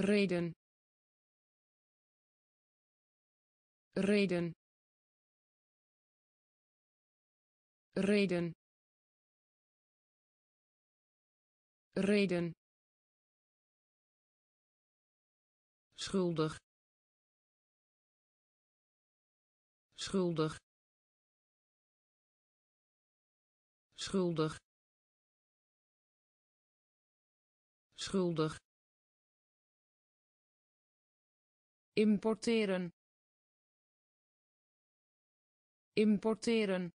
reden. Reden. Reden. Reden. Schuldig. Schuldig. Schuldig. Schuldig importeren. Importeren.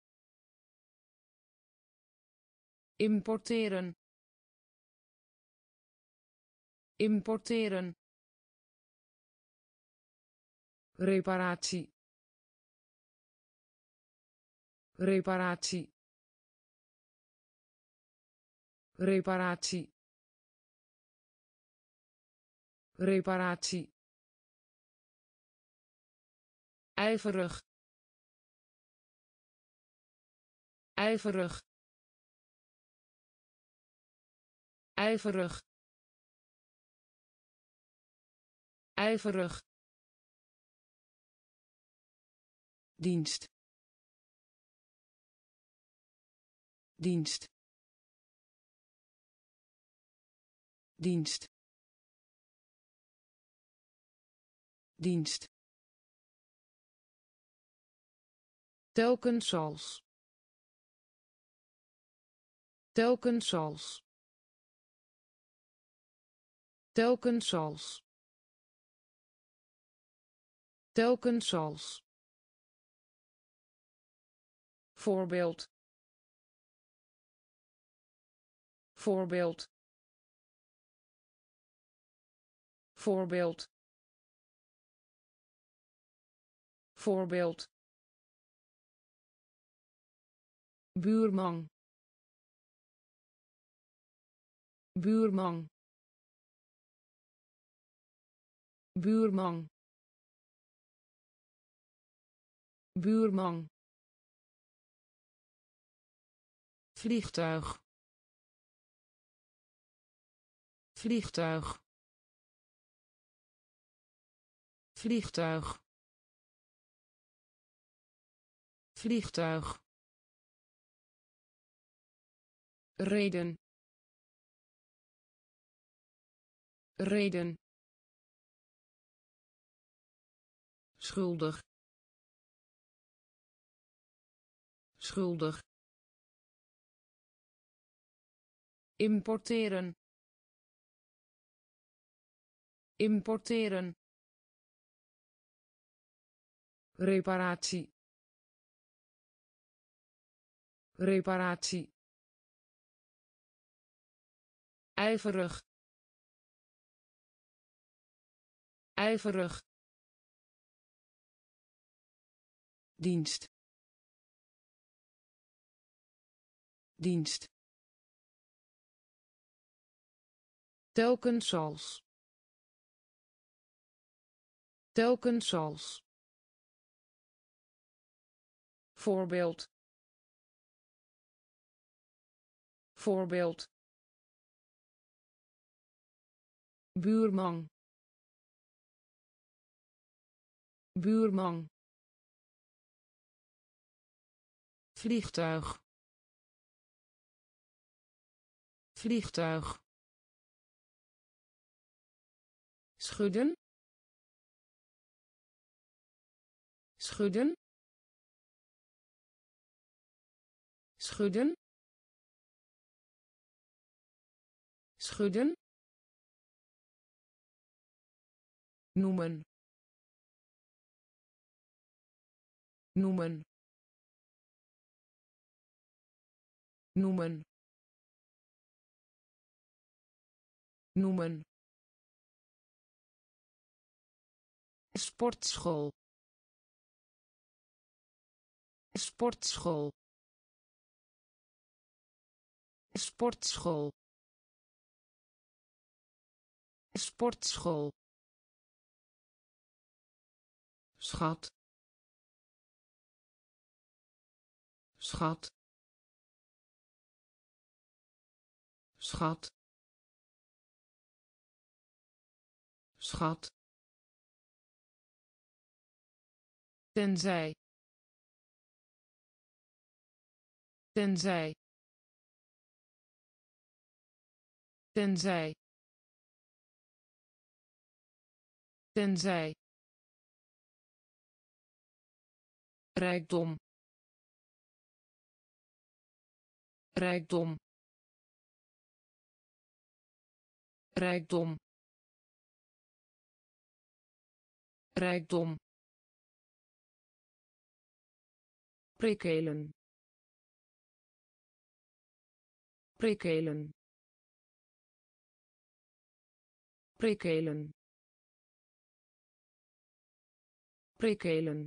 Importeren. Importeren. Reparatie. Reparatie. Reparatie. Reparatie ijverig. Ijverig. Ijverig. Ijverig. Dienst. Dienst. Dienst. Dienst telkens als. Telkens als. Telkens als. Telkens als. Voorbeeld. Voorbeeld. Voorbeeld. Voorbeeld buurman. Buurman. Buurman. Buurman. Vliegtuig. Vliegtuig. Vliegtuig. Vliegtuig reden. Reden. Schuldig. Schuldig. Importeren. Importeren. Reparatie. Reparatie ijverig ijverig dienst. Dienst. Telkens als telkens als voorbeeld. Voorbeeld buurman. Buurman. Vliegtuig. Vliegtuig. Schudden. Schudden. Schudden. Schudden noemen. Noemen. Noemen. Noemen. Sportschool. Sportschool. Sportschool. Sportschool schat. Schat. Schat. Schat. Tenzij. Tenzij. Tenzij. Tenzij rijkdom. Rijkdom. Rijkdom. Rijkdom. Prikkelen prikkelen prikkelen prikkelen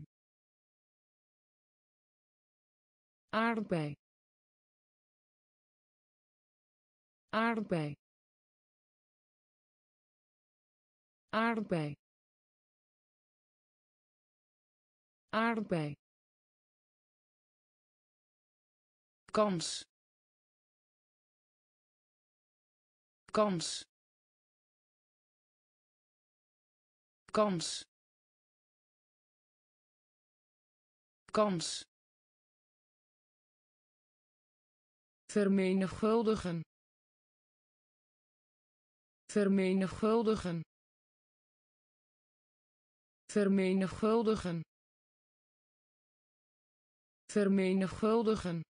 aardbei aardbei aardbei aardbei kans. Kans. Kans. Kans vermenigvuldigen. Vermenigvuldigen. Vermenigvuldigen. Vermenigvuldigen.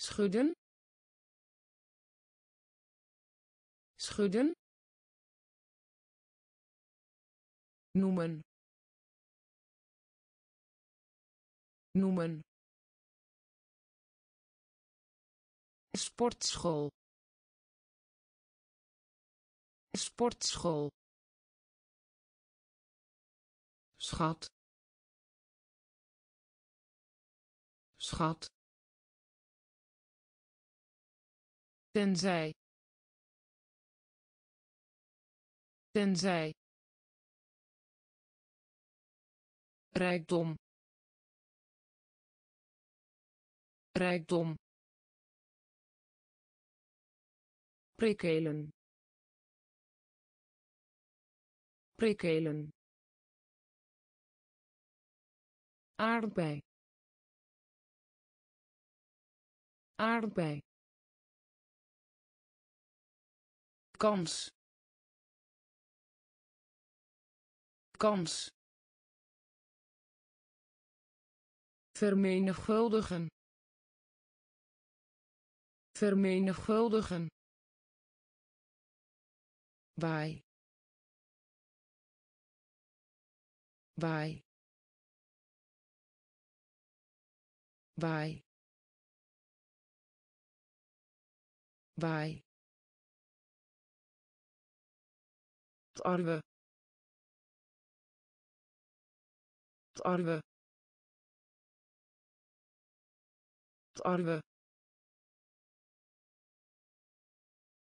Schudden. Schudden. Noemen. Noemen sportschool sportschool schat schat tenzij tenzij rijkdom rijkdom prikkelen. Prikkelen. Aardbei. Aardbei. Kans. Kans. Vermenigvuldigen. Vermenigvuldigen bij bij bij bij tarwe. Tarwe. Tarwe.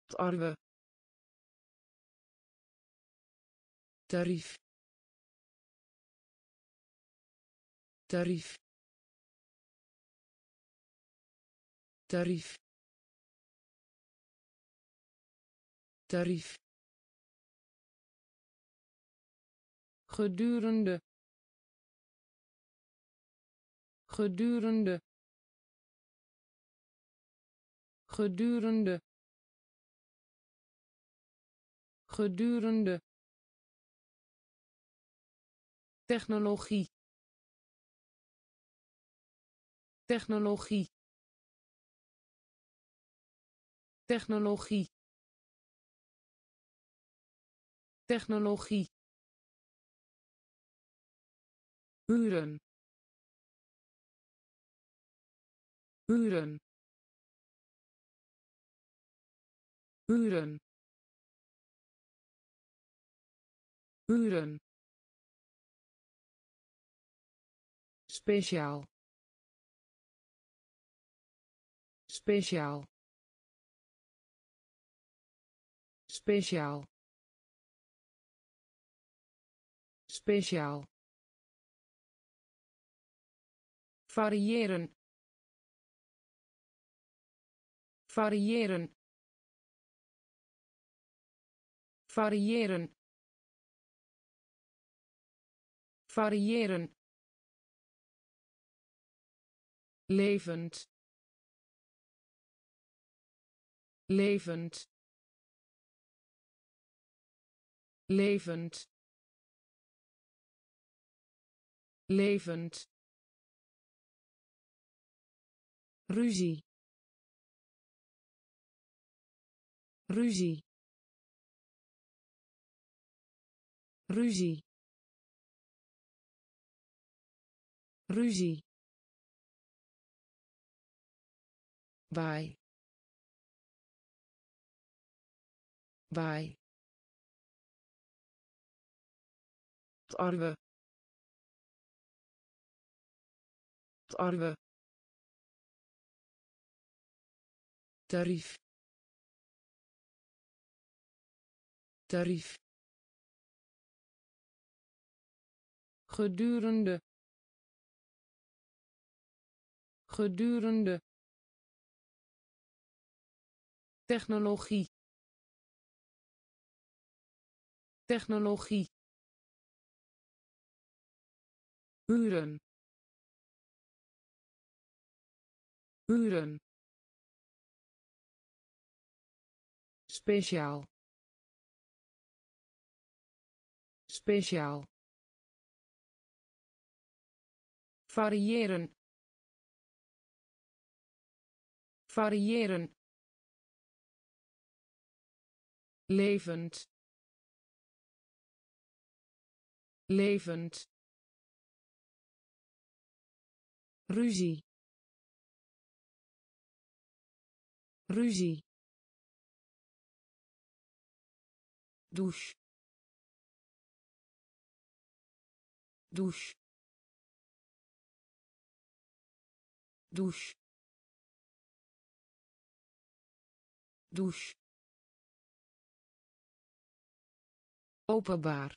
Tarwe tarief. Tarief. Tarief. Tarief. Gedurende. Gedurende. Gedurende. Gedurende technologie. Technologie. Technologie. Technologie. Huren huren huren huren speciaal. Speciaal. Speciaal. Speciaal. Variëren. Variëren. Variëren. Variëren levend levend levend levend. Ruzie. Ruzie. Ruzie. Ruzie bij bij tarwe tarwe tarief. Tarief. Gedurende. Gedurende technologie. Technologie. Huren huren speciaal. Speciaal. Variëren. Variëren levend levend ruzie ruzie douche douche douche douche openbaar.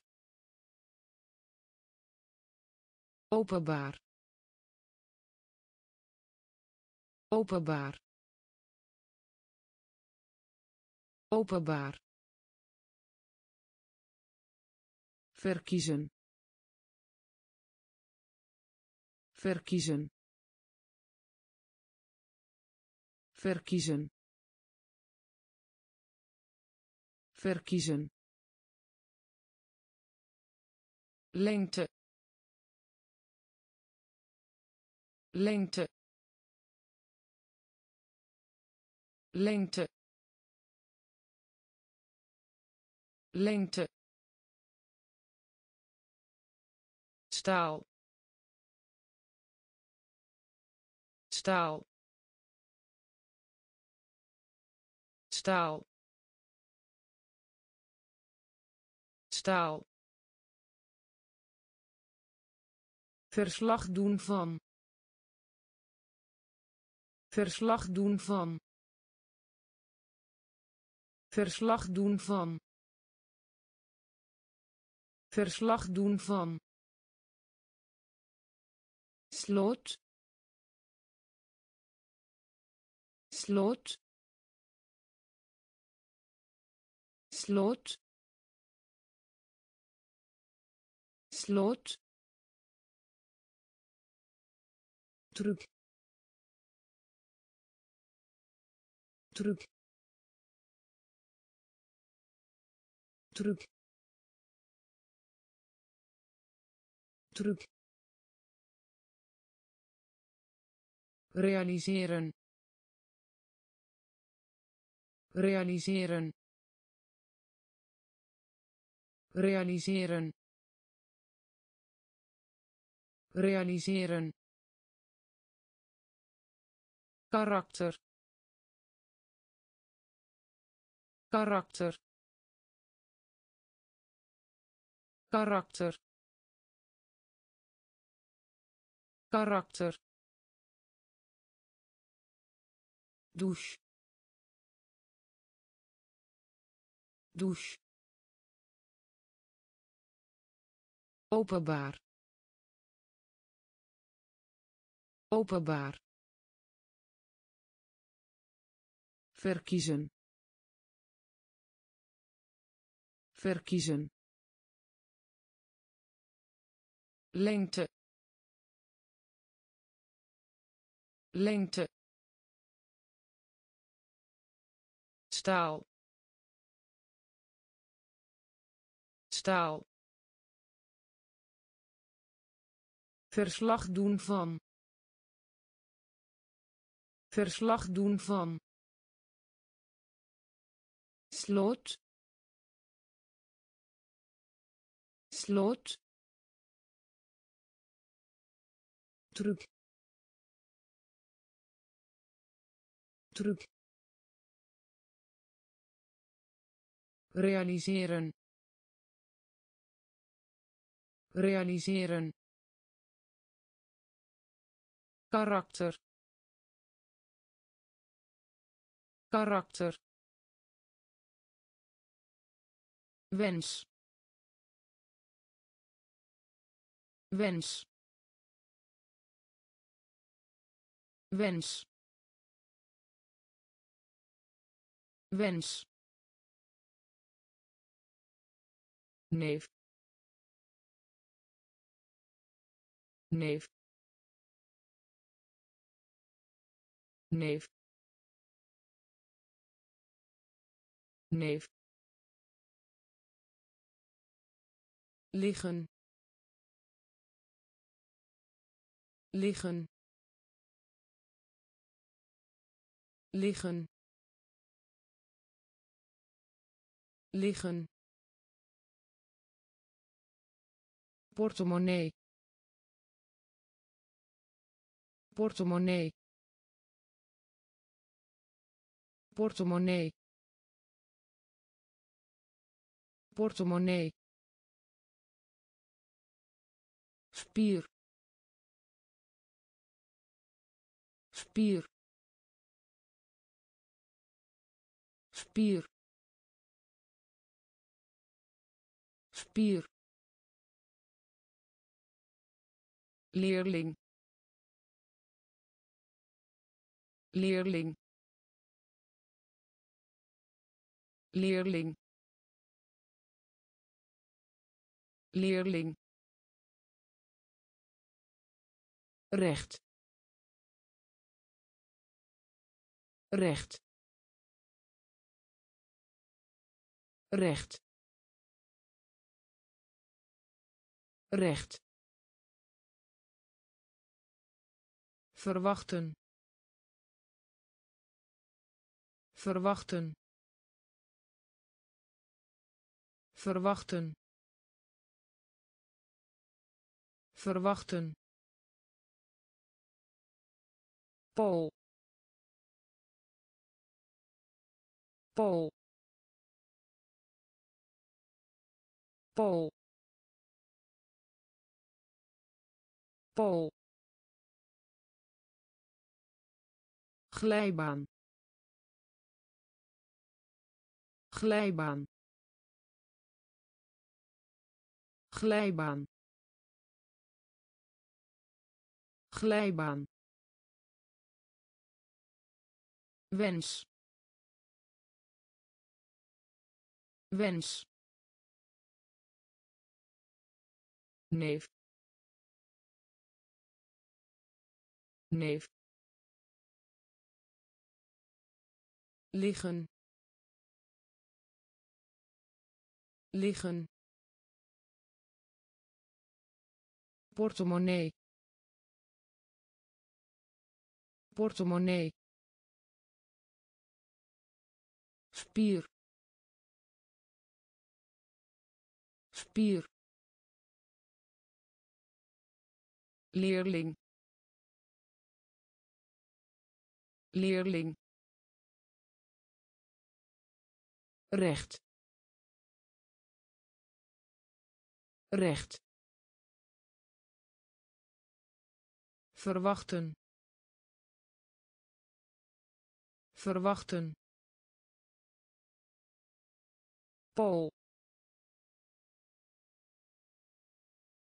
Openbaar. Openbaar. Openbaar. Verkiezen. Verkiezen. Verkiezen. Verkiezen lengte. Lengte. Lengte. Lengte. Staal. Staal. Staal. Staal verslag doen van. Verslag doen van. Verslag doen van. Verslag doen van. Slot. Slot. Slot. Slot truc truc truc truc realiseren. Realiseren. Realiseren. Realiseren karakter. Karakter. Karakter. Karakter. Douche. Douche. Openbaar. Openbaar verkiezen. Verkiezen. Lengte. Lengte. Staal. Staal. Verslag doen van. Verslag doen van slot slot truc truc realiseren realiseren karakter karakter wens. Wens. Wens. Wens. Neef. Neef. Neef. Neef liggen. Liggen. Liggen. Liggen. Portemonnee. Portemonnee. Portemonnee. Portemonnee spier. Spier. Spier. Spier. Leerling. Leerling. Leerling. Leerling recht. Recht. Recht. Recht. Verwachten. Verwachten. Verwachten. Verwachten Pool. Pool. Pool. Pool. glijbaan glijbaan glijbaan glijbaan wens. Wens. Neef. Neef. Liggen. Liggen. Portemonnee. Portemonnee spier. Spier. Leerling. Leerling. Recht. Recht. Verwachten. Verwachten Pool.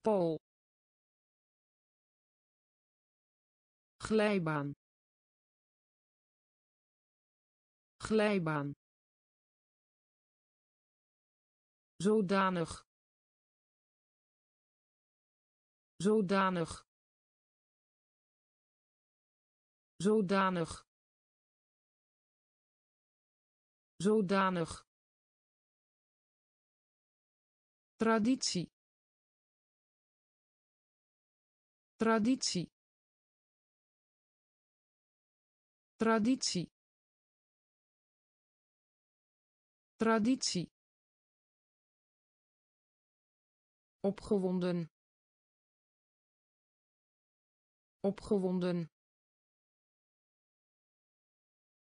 Pool. glijbaan. Glijbaan. Zodanig. Zodanig. Zodanig. Zodanig traditie. Traditie. Traditie. Traditie. Opgewonden. Opgewonden.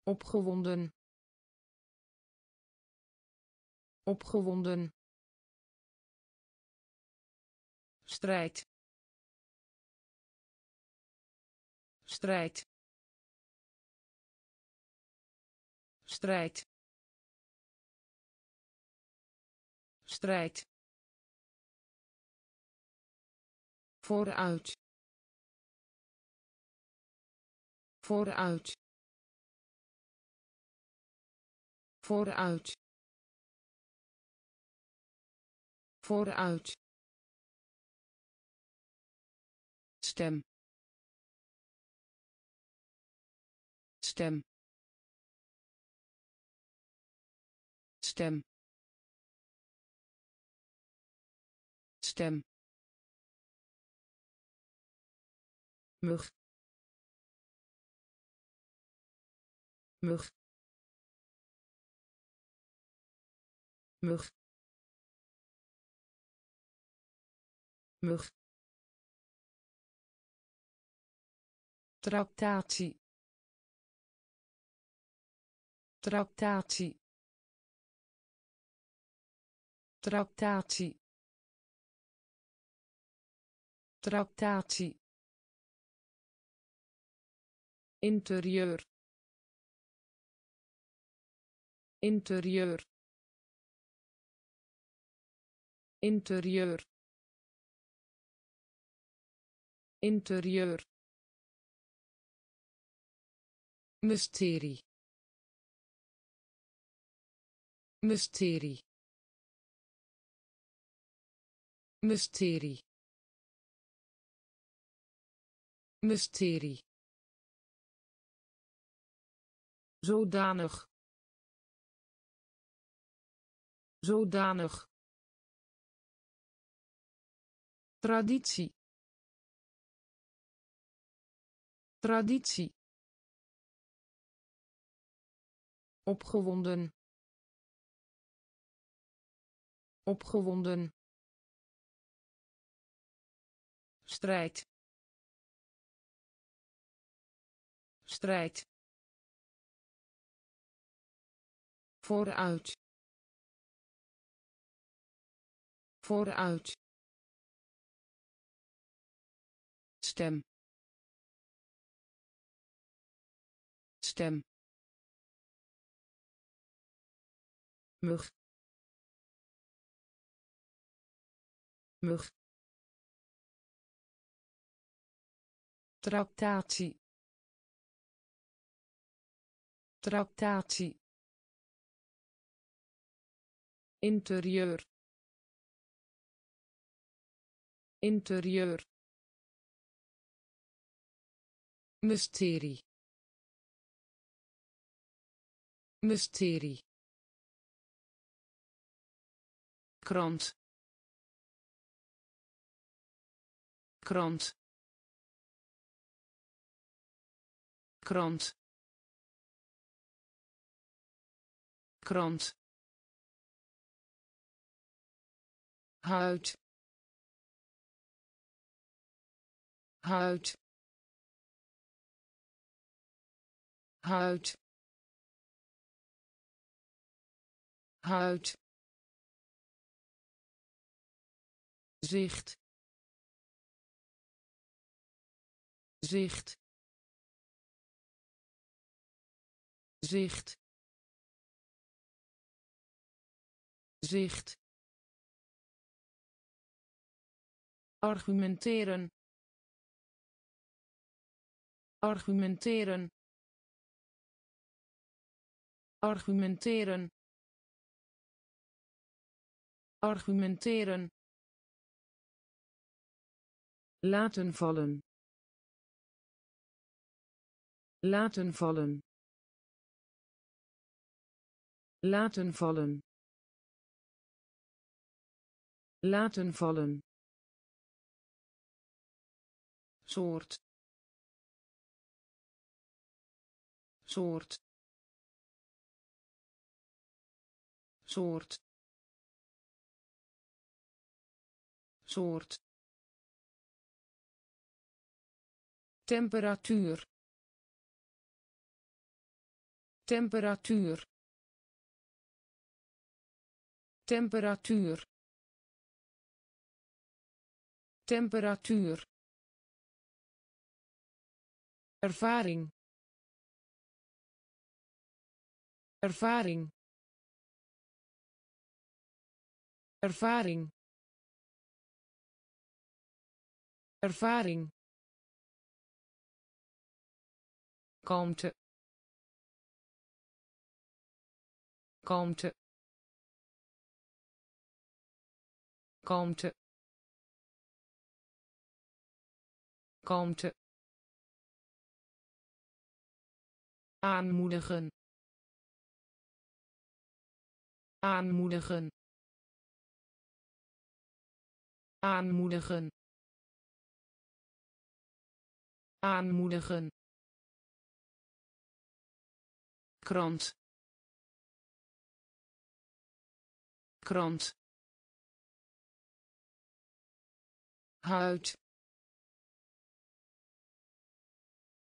Opgewonden. Opgewonden strijd. Strijd. Strijd. Strijd. Vooruit. Vooruit. Vooruit. Vooruit stem. Stem. Stem. Stem. Mug. Mug. Mug. Mug tractatie. Tractatie. Tractatie. Tractatie. Interieur. Interieur. Interieur. Interieur mysterie mysterie mysterie mysterie. Zodanig zodanig. Traditie traditie opgewonden. Opgewonden. Strijd. Strijd. Vooruit. Vooruit. Stem. Stem mug. Mug. Tractatie. Tractatie. Interieur. Interieur. Mysterie. Mysterie krant. Krant. Krant. Krant. Huid. Huid. Huid. Huid zicht. Zicht. Zicht. Zicht. Argumenteren. Argumenteren. Argumenteren. Argumenteren laten vallen. Laten vallen. Laten vallen. Laten vallen. Soort. Soort. Soort. Soort temperatuur. Temperatuur. Temperatuur. Temperatuur. Ervaring. Ervaring. Ervaring. Ervaring kalmte kalmte kalmte kalmte aanmoedigen. Aanmoedigen. Aanmoedigen. Aanmoedigen krant. Krant. Huid.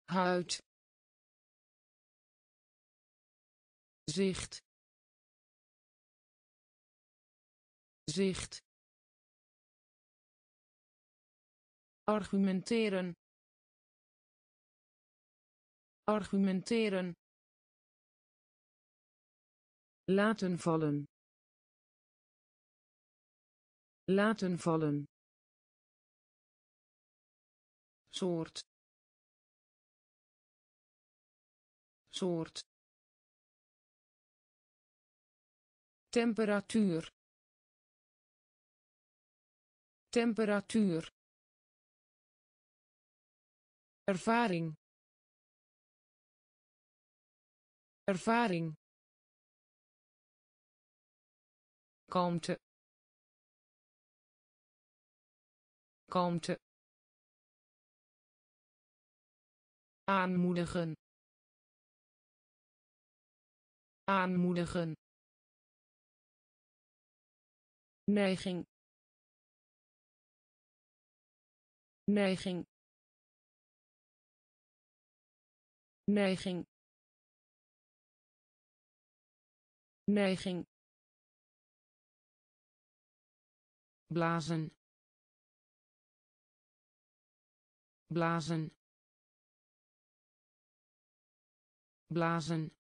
Huid. Zicht. Zicht. Argumenteren. Argumenteren laten vallen. Laten vallen. Soort. Soort. Temperatuur. Temperatuur. Ervaring. Ervaring kalmte. Kalmte. Aanmoedigen. Aanmoedigen. Neiging. Neiging. Neiging. Neiging blazen. Blazen. Blazen.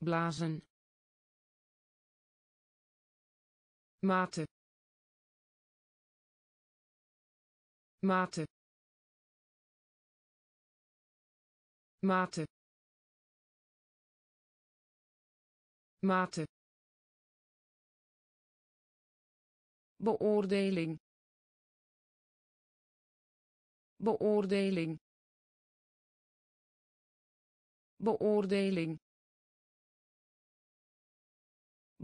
Blazen. Mate. Mate. Mate. Mate beoordeling. Beoordeling. Beoordeling.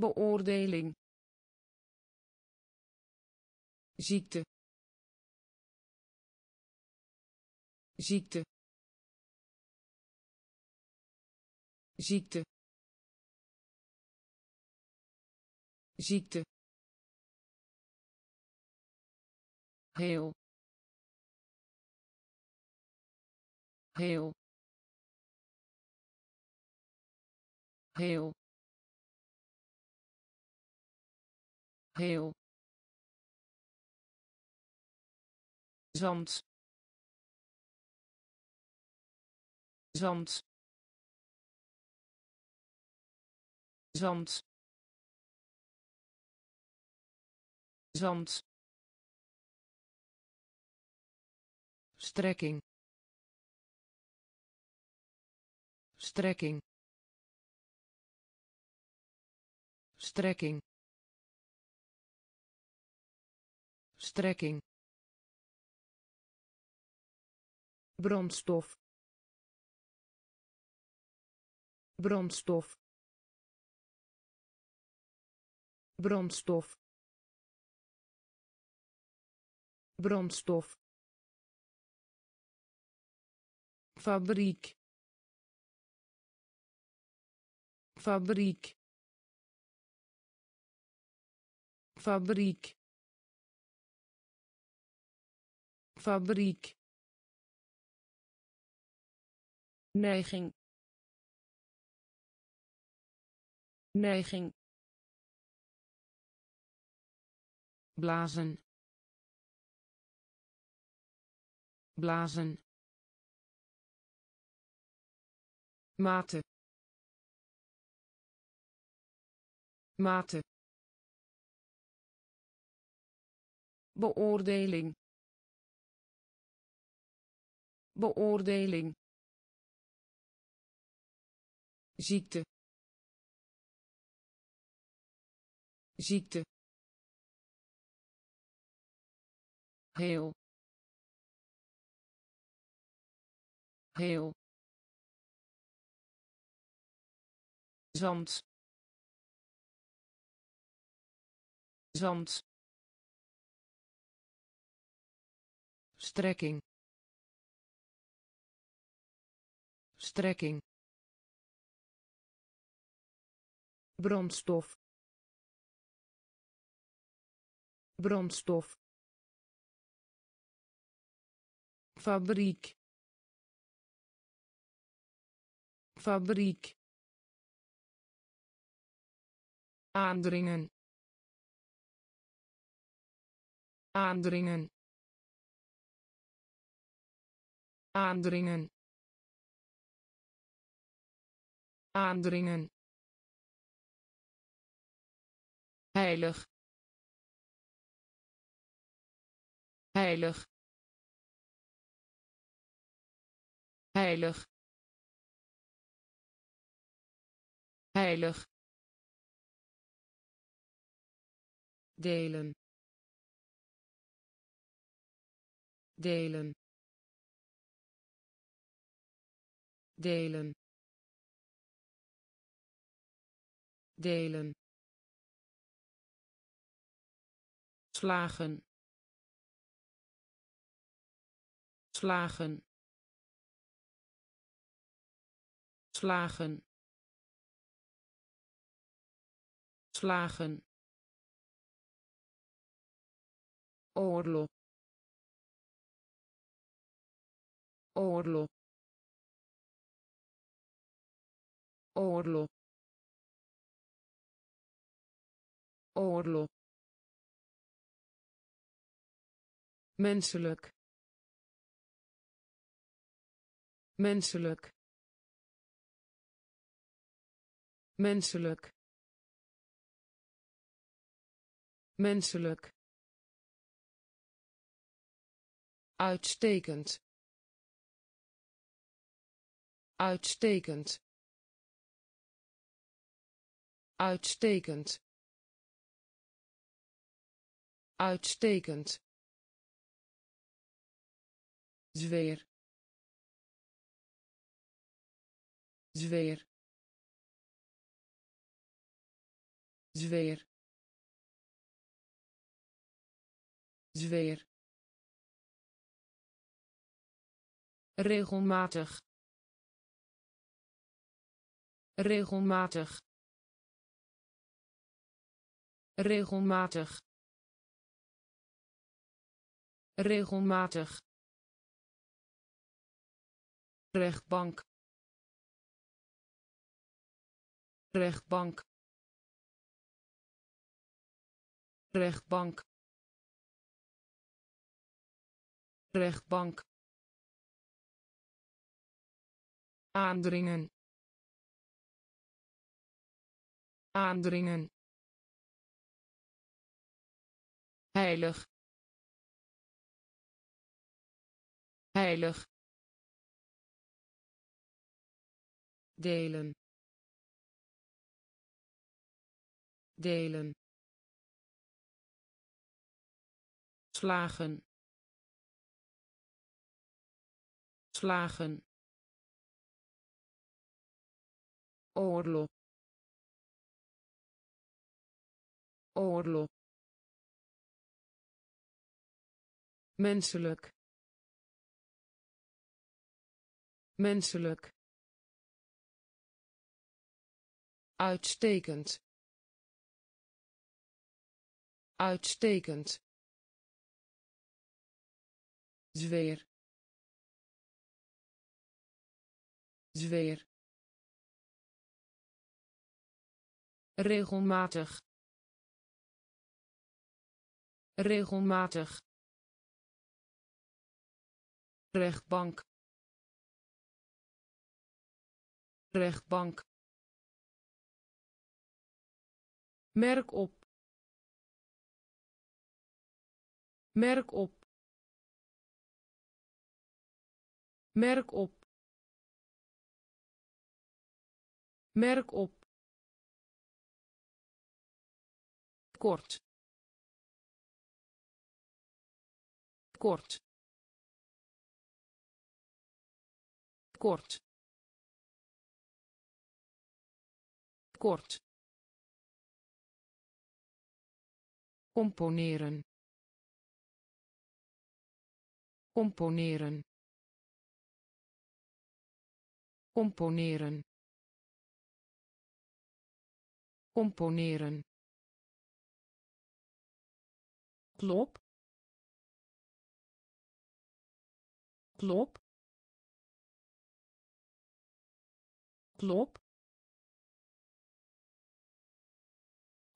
Beoordeling. Ziekte. Ziekte. Ziekte. Ziekte heel. Heel. Heel. Heel. Zand. Zand. Zand. Zand strekking. Strekking. Strekking. Strekking. Brandstof. Brandstof. Brandstof. Brandstof fabriek. Fabriek. Fabriek. Fabriek. Neiging. Neiging. Blazen. Blazen mate. Mate. Beoordeling. Beoordeling. Ziekte. Ziekte. Heel. Heel zand. Zand. Strekking. Strekking. Brandstof. Brandstof. Fabriek. Fabriek aandringen aandringen aandringen aandringen. Heilig. Heilig. Heilig. Heilig delen. Delen. Delen. Delen. Slagen. Slagen. Slagen. Slagen oorlog oorlog oorlog oorlog menselijk. Menselijk. Menselijk. Menselijk uitstekend. Uitstekend. Uitstekend. Uitstekend. Zweer. Zweer. Zweer. Zweer regelmatig regelmatig regelmatig regelmatig. Rechtbank rechtbank rechtbank. Rechtbank aandringen aandringen heilig heilig delen delen slagen slagen oorlog oorlog menselijk. Menselijk. Uitstekend. Uitstekend. Zweer. Zweer regelmatig regelmatig rechtbank rechtbank. Merk op merk op merk op merk op kort. Kort. Kort. Kort. Componeren. Componeren. Componeren. Componeren klop. Klop. Klop.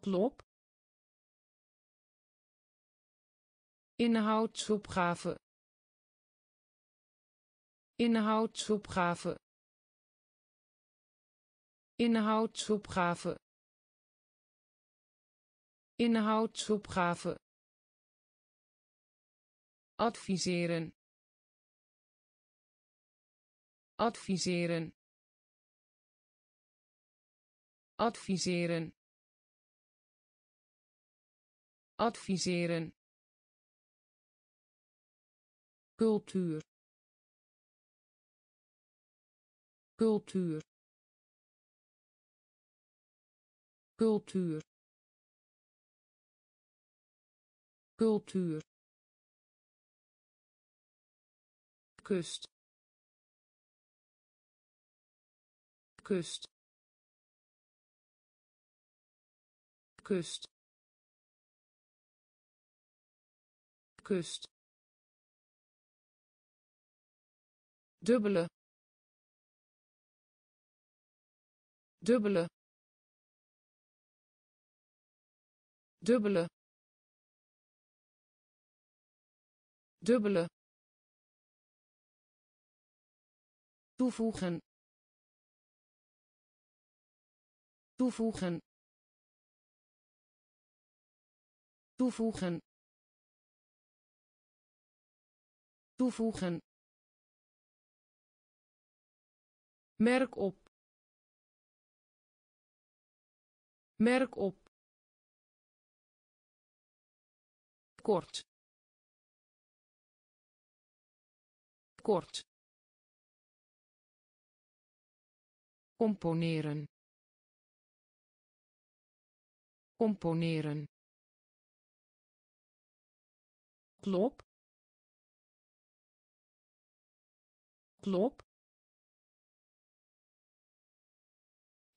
Klop. Inhoudsopgave. Inhoudsopgave. Inhoudsopgave. Inhoudsopgave adviseren. Adviseren. Adviseren. Adviseren. Cultuur. Cultuur. Cultuur. Cultuur kust. Kust. Kust. Kust. Dubbele. Dubbele. Dubbele. Dubbele toevoegen toevoegen toevoegen toevoegen. Merk op. Merk op. Kort. Kort componeren. Componeren. Klop. Klop.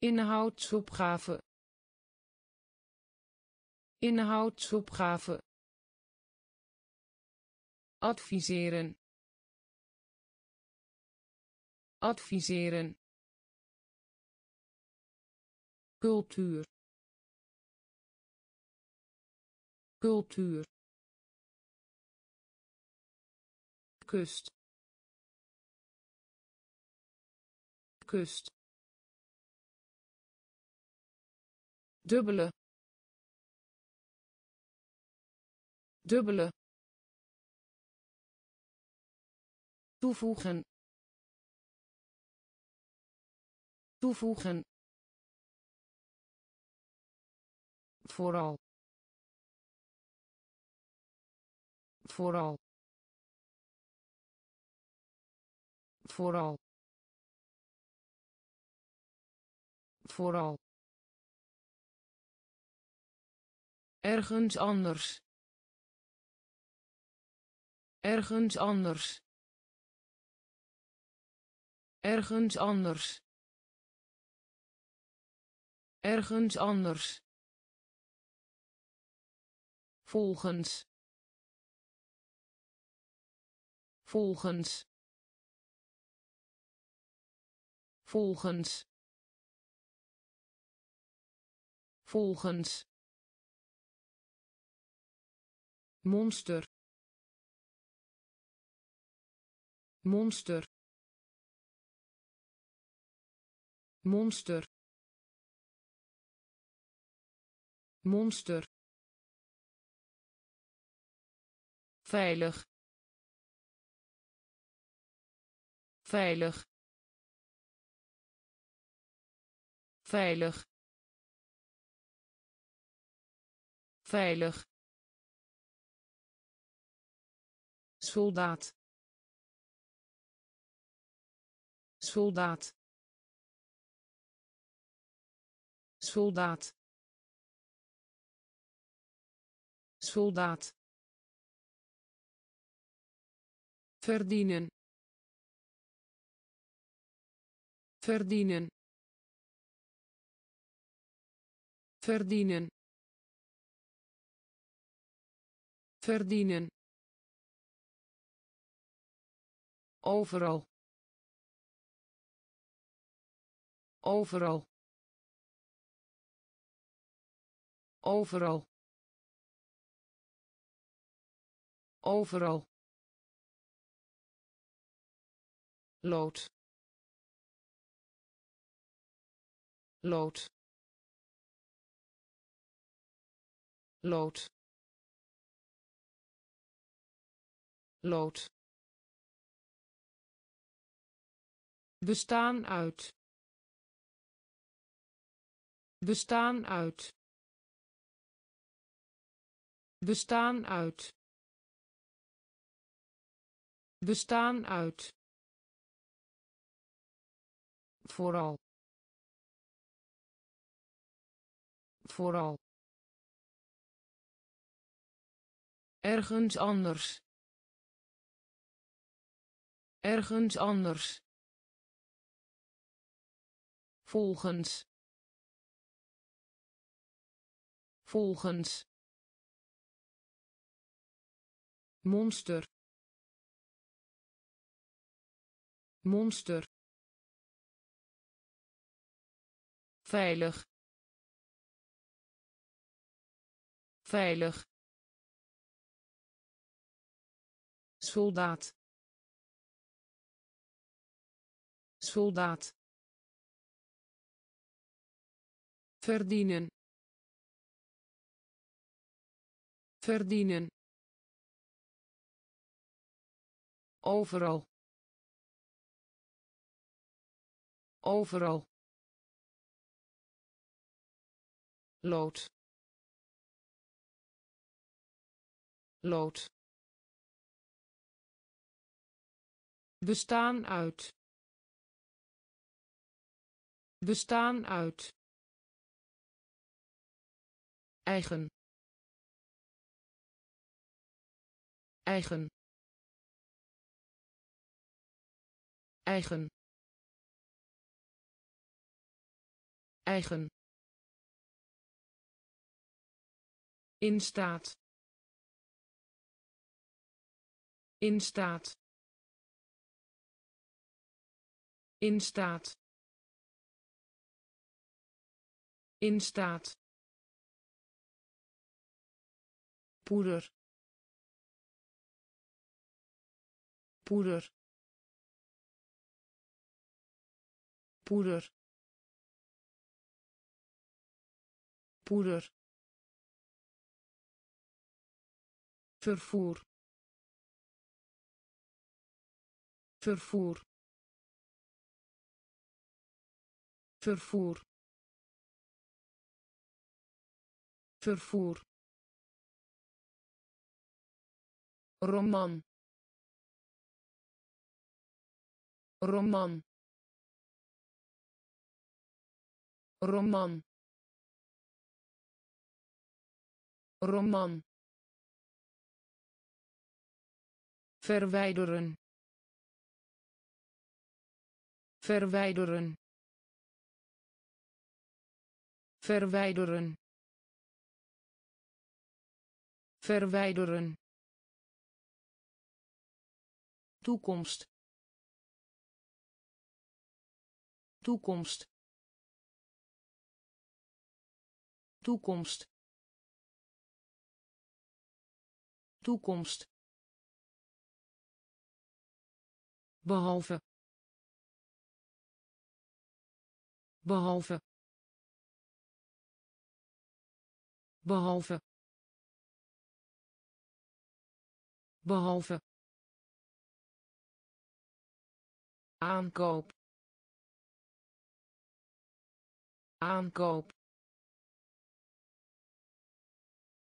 Inhoudsopgave. Inhoudsopgave. Adviseren. Adviseren cultuur. Cultuur. Kust. Kust. Dubbele. Dubbele. Toevoegen. Toevoegen vooral vooral vooral vooral. Ergens anders. Ergens anders. Ergens anders. Ergens anders volgens. Volgens. Volgens. Volgens. Monster. Monster. Monster. Monster veilig. Veilig. Veilig. Veilig. Soldaat. Soldaat. Soldaat. Soldaat verdienen. Verdienen. Verdienen. Verdienen. Overal. Overal. Overal. Overal lood. Lood. Lood. Lood. Bestaan uit. Bestaan uit. Bestaan uit. Bestaan uit vooral vooral ergens anders ergens anders volgens volgens monster monster veilig. Veilig. Soldaat. Soldaat. Verdienen. Verdienen. Overal. Overal lood. Lood. Bestaan uit. Bestaan uit. Eigen. Eigen. Eigen. Eigen in staat. In staat. In staat. In staat. Poeder. Poeder. Poeder. Poeder vervoer. Vervoer. Vervoer. Vervoer. Roman. Roman. Roman. Roman verwijderen. Verwijderen. Verwijderen. Verwijderen. Toekomst. Toekomst. Toekomst. Toekomst behalve. Behalve. Behalve. Behalve. Aankoop. Aankoop.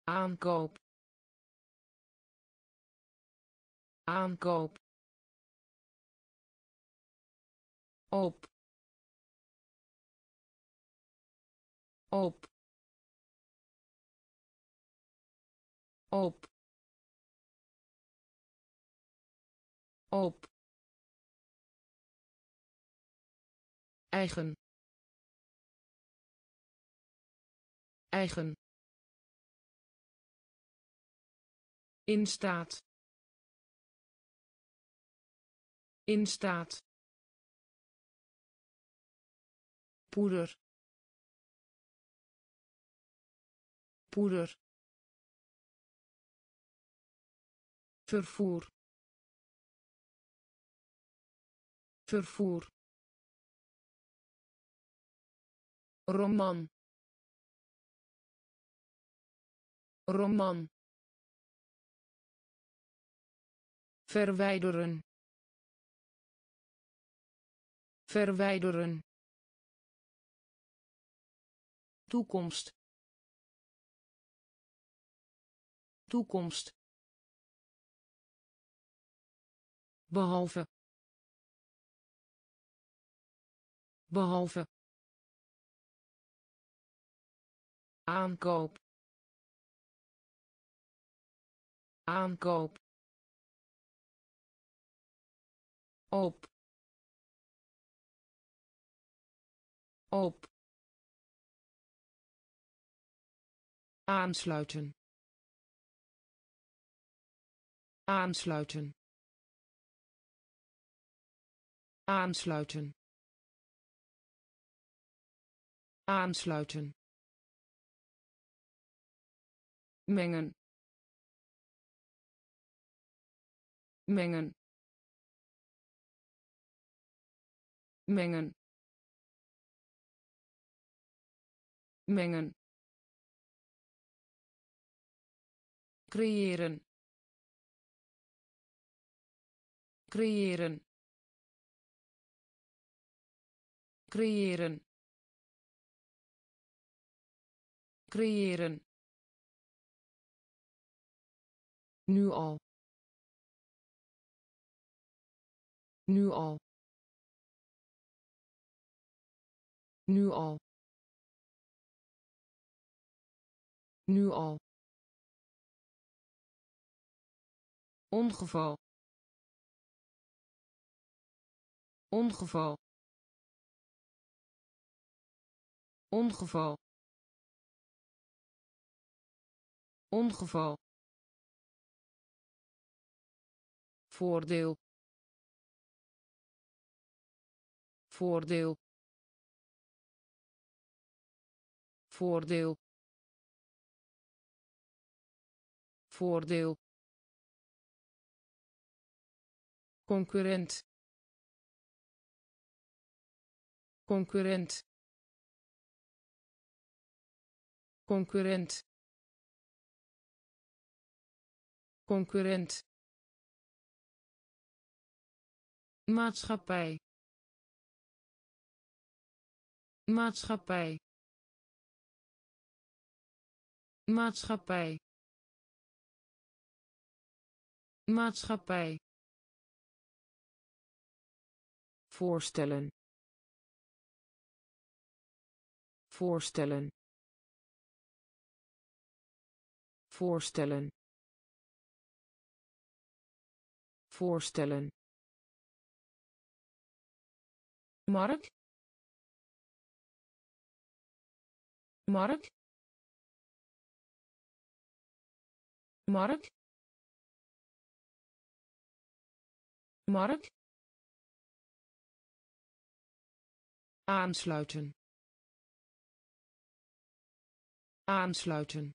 Aankoop. Aankoop op. Op. Op. Op. Eigen. Eigen. In staat. In staat poeder. Poeder. Vervoer. Vervoer. Roman. Roman. Verwijderen. Verwijderen toekomst. Toekomst. Behalve. Behalve. Aankoop. Aankoop. Op. Op aansluiten. Aansluiten. Aansluiten. Aansluiten. Mengen. Mengen. Mengen. Mengen creëren. Creëren. Creëren. Creëren. Nu al. Nu al. Nu al. Nu al ongeval ongeval ongeval ongeval. Voordeel voordeel. Voordeel voordeel concurrent. Concurrent. Concurrent. Concurrent. Maatschappij. Maatschappij. Maatschappij. Maatschappij voorstellen. Voorstellen. Voorstellen. Voorstellen. Mark. Mark. Mark. Mark aansluiten. Aansluiten.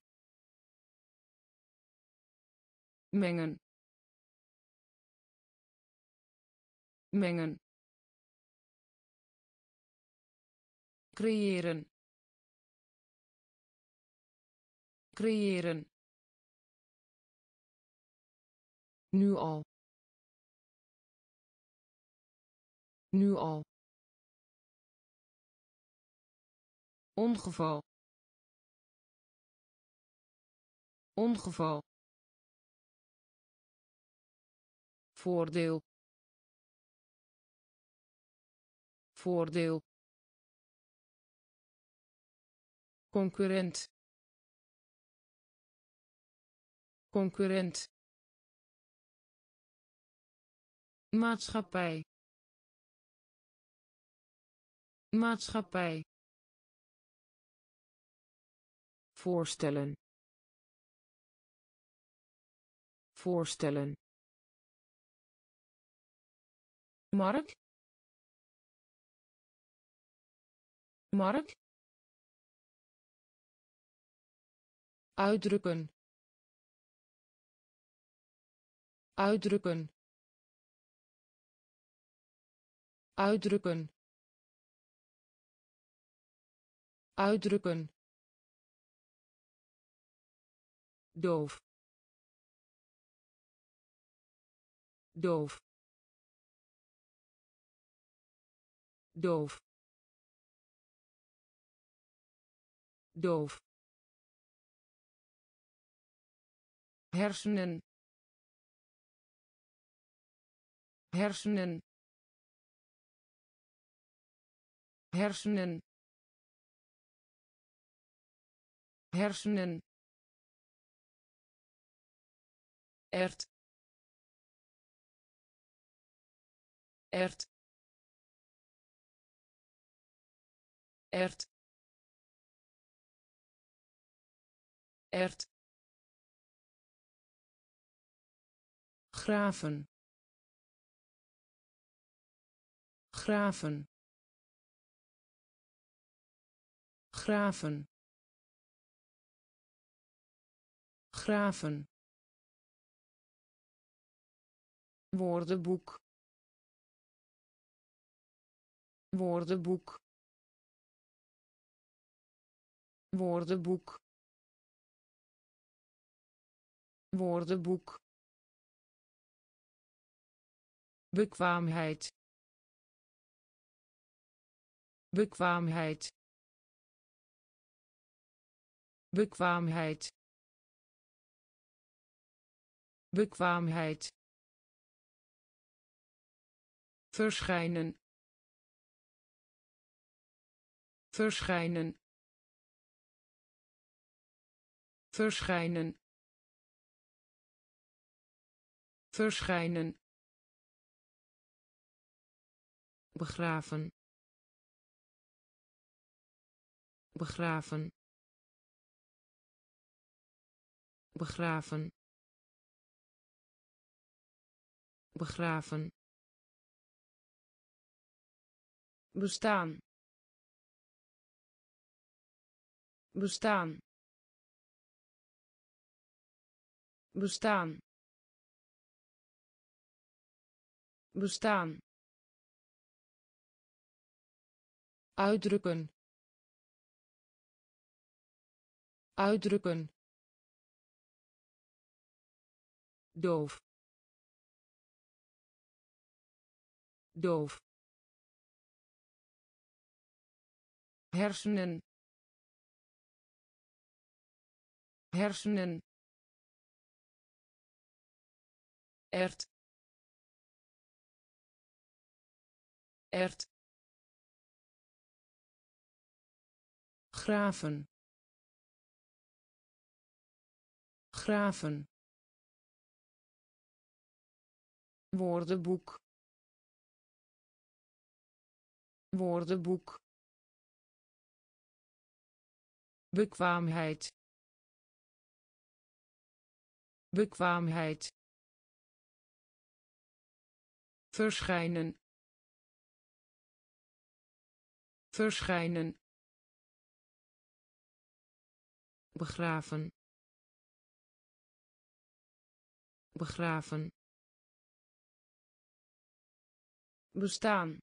Mengen. Mengen. Creëren. Creëren. Nu al. Nu al ongeval ongeval voordeel voordeel concurrent concurrent maatschappij maatschappij voorstellen. Voorstellen. Mark. Mark. Uitdrukken. Uitdrukken. Uitdrukken. Uitdrukken doof. Doof. Doof. Doof. Hersenen. Hersenen. Hersenen. Hersenen ert. Ert. Ert. Ert. Graven. Graven. Graven. Graven woordenboek. Woordenboek. Woordenboek. Woordenboek. Bekwaamheid. Bekwaamheid. Bekwaamheid. Bekwaamheid verschijnen. Verschijnen. Verschijnen. Verschijnen. Begraven. Begraven. Begraven. Begraven bestaan. Bestaan. Bestaan. Bestaan. Uitdrukken. Uitdrukken. Doof. Doof hersenen hersenen ert ert graven graven woordenboek woordenboek bekwaamheid bekwaamheid verschijnen verschijnen begraven begraven bestaan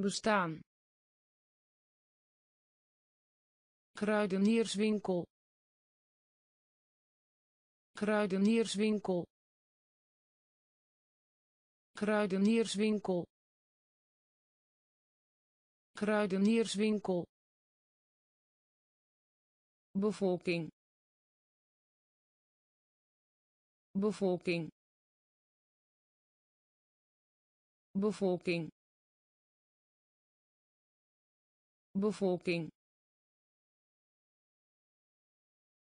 bestaan kruidenierswinkel. Kruidenierswinkel. Kruidenierswinkel. Kruidenierswinkel. Bevolking. Bevolking. Bevolking. Bevolking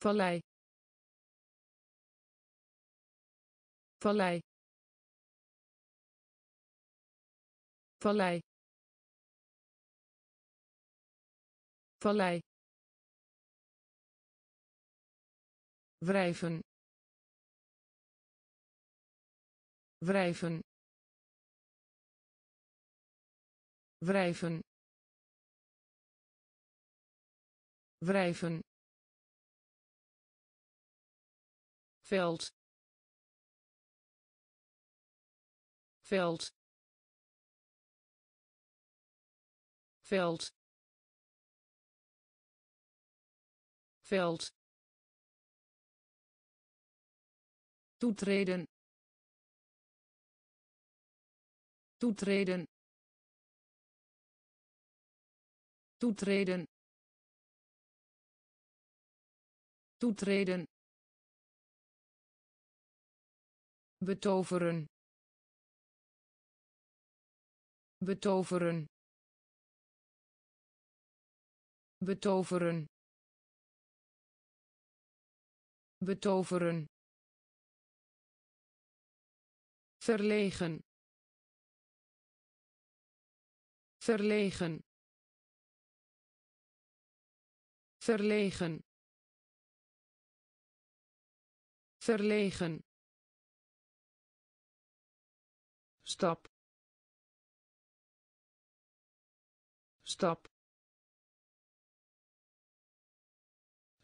vallei. Vallei. Vallei. Vallei. Wrijven. Wrijven. Wrijven. Wrijven veld. Veld. Veld. Veld. Toetreden. Toetreden. Toetreden. Toetreden betoveren. Betoveren. Betoveren. Betoveren. Verlegen. Verlegen. Verlegen. Verlegen stap stap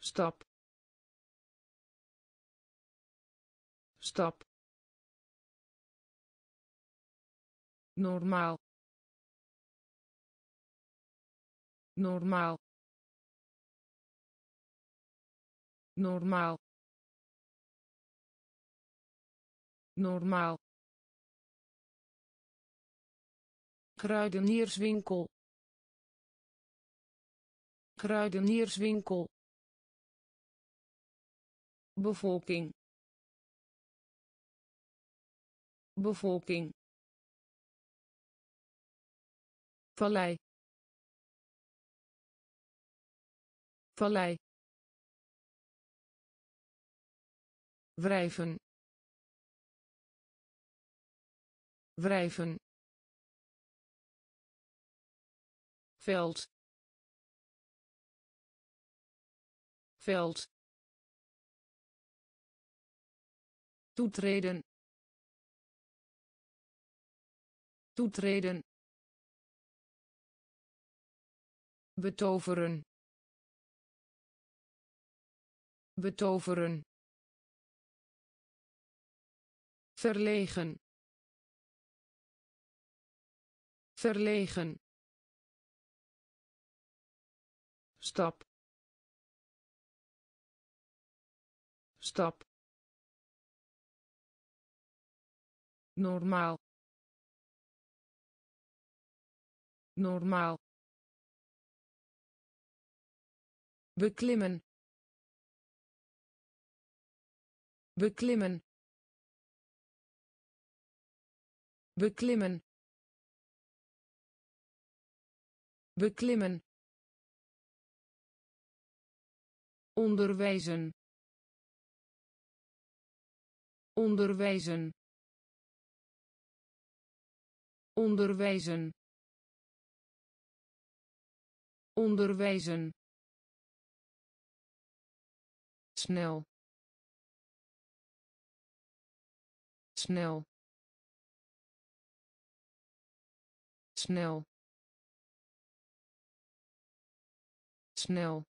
stap stap normaal. Normaal. Normaal. Normaal kruidenierswinkel. Kruidenierswinkel. Bevolking. Bevolking. Vallei. Vallei. Wrijven. Wrijven veld. Veld. Toetreden. Toetreden. Betoveren. Betoveren. Verlegen. Verlegen stap stap normaal. Normaal. Beklimmen. Beklimmen. Beklimmen. Beklimmen onderwijzen. Onderwijzen. Onderwijzen. Onderwijzen. Snel. Snel. Snel. Snel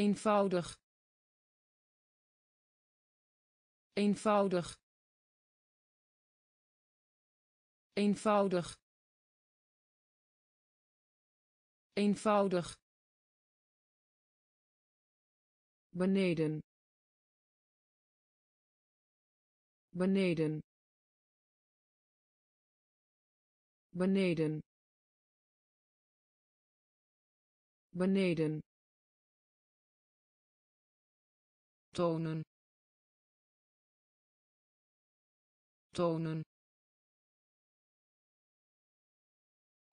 eenvoudig. Eenvoudig. Eenvoudig. Eenvoudig. Beneden. Beneden. Beneden. Beneden tonen. Tonen.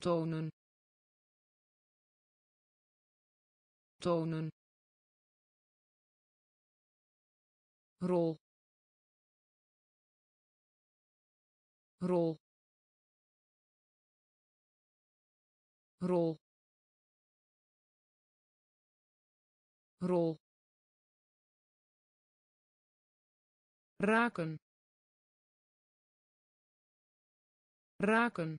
Tonen. Tonen. Rol. Rol. Rol. Rol raken. Raken.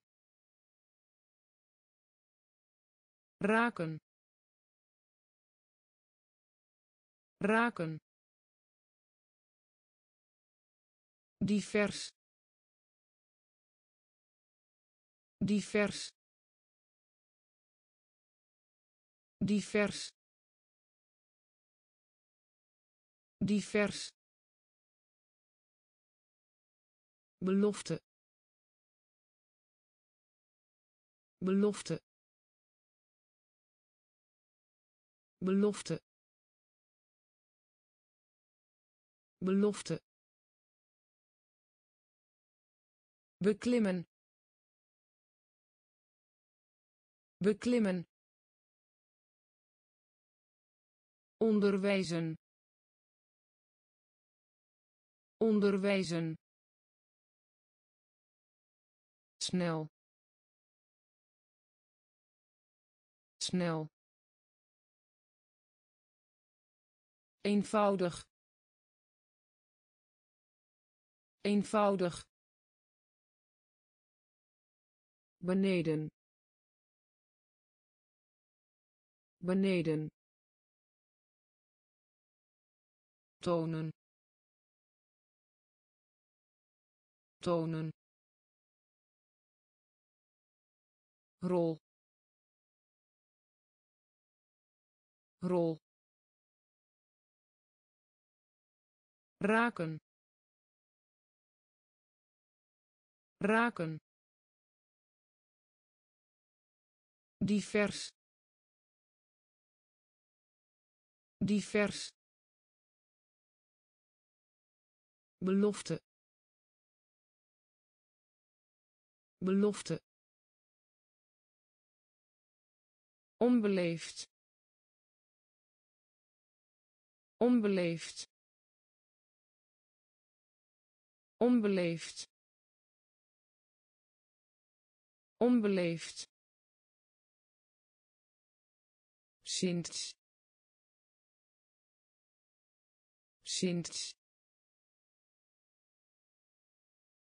Raken. Raken. Divers. Divers. Divers. Divers belofte belofte belofte belofte beklimmen beklimmen onderwijzen onderwijzen snel. Snel. Eenvoudig. Eenvoudig. Beneden. Beneden. Tonen. Tonen rol. Rol. Raken. Raken. Divers. Divers. Belofte. Belofte onbeleefd onbeleefd onbeleefd onbeleefd Sint. Sint.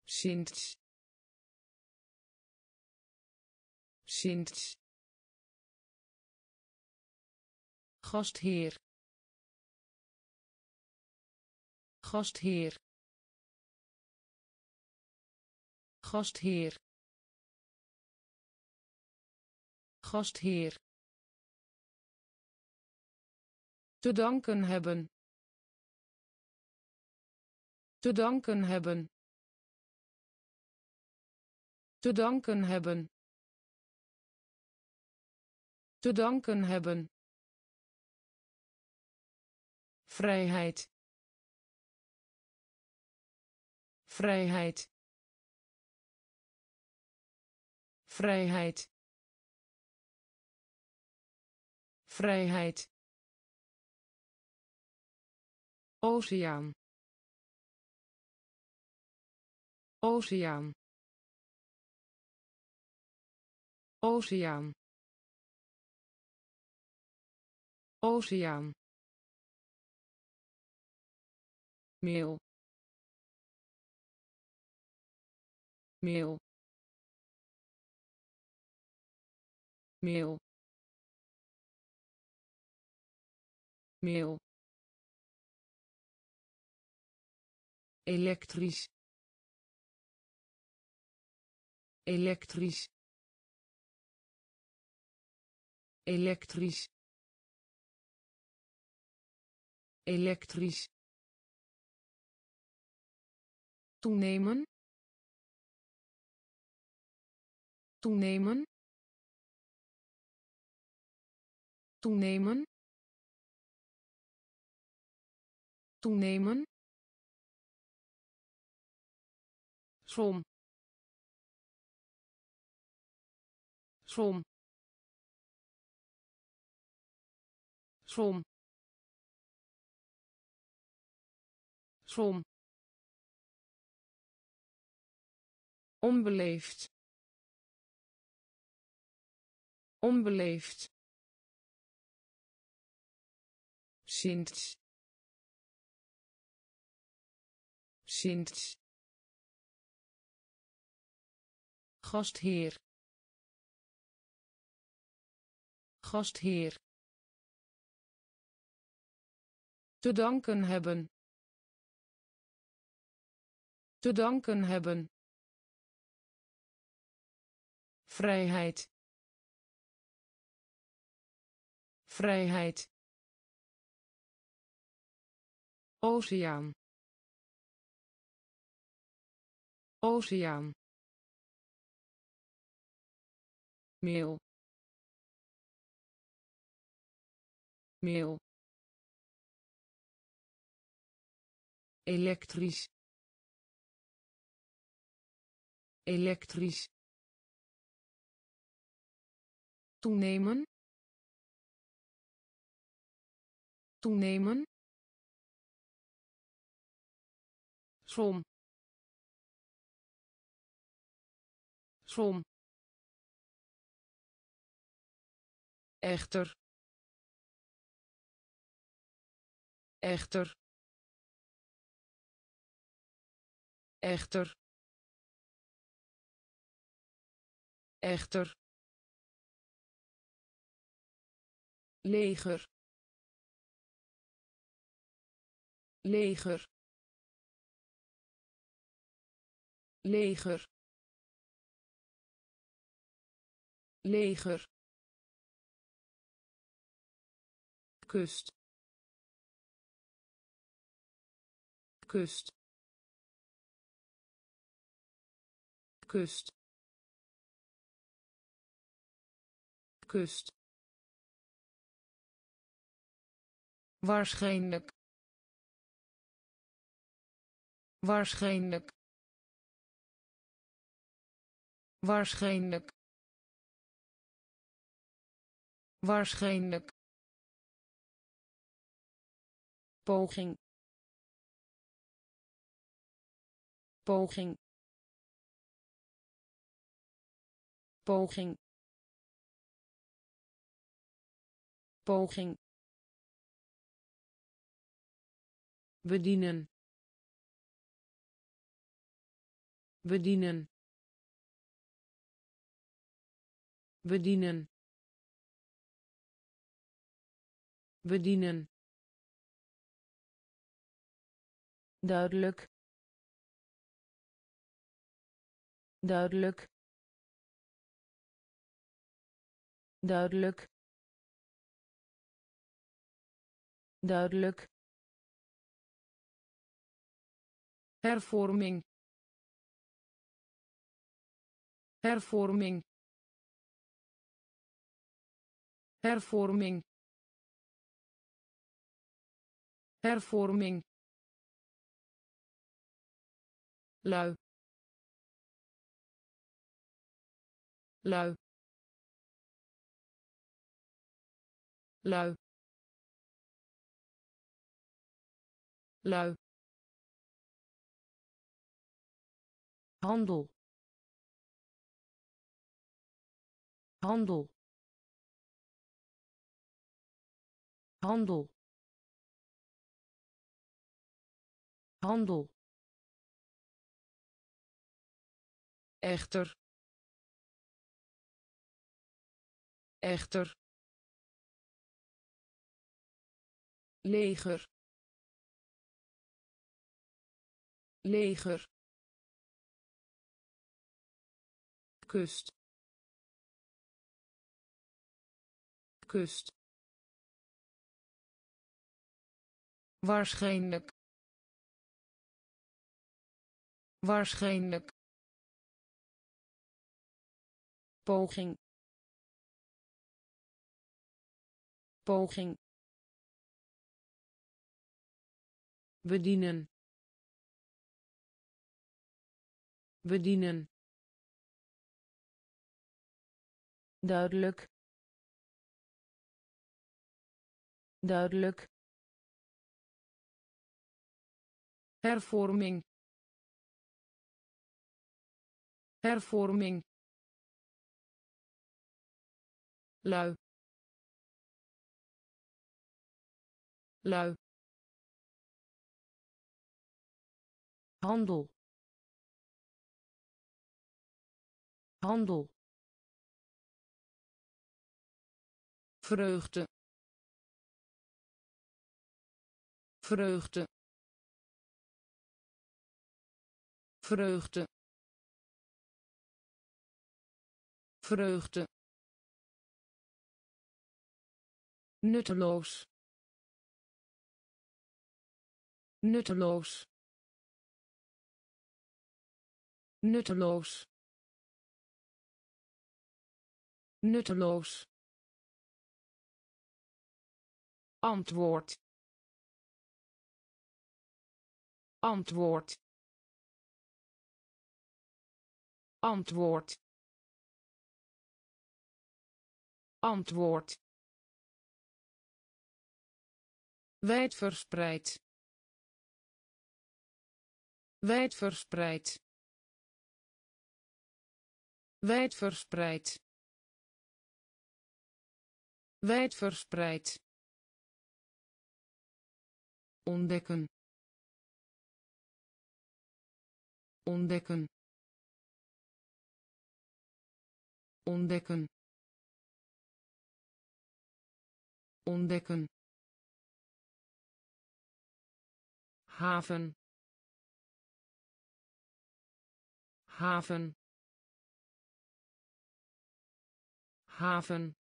Sint. Sint. Gastheer. Gastheer. Gastheer. Gastheer. Te danken hebben. Te danken hebben. Te danken hebben. Te danken hebben. Vrijheid. Vrijheid. Vrijheid. Vrijheid. Oceaan. Oceaan. Oceaan. Oceaan. Meel meel meel meel elektrisch. Elektrisch. Elektrisch. Elektrisch toenemen. Toenemen. Toenemen. Toenemen. Som. Som. Som. Som onbeleefd. Onbeleefd. Sinds. Sinds. Gastheer. Gastheer. Te danken hebben. Te danken hebben vrijheid. Vrijheid. Oceaan. Oceaan. Meel. Meel. Elektrisch. Elektrisch toenemen. Toenemen. Som. Som. Echter. Echter. Echter. Echter leger. Leger. Leger. Leger. Kust. Kust. Kust. Kust waarschijnlijk. Waarschijnlijk. Waarschijnlijk. Waarschijnlijk. Poging. Poging. Poging. Poging bedienen. Bedienen. Bedienen. Bedienen. Duidelijk. Duidelijk. Duidelijk. Duidelijk hervorming. Hervorming. Hervorming. Hervorming. Lui. Lui. Lui. Lui handel. Handel. Handel. Handel. Echter. Echter. Leger. Leger kust. Kust. Waarschijnlijk. Waarschijnlijk. Poging. Poging. Bedienen. Bedienen duidelijk. Duidelijk. Hervorming. Hervorming. Lui. Lui. Handel. Handel vreugde. Vreugde. Vreugde. Vreugde. Nutteloos. Nutteloos. Nutteloos. Nutteloos antwoord. Antwoord. Antwoord. Antwoord. Wijdverspreid. Wijdverspreid. Wijdverspreid. Wijdverspreid ontdekken. Ontdekken. Ontdekken. Ontdekken. Haven. Haven. Haven.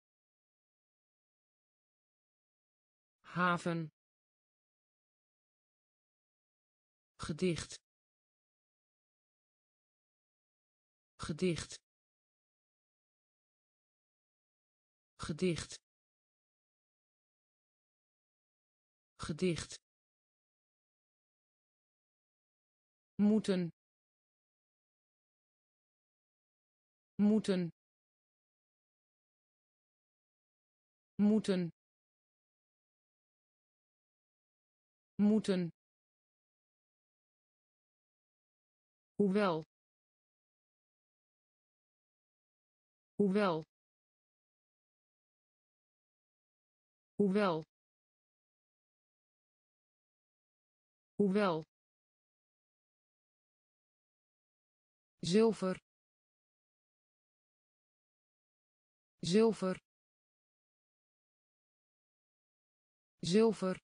Haven gedicht. Gedicht. Gedicht. Gedicht. Moeten. Moeten. Moeten. Moeten hoewel. Hoewel. Hoewel. Hoewel. Zilver. Zilver. Zilver.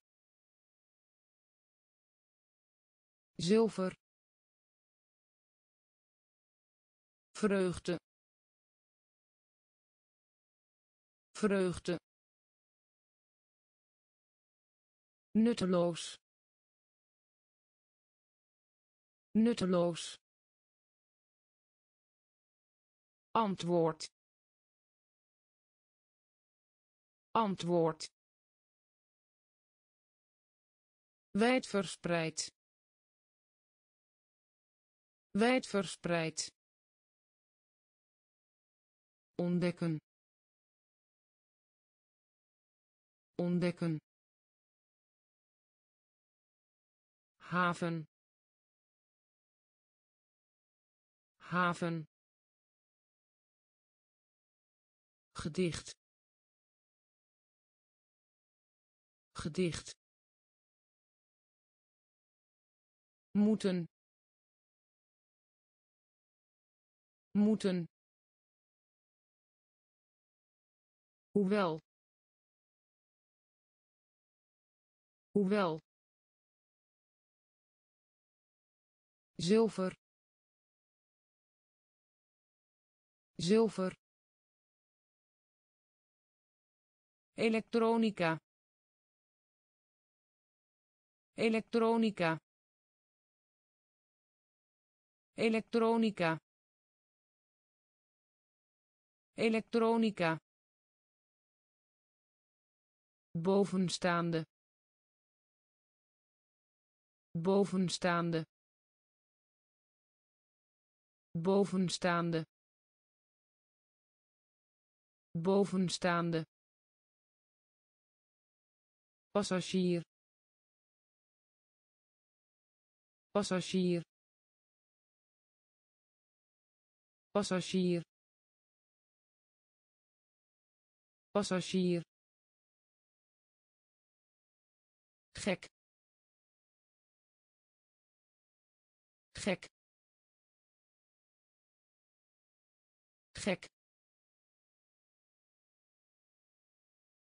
Zilver vreugde. Vreugde. Nutteloos. Nutteloos. Antwoord. Antwoord. Wijdverspreid. Wijdverspreid ontdekken. Ontdekken. Haven. Haven. Gedicht. Gedicht. Moeten. Moeten hoewel. Hoewel. Zilver. Zilver. Elektronica. Elektronica. Elektronica. Elektronica bovenstaande bovenstaande bovenstaande bovenstaande passagier passagier passagier passagier gek. Gek. Gek.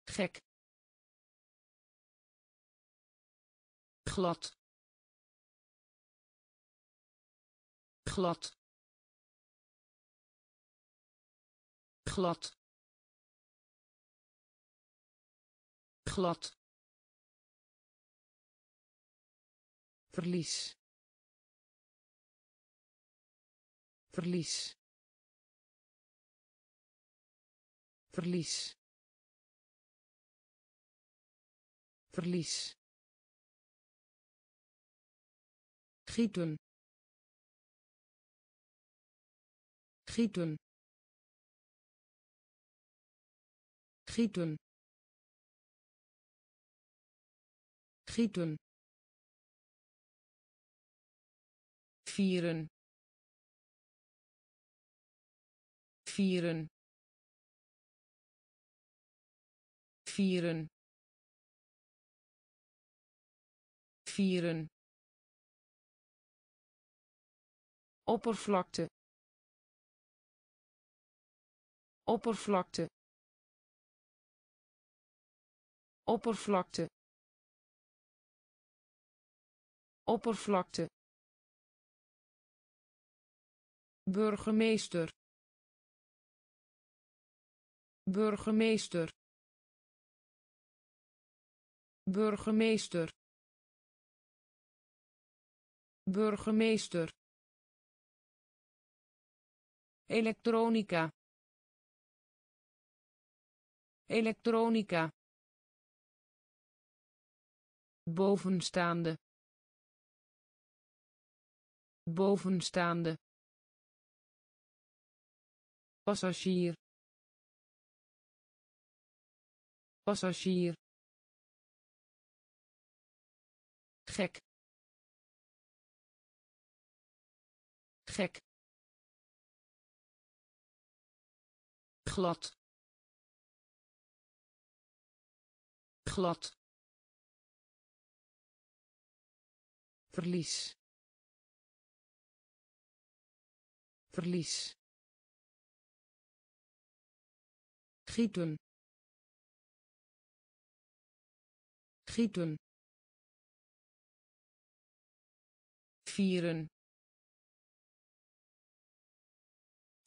Gek. Glad. Glad. Glad. Glad verlies. Verlies. Verlies. Verlies. Gieten. Gieten. Gieten. Gieten vieren. Vieren. Vieren. Vieren. Oppervlakte. Oppervlakte. Oppervlakte. Oppervlakte burgemeester. Burgemeester. Burgemeester. Burgemeester. Elektronica. Elektronica. Bovenstaande. Bovenstaande passagier. Passagier. Gek. Gek. Glad. Glad. Verlies. Verlies gieten. Gieten. Vieren.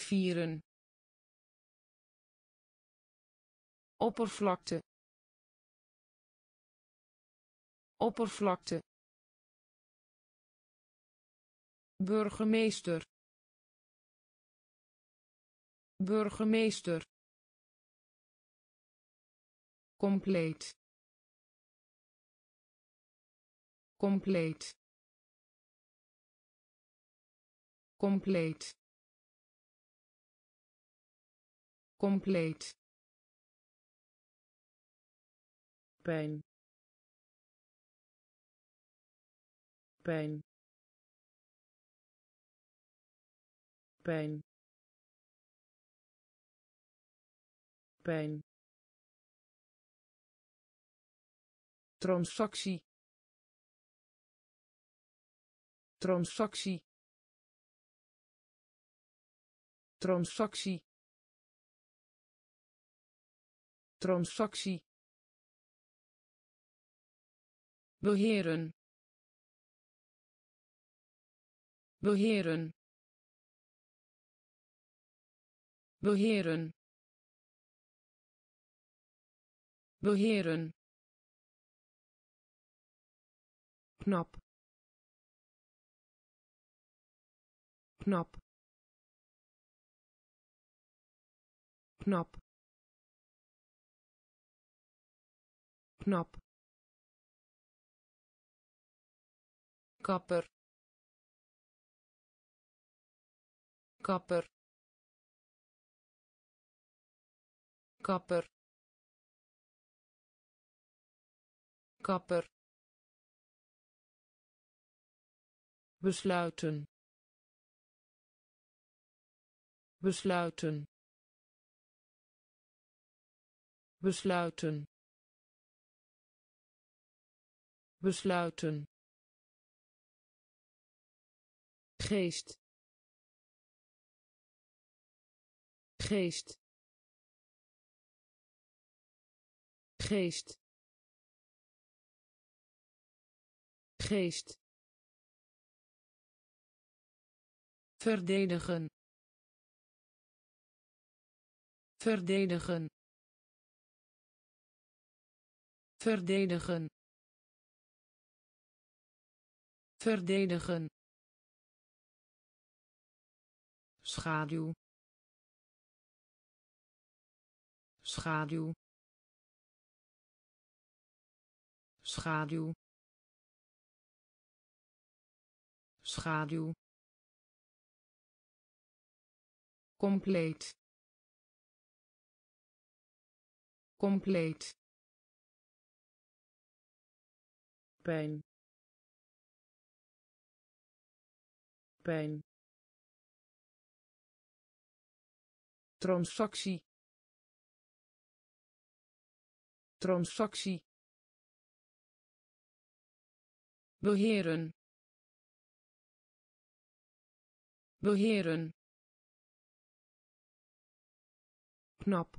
Vieren. Oppervlakte. Oppervlakte. Burgemeester. Burgemeester compleet. Compleet. Compleet. Compleet. Pijn. Pijn. Pijn. Pijn transactie transactie transactie transactie beheren. Beheren. Beheren. Beheren knap. Knap. Knap. Knap. Kapper. Kapper. Kapper. Kapper besluiten. Besluiten. Besluiten. Besluiten. Geest. Geest. Geest. Geest verdedigen. Verdedigen. Verdedigen. Verdedigen. Schaduw. Schaduw. Schaduw. Schaduw compleet. Compleet. Pijn. Pijn. Transactie. Transactie. Beheren. Beheren knap.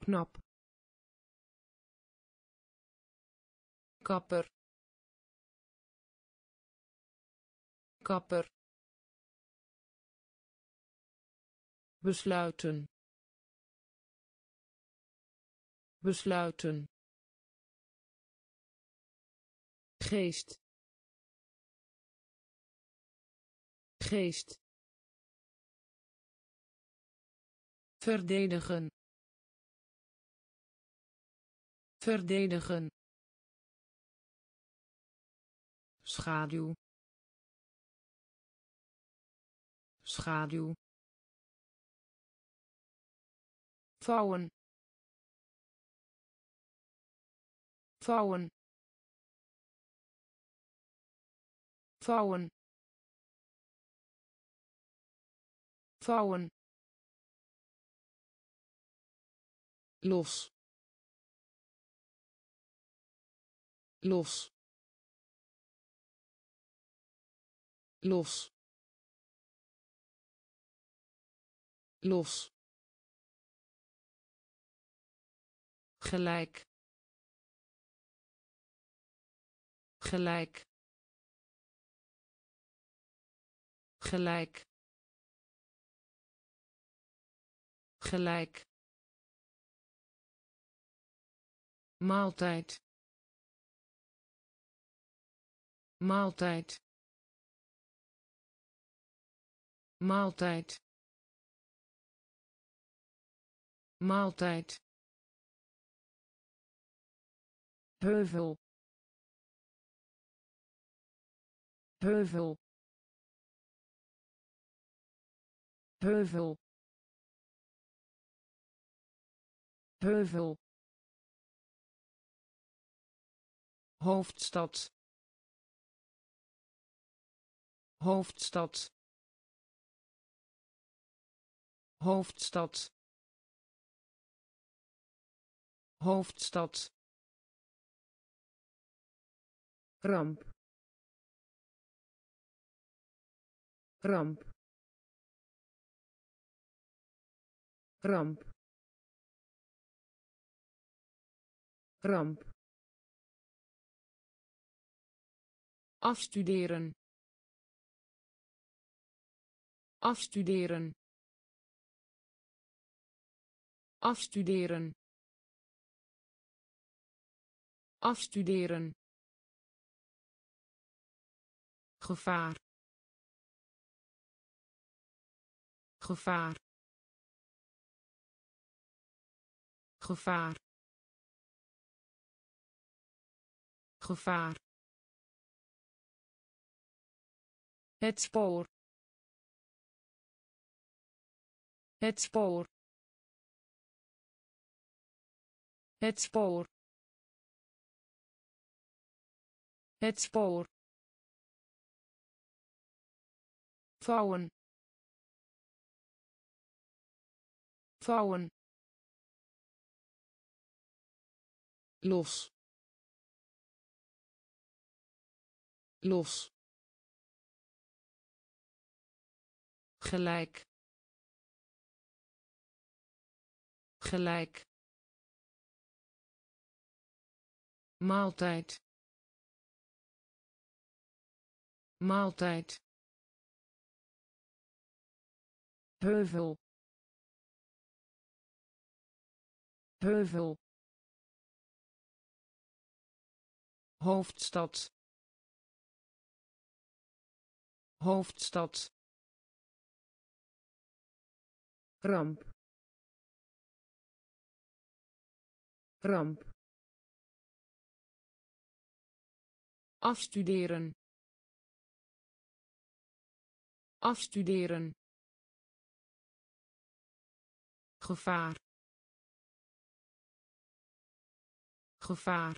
Knap. Kapper. Kapper. Besluiten. Besluiten. Geest. Geest verdedigen. Verdedigen. Schaduw. Schaduw. Vouwen. Vouwen. Vouwen. Vouwen los. Los. Los. Los. Gelijk. Gelijk. Gelijk. Gelijk maaltijd. Maaltijd. Maaltijd. Maaltijd. Heuvel. Heuvel. Heuvel. Heuvel hoofdstad. Hoofdstad. Hoofdstad. Hoofdstad. Ramp. Ramp. Ramp. Ramp afstuderen. Afstuderen. Afstuderen. Afstuderen. Gevaar. Gevaar. Gevaar. Gevaar het spoor. Het spoor. Het spoor. Het spoor. Vouwen vouwen los. Los gelijk. Gelijk. Maaltijd. Maaltijd. Heuvel. Heuvel. Hoofdstad. Hoofdstad ramp. Ramp. Afstuderen. Afstuderen. Gevaar. Gevaar.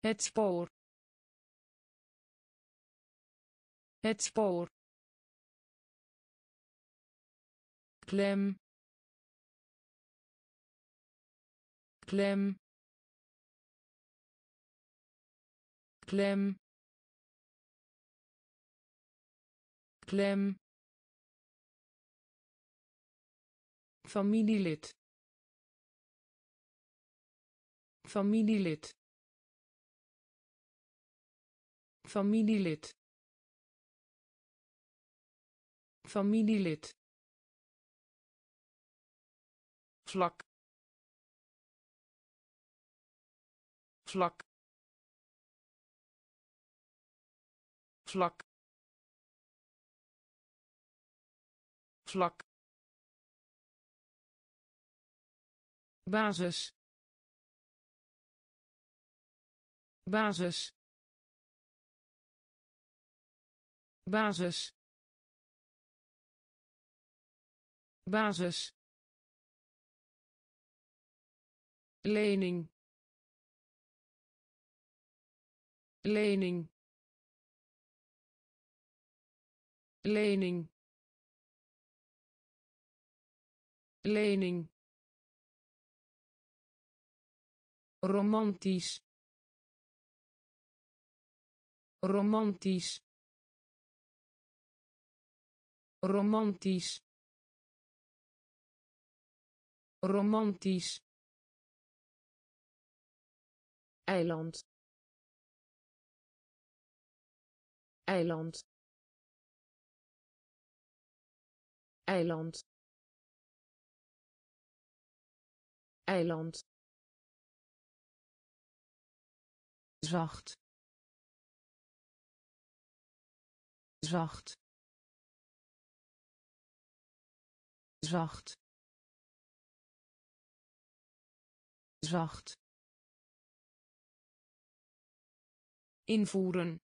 Het spoor. Het spoor klem klem klem klem. Familielid. Familielid. Familielid. Familielid vlak vlak vlak vlak. Basis. Basis. Basis. Basis lening. Lening. Lening. Lening. Romantisch. Romantisch. Romantisch. Romantisch eiland. Eiland. Eiland. Eiland. Zacht zacht zacht zacht invoeren.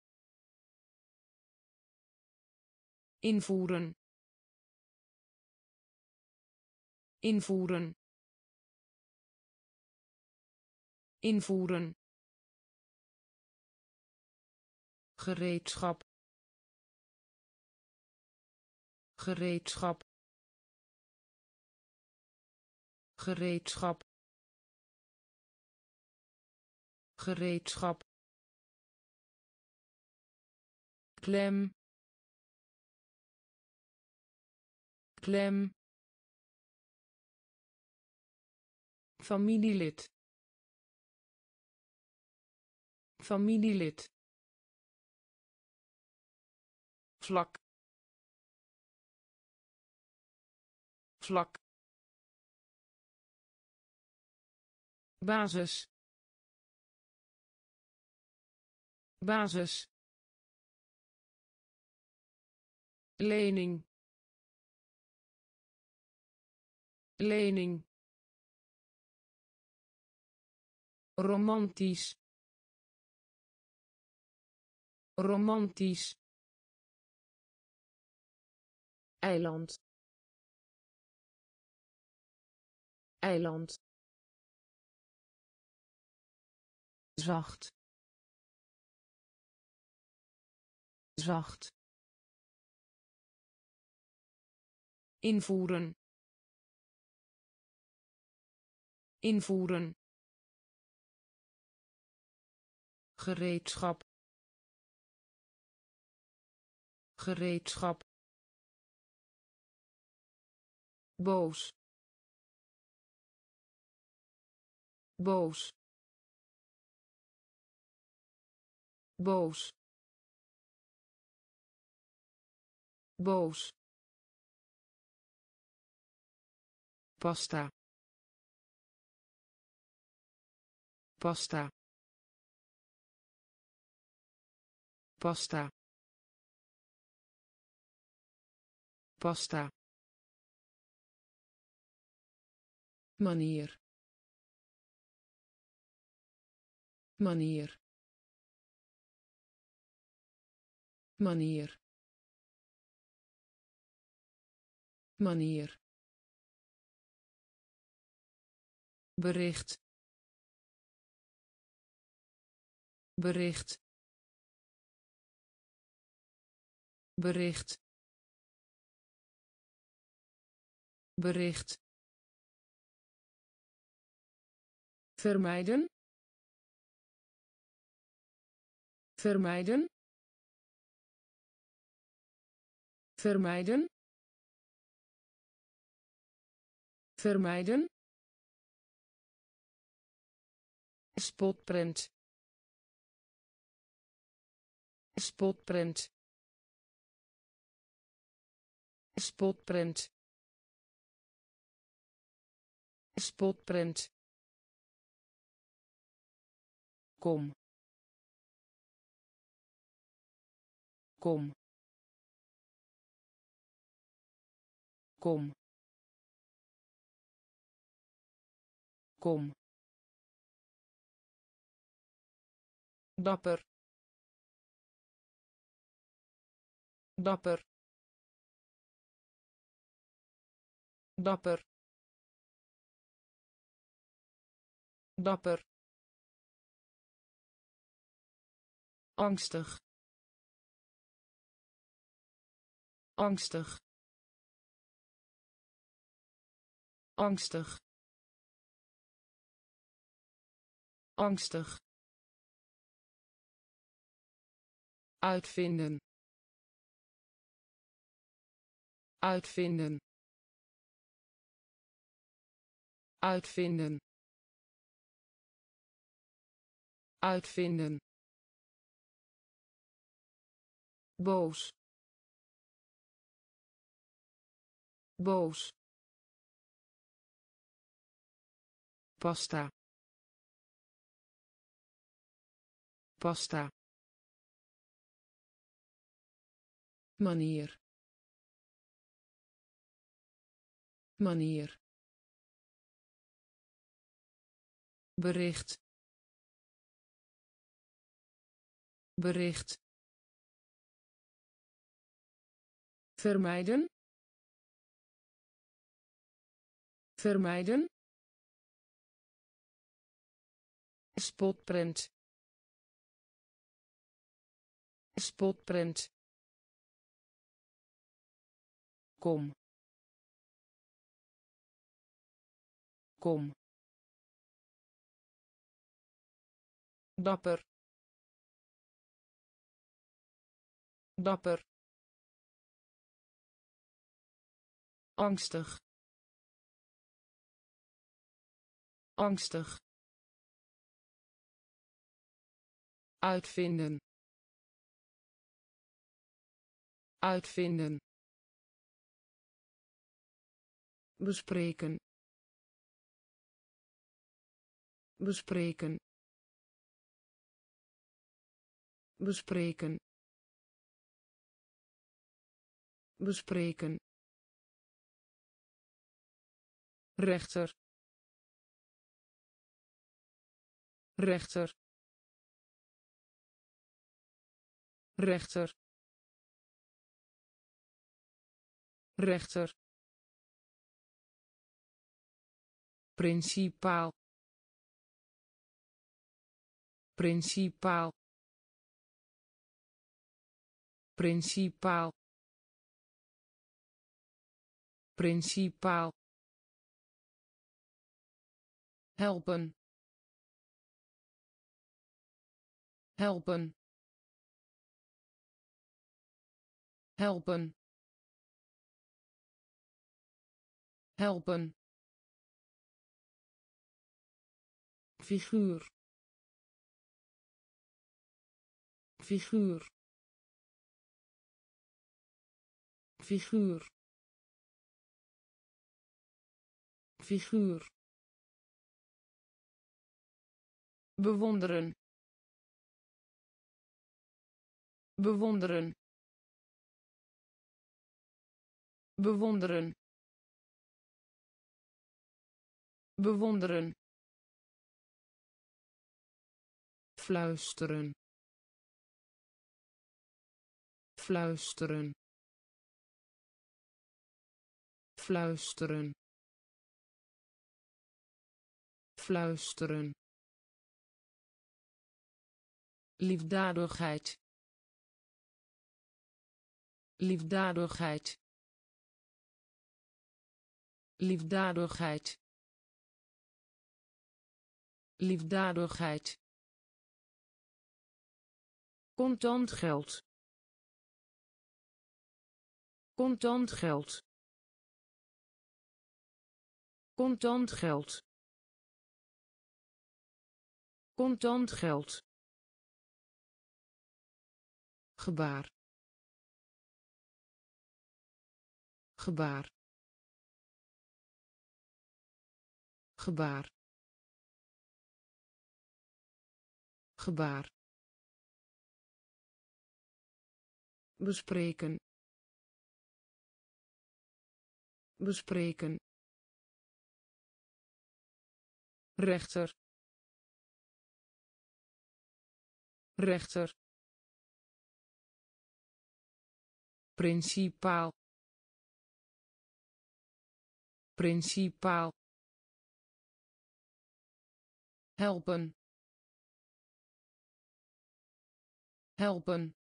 Invoeren. Invoeren. Invoeren. Gereedschap. Gereedschap. Gereedschap. Gereedschap klem klem familielid familielid vlak vlak basis basis lening. Lening. Romantisch. Romantisch. Eiland. Eiland. Zacht. Zacht invoeren. Invoeren. Gereedschap. Gereedschap. Boos. Boos. Boos. Boos pasta. Pasta. Pasta. Pasta. Manier. Manier. Manier. Manier bericht. Bericht. Bericht. Bericht. Vermijden. Vermijden. Vermijden. Vermijden spotprint. Spotprint. Spotprint. Spotprint. Kom. Kom. Kom. Kom dapper. Dapper. Dapper. Dapper. Angstig. Angstig. Angstig. Angstig uitvinden. Uitvinden. Uitvinden. Uitvinden. Boos. Boos. Pasta. Pasta manier. Manier. Bericht. Bericht. Vermijden. Vermijden. Spotprint. Spotprint kom. Kom. Dapper. Dapper. Angstig. Angstig. Uitvinden. Uitvinden bespreken. Bespreken. Bespreken. Bespreken. Rechter. Rechter. Rechter. Rechter principaal. Principaal. Principaal. Principaal. Helpen. Helpen. Helpen. Helpen figuur. Figuur. Figuur. Figuur. Bewonderen. Bewonderen. Bewonderen. Bewonderen fluisteren. Fluisteren. Fluisteren. Fluisteren. Liefdadigheid. Liefdadigheid. Liefdadigheid. Liefdadigheid contant geld. Contant geld. Contant geld. Contant geld. Gebaar. Gebaar. Gebaar. Gebaar bespreken. Bespreken. Rechter. Rechter. Principaal. Principaal. Helpen. Helpen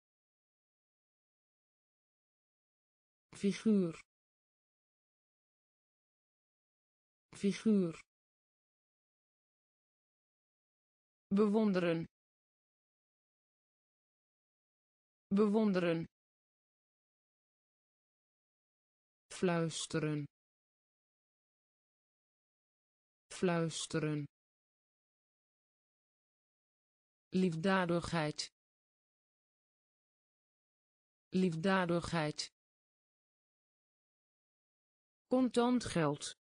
figuur. Figuur. Bewonderen. Bewonderen. Fluisteren. Fluisteren. Liefdadigheid. Liefdadigheid contant geld.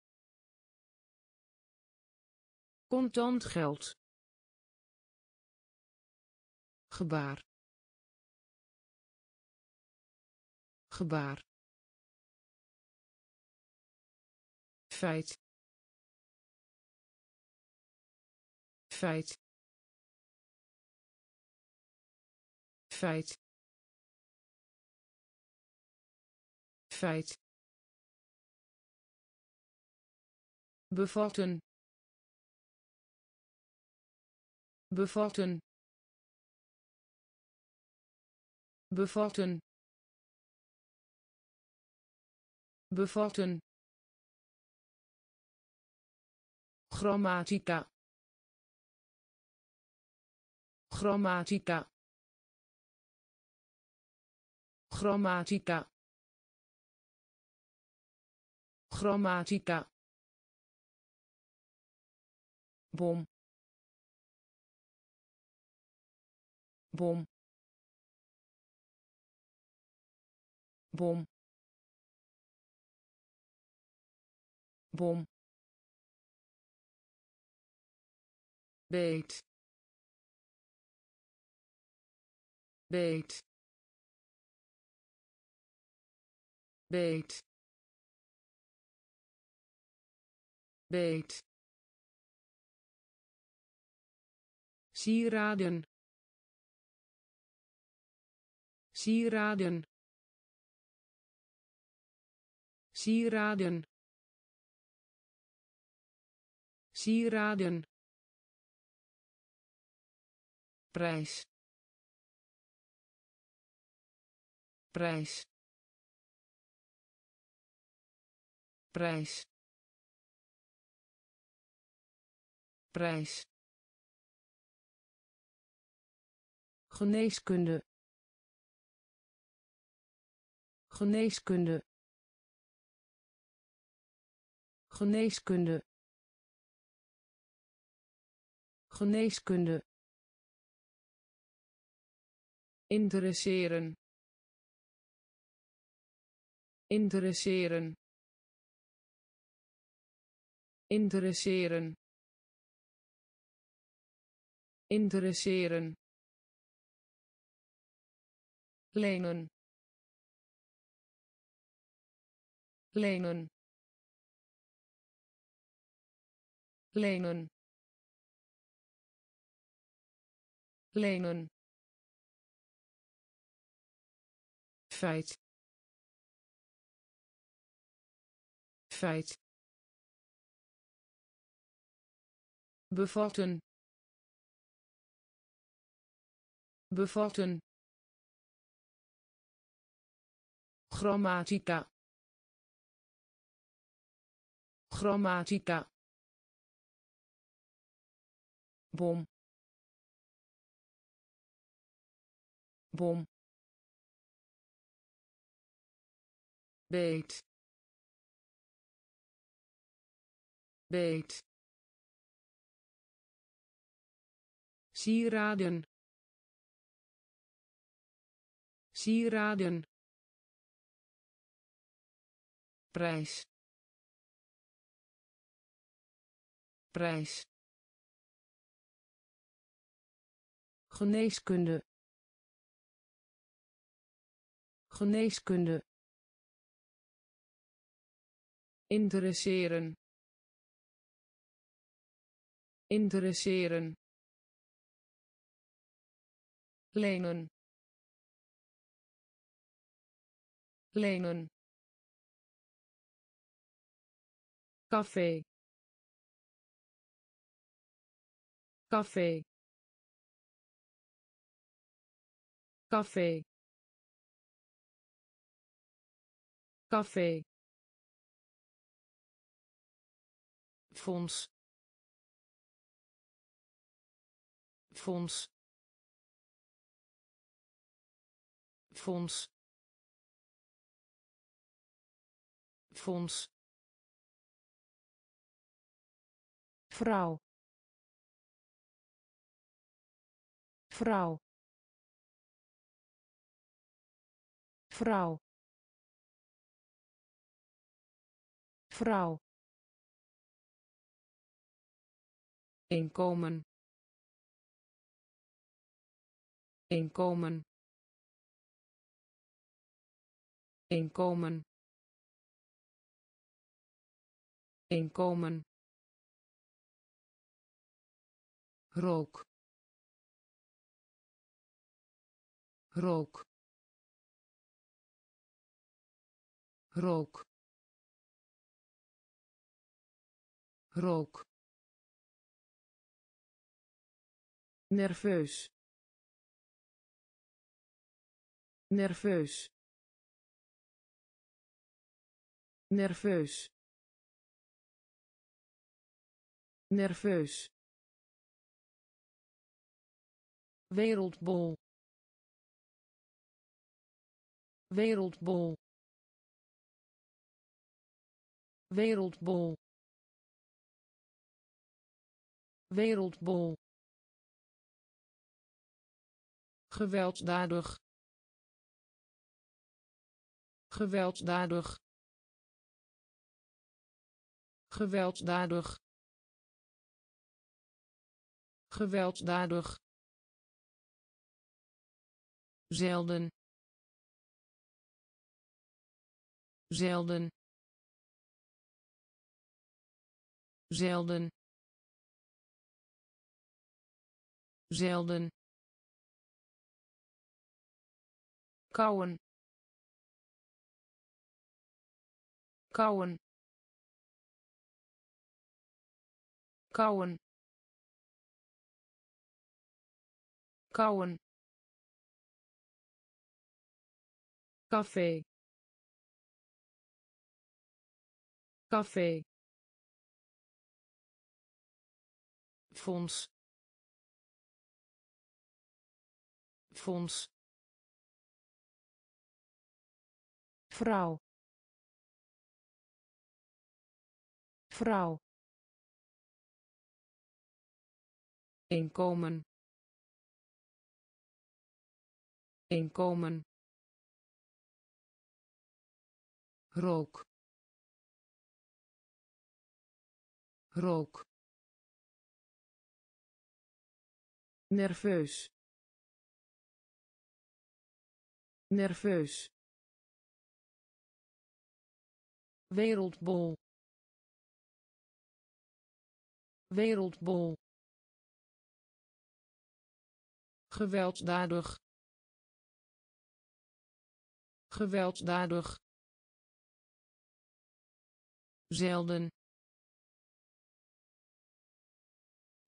Contant geld. Gebaar. Gebaar. Feit. Feit. Feit. Feit bevatten bevatten bevatten bevatten. Grammatica grammatica grammatica. Grammatica bom. Bom. Bom. Bom. Beet. Beet. Beet. Beet sieraden. Sieraden. Sieraden. Sieraden. Prijs. Prijs. Prijs. Prijs geneeskunde. Geneeskunde. Geneeskunde. Geneeskunde. Interesseren. Interesseren. Interesseren. Interesseren lenen. Lenen. Lenen. Lenen. Feit. Feit. Bevatten bevatten grammatica. Grammatica. Bom. Bom. Beet beet sieraden. Sieraden prijs. Prijs. Geneeskunde. Geneeskunde. Interesseren. Interesseren. Lenen. Lenen café. Café. Café. Café. Fonds. Fonds. Fonds. Fonds vrouw. Vrouw. Vrouw. Vrouw. Inkomen. Inkomen. Inkomen. Inkomen rook rook rook rook. Nerveus nerveus nerveus. Nerveus wereldbol wereldbol wereldbol wereldbol. Gewelddadig gewelddadig. Gewelddadig gewelddadig zelden. Zelden. Zelden. Zelden. Kauwen. Kauwen. Kauwen. Kauwen café. Café. Fonds. Fonds. Vrouw. Vrouw. Inkomen. Inkomen rook. Rook. Nerveus. Nerveus. Wereldbol. Wereldbol. Gewelddadig gewelddadig zelden.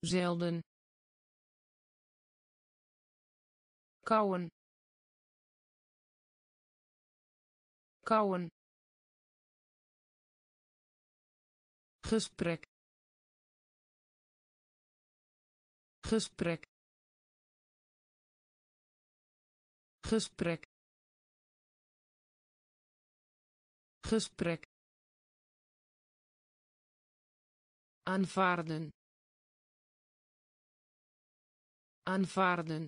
Zelden. Kauwen. Kauwen. Gesprek. Gesprek. Gesprek. Gesprek aanvaarden. Aanvaarden.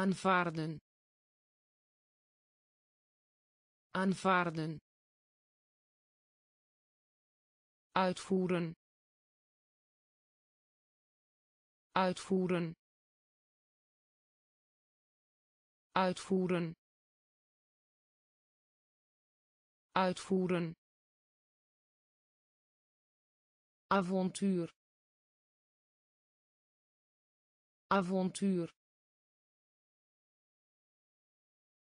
Aanvaarden. Aanvaarden. Uitvoeren. Uitvoeren. Uitvoeren. Uitvoeren avontuur. Avontuur.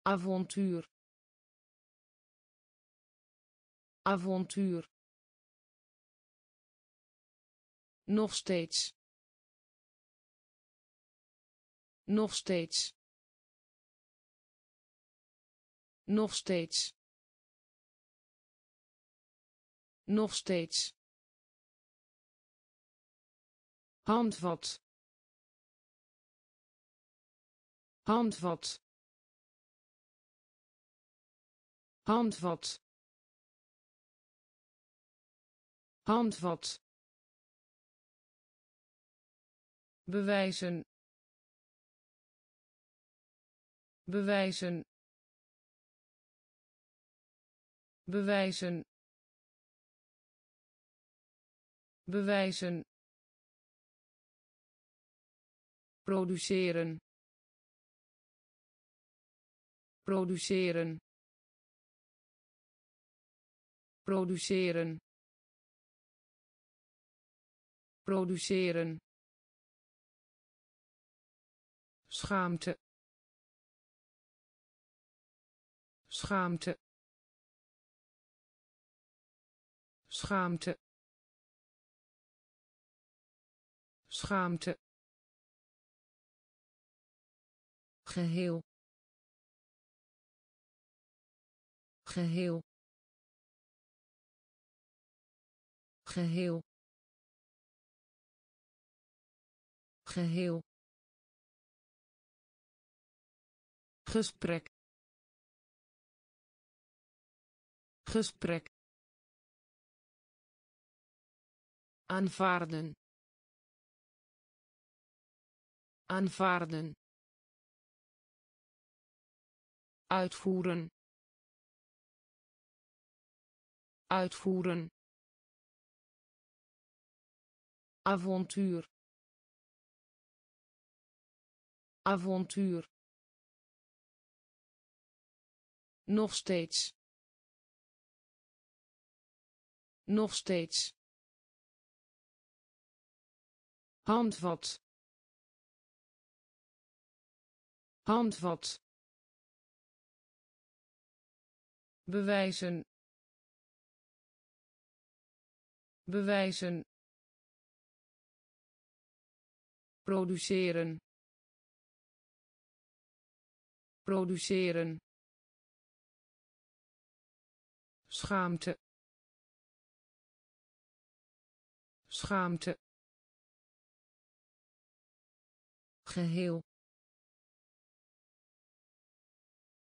Avontuur. Avontuur. Nog steeds. Nog steeds. Nog steeds. Nog steeds handvat. Handvat. Handvat. Handvat. Bewijzen. Bewijzen. Bewijzen. Bewijzen produceren. Produceren. Produceren. Produceren. Schaamte. Schaamte. Schaamte. Schaamte geheel. Geheel. Geheel. Geheel. Gesprek. Gesprek. Aanvaarden. Aanvaarden uitvoeren. Uitvoeren. Avontuur. Avontuur. Nog steeds. Nog steeds. Handvat. Handvat bewijzen. Bewijzen. Produceren. Produceren. Schaamte. Schaamte. Geheel.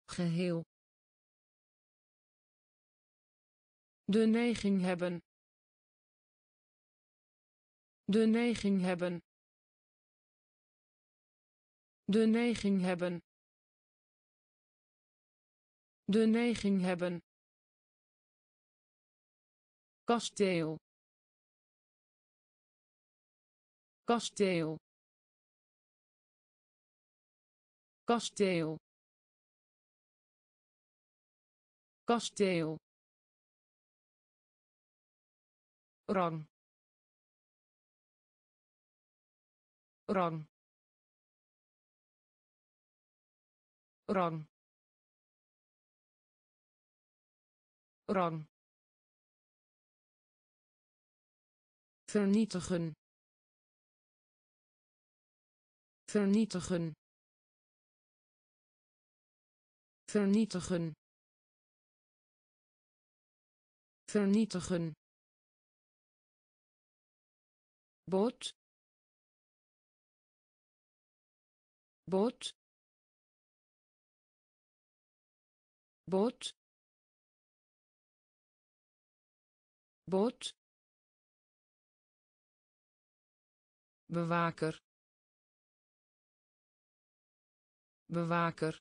Geheel de neiging hebben. De neiging hebben. De neiging hebben. De neiging hebben. Kasteel. Kasteel. Kasteel. Kasteel rang rang rang rang vernietigen. Vernietigen. Vernietigen. Vernietigen bot. Bot. Bot. Bot. Bewaker. Bewaker.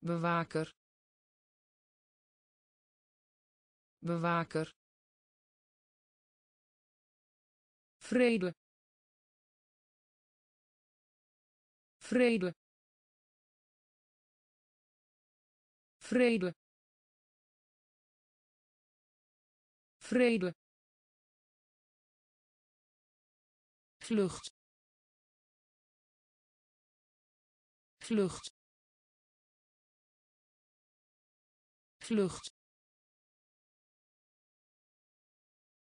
Bewaker. Bewaker vrede. Vrede. Vrede. Vrede. Vlucht. Vlucht. Vlucht.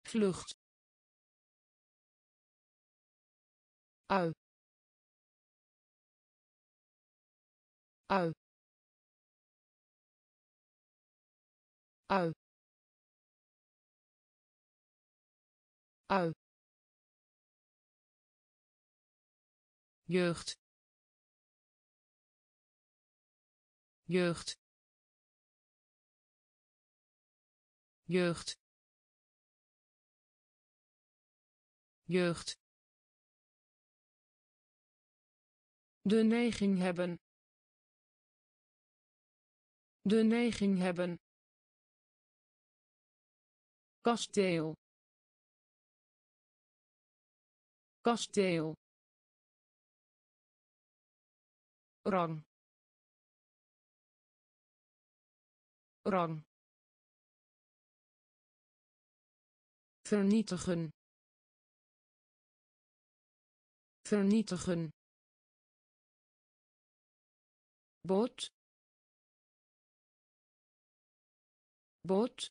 Vlucht ui ui ui ui jeugd. Jeugd. Jeugd. Jeugd de neiging hebben. De neiging hebben. Kasteel. Kasteel. Rang. Rang. Vernietigen. Vernietigen bot. Bot.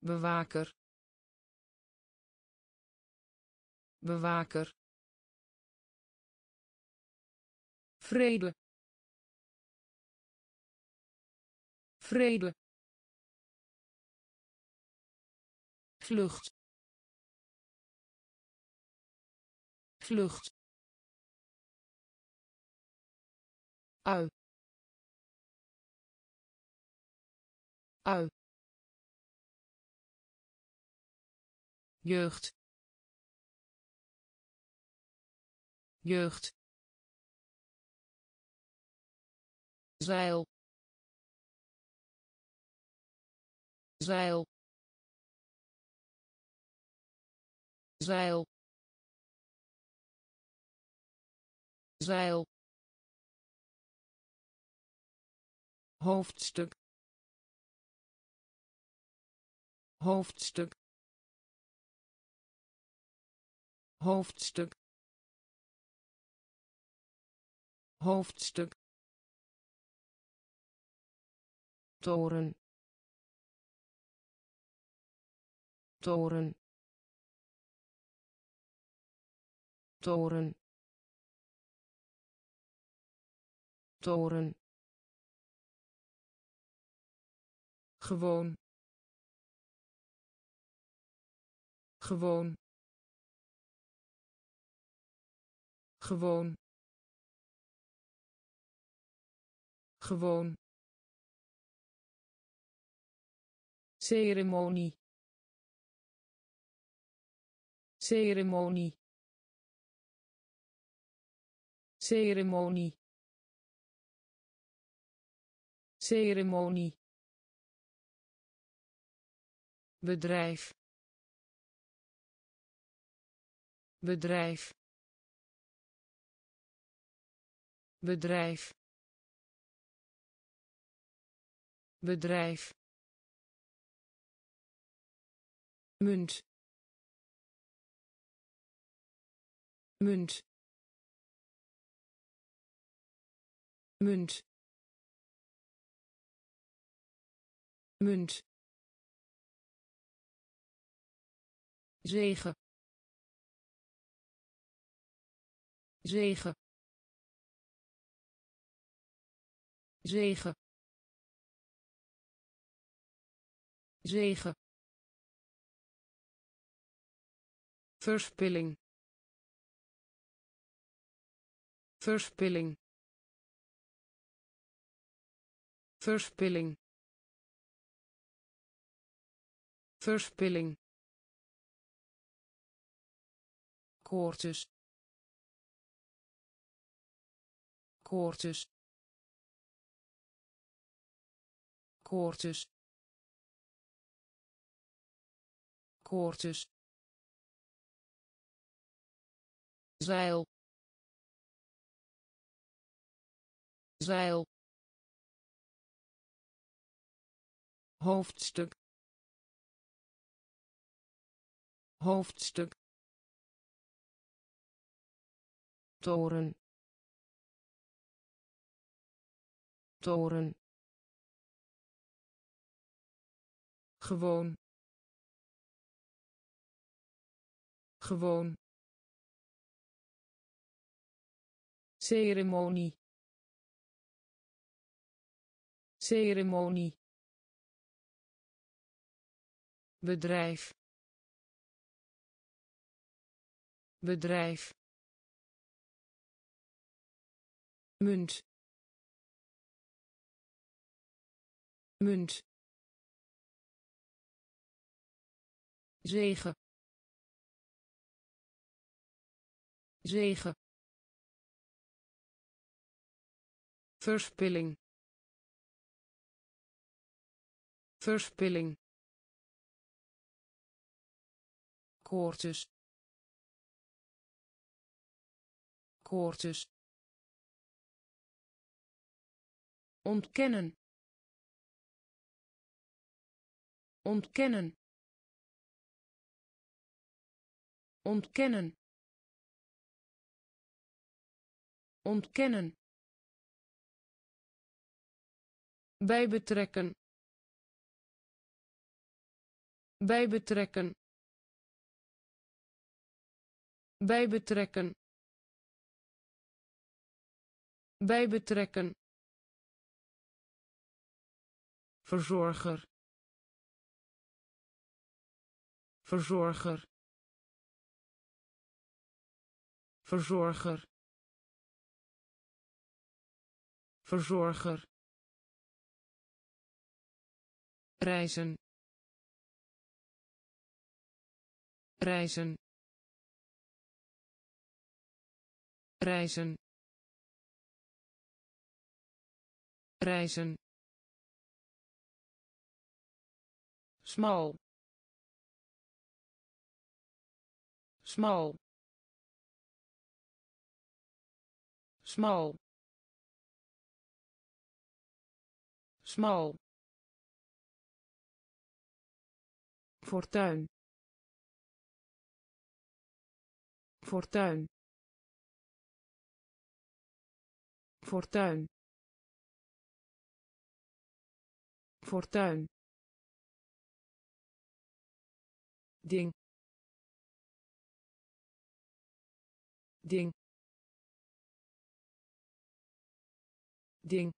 Bewaker. Bewaker. Vrede. Vrede. Vlucht. Vlucht ui ui jeugd. Jeugd. Zeil. Zeil. Zeil. Zeil hoofdstuk. Hoofdstuk. Hoofdstuk. Hoofdstuk. Toren. Toren. Toren. Toren gewoon. Gewoon. Gewoon. Gewoon. Ceremonie. Ceremonie. Ceremonie. Ceremonie bedrijf bedrijf bedrijf bedrijf. Munt. Munt. Munt. Munt zegen. Zegen. Zegen. Zegen. Verspilling. Verspilling. Verspilling. Verspilling koortjes. Koortjes. Koortjes. Koortjes. Zeil. Zeil. Hoofdstuk. Hoofdstuk toren. Toren. Gewoon. Gewoon. Ceremonie. Ceremonie. Bedrijf. Bedrijf munt. Munt. Zegen. Zegen. Verspilling. Verspilling. Koortjes. Koortjes ontkennen. Ontkennen. Ontkennen. Ontkennen. Bij betrekken. Bij betrekken verzorger verzorger verzorger verzorger. Reizen reizen. Reizen reizen smal. Smal. Smal. Smal. Fortuin. Fortuin. Fortuin. Fortuin ding. Ding. Ding.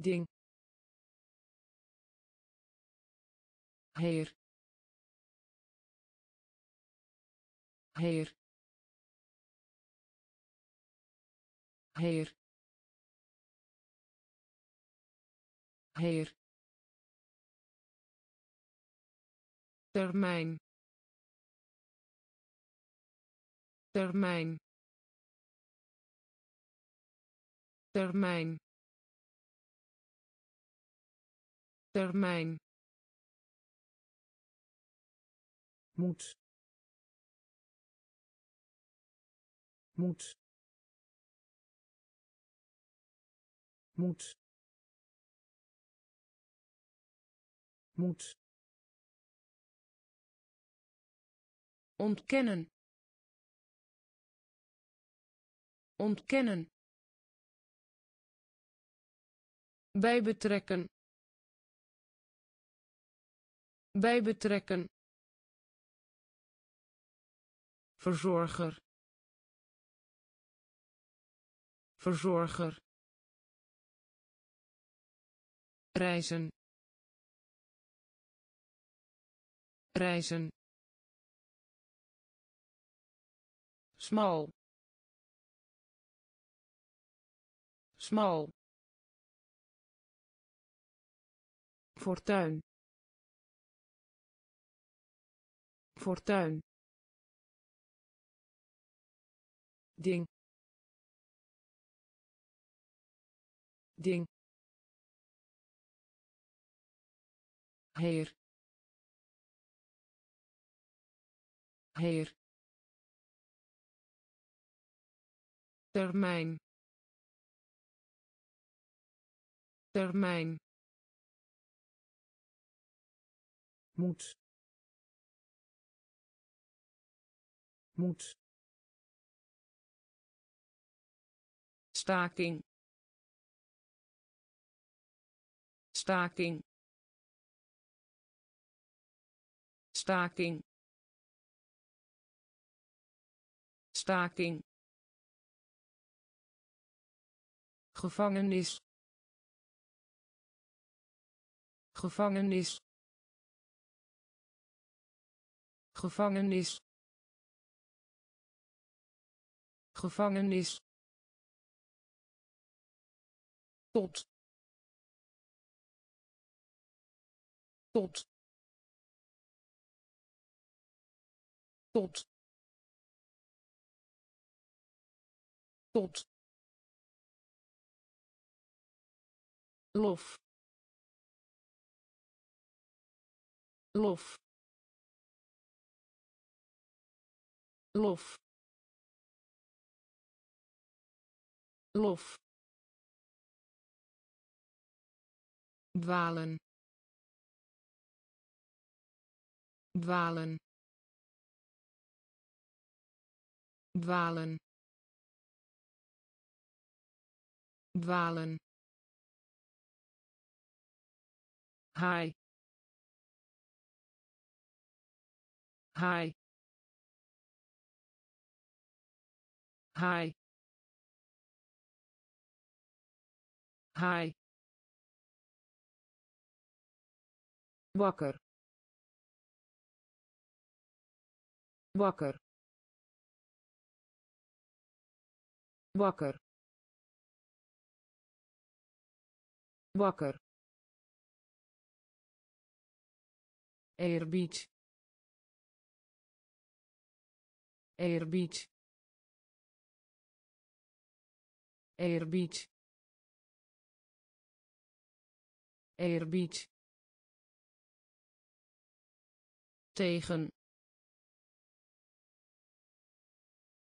Ding. Heer. Heer. Heer. Heer termijn. Termijn. Termijn. Termijn. Moet. Moet. Moet. Moet ontkennen. Ontkennen. Bij betrekken. Bij betrekken. Verzorger. Verzorger. Reizen. Reizen smal. Smal. Fortuin. Fortuin. Ding. Ding. Heer. Heer termijn. Termijn. Moet. Moet. Staking. Staking. Staking. Staking gevangenis. Gevangenis. Gevangenis. Gevangenis. Tot. Tot. Tot. Tot lof lof lof lof. Dwalen dwalen dwalen dwalen haai haai haai haai wakker wakker wakker wakker eerbied eerbied eerbied eerbied tegen.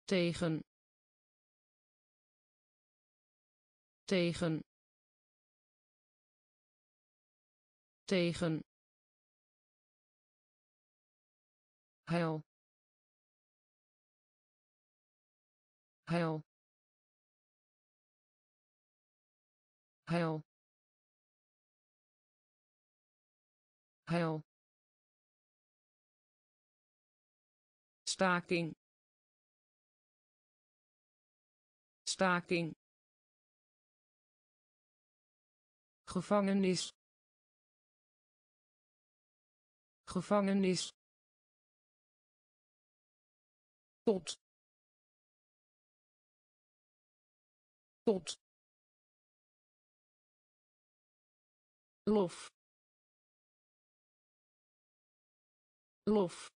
Tegen. Tegen. Tegen heil. Heil. Heil. Heil. Staking. Staking. Gevangenis. Gevangenis tot tot lof. Lof.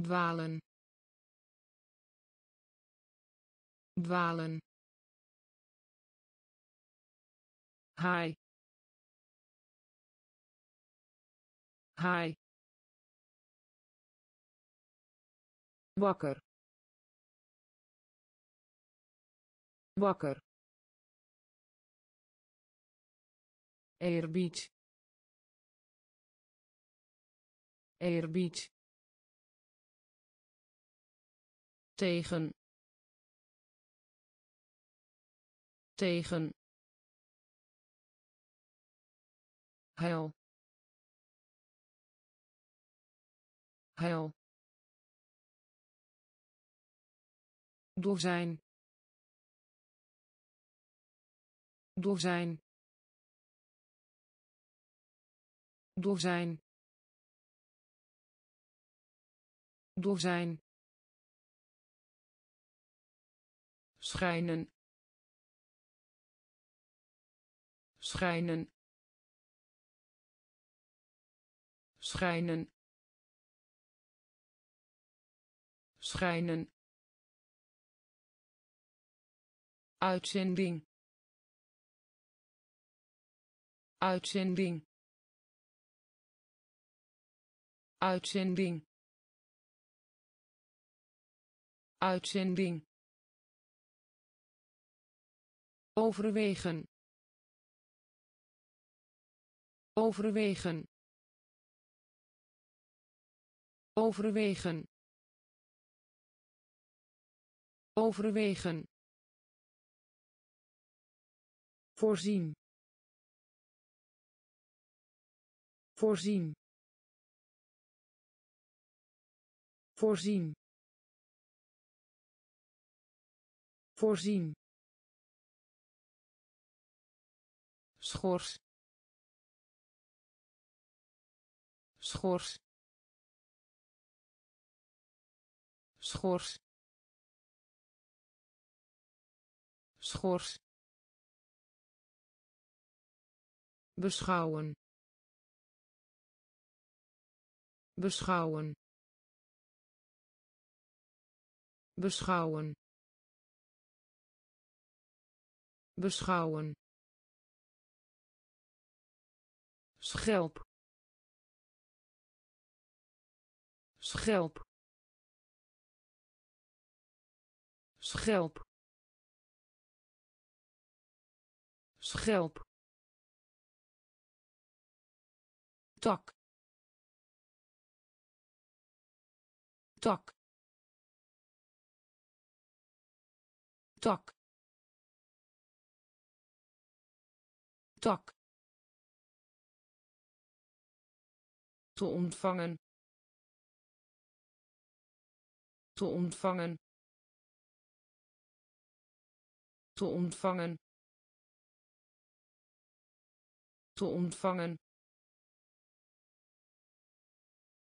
Dwalen dwalen haai. Haai wakker. Wakker. Eerbied. Eerbied. Tegen. Tegen. Heil. Heil dozijn dozijn dozijn dozijn schijnen. Schijnen. Schijnen. Schijnen uitzending. Uitzending. Uitzending. Uitzending. Overwegen. Overwegen. Overwegen. Overwegen voorzien. Voorzien. Voorzien. Voorzien. Schors. Schors. Schors. Schors beschouwen. Beschouwen. Beschouwen. Beschouwen. Schelp. Schelp. Schelp. Schelp tak tak tak tak te ontvangen. Te ontvangen. Te ontvangen. Te ontvangen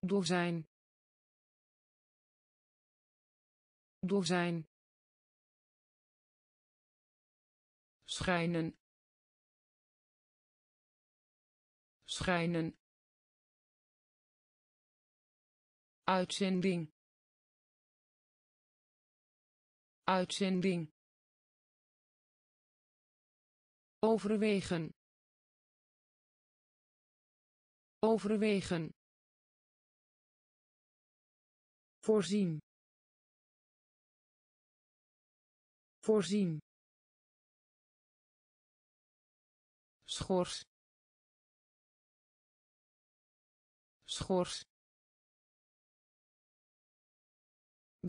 dozijn dozijn schijnen. Schijnen. Uitzending. Uitzending. Overwegen. Overwegen voorzien. Voorzien. Schors. Schors.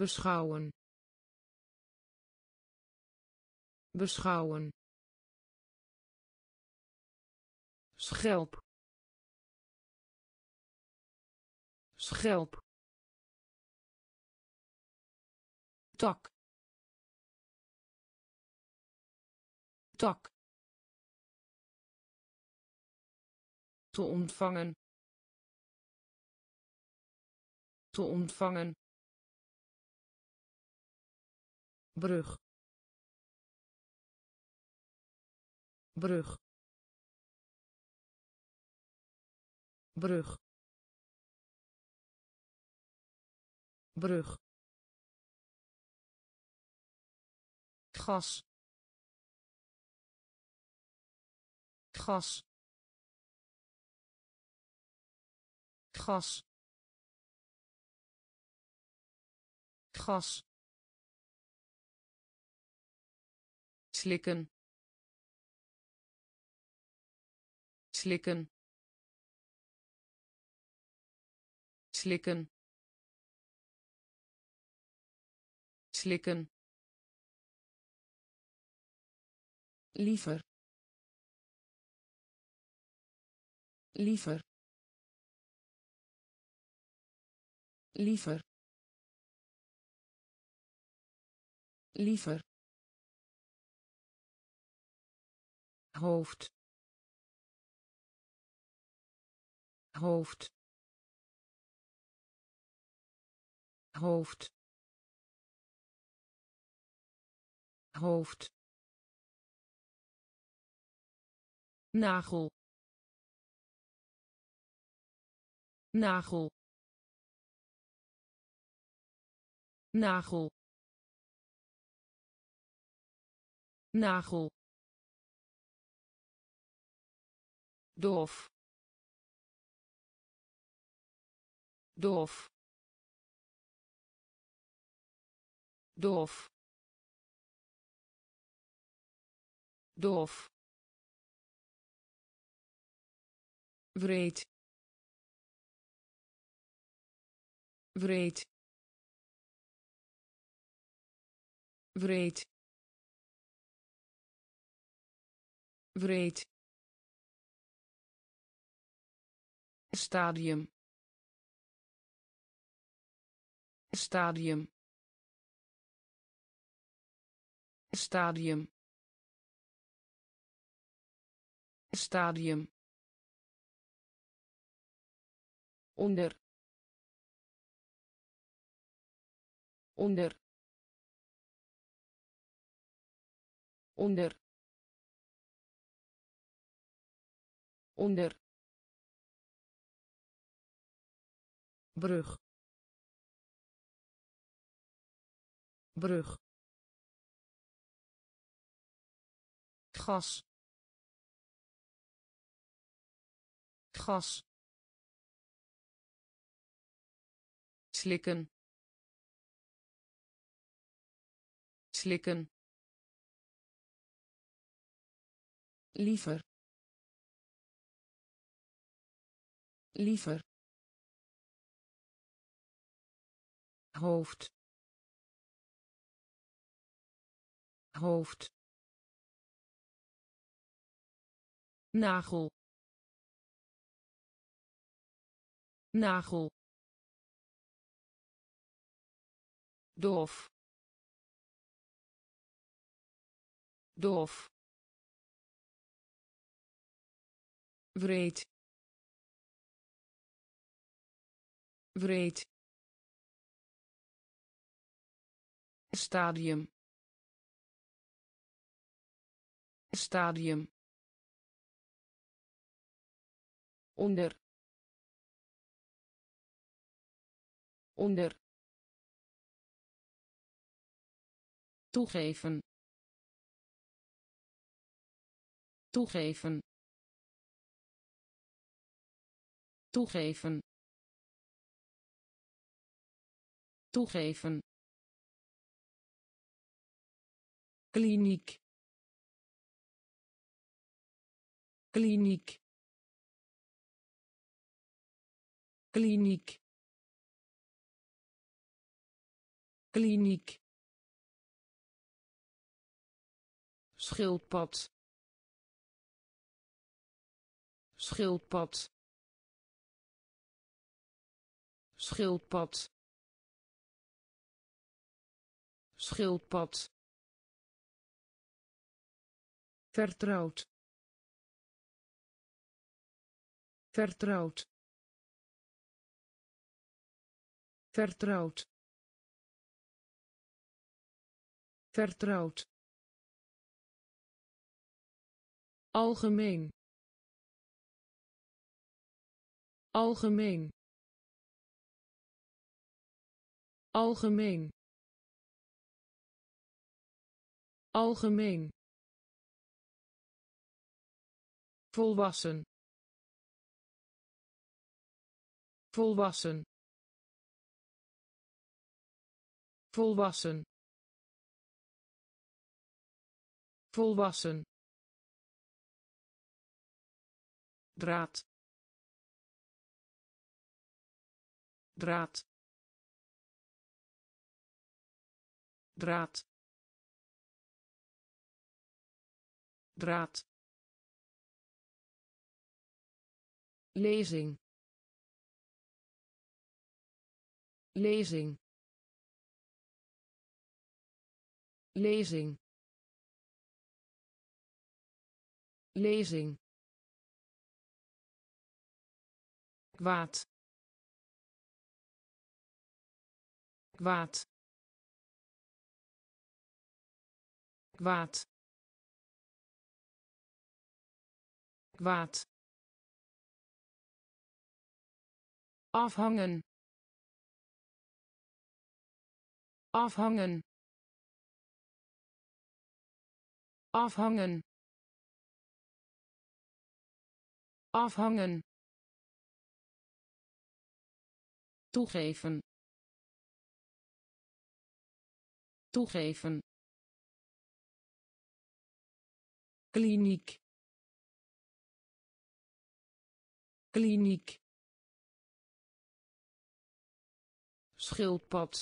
Beschouwen. Beschouwen. Schelp. Schelp tak tak te ontvangen. Te ontvangen. Brug. Brug. Brug. Brug gas. Gas. Gas. Gas. Slikken. Slikken. Slikken. Slikken liever. Liever. Liever. Liever. Hoofd. Hoofd. Hoofd. Hoofd nagel. Nagel. Nagel. Nagel. Doof doof doof doof wreed wreed wreed wreed stadium. Stadium. Stadium. Stadium onder onder onder onder. Brug. Brug. Gas. Gas slikken. Slikken. Liever. Liever. Hoofd. Hoofd. Nagel. Nagel doof. Doof. Wreed wreed stadium. Stadium. Onder. Onder toegeven. Toegeven. Toegeven. Toegeven. Kliniek. Kliniek. Kliniek. Kliniek schildpad. Schildpad. Schildpad. Schildpad. Vertrouwd. Vertrouwd. Vertrouwd. Vertrouwd algemeen. Algemeen. Algemeen. Algemeen. Volwassen. Volwassen. Volwassen. Volwassen draad. Draad. Draad. Draad. Lezing. Lezing. Lezing. Lezing kwaad. Kwaad. Kwaad. Kwaad. Afhangen. Afhangen. Afhangen. Afhangen toegeven. Toegeven. Kliniek. Kliniek. Schildpad.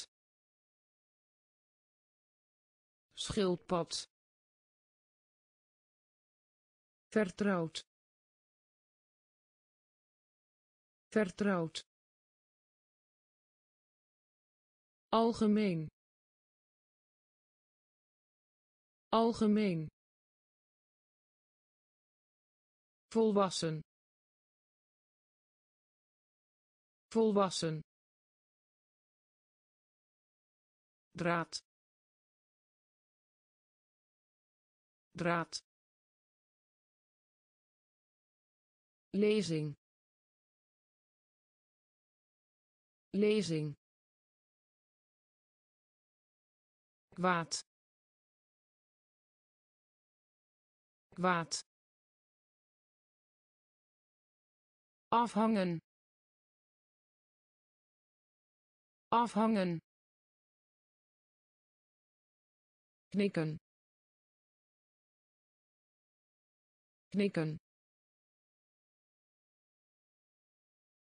Schildpad. Vertrouwd. Vertrouwd algemeen. Algemeen. Volwassen. Volwassen. Draad. Draad. Lezing. Lezing kwaad. Kwaad. Afhangen. Afhangen. Knikken. Knikken.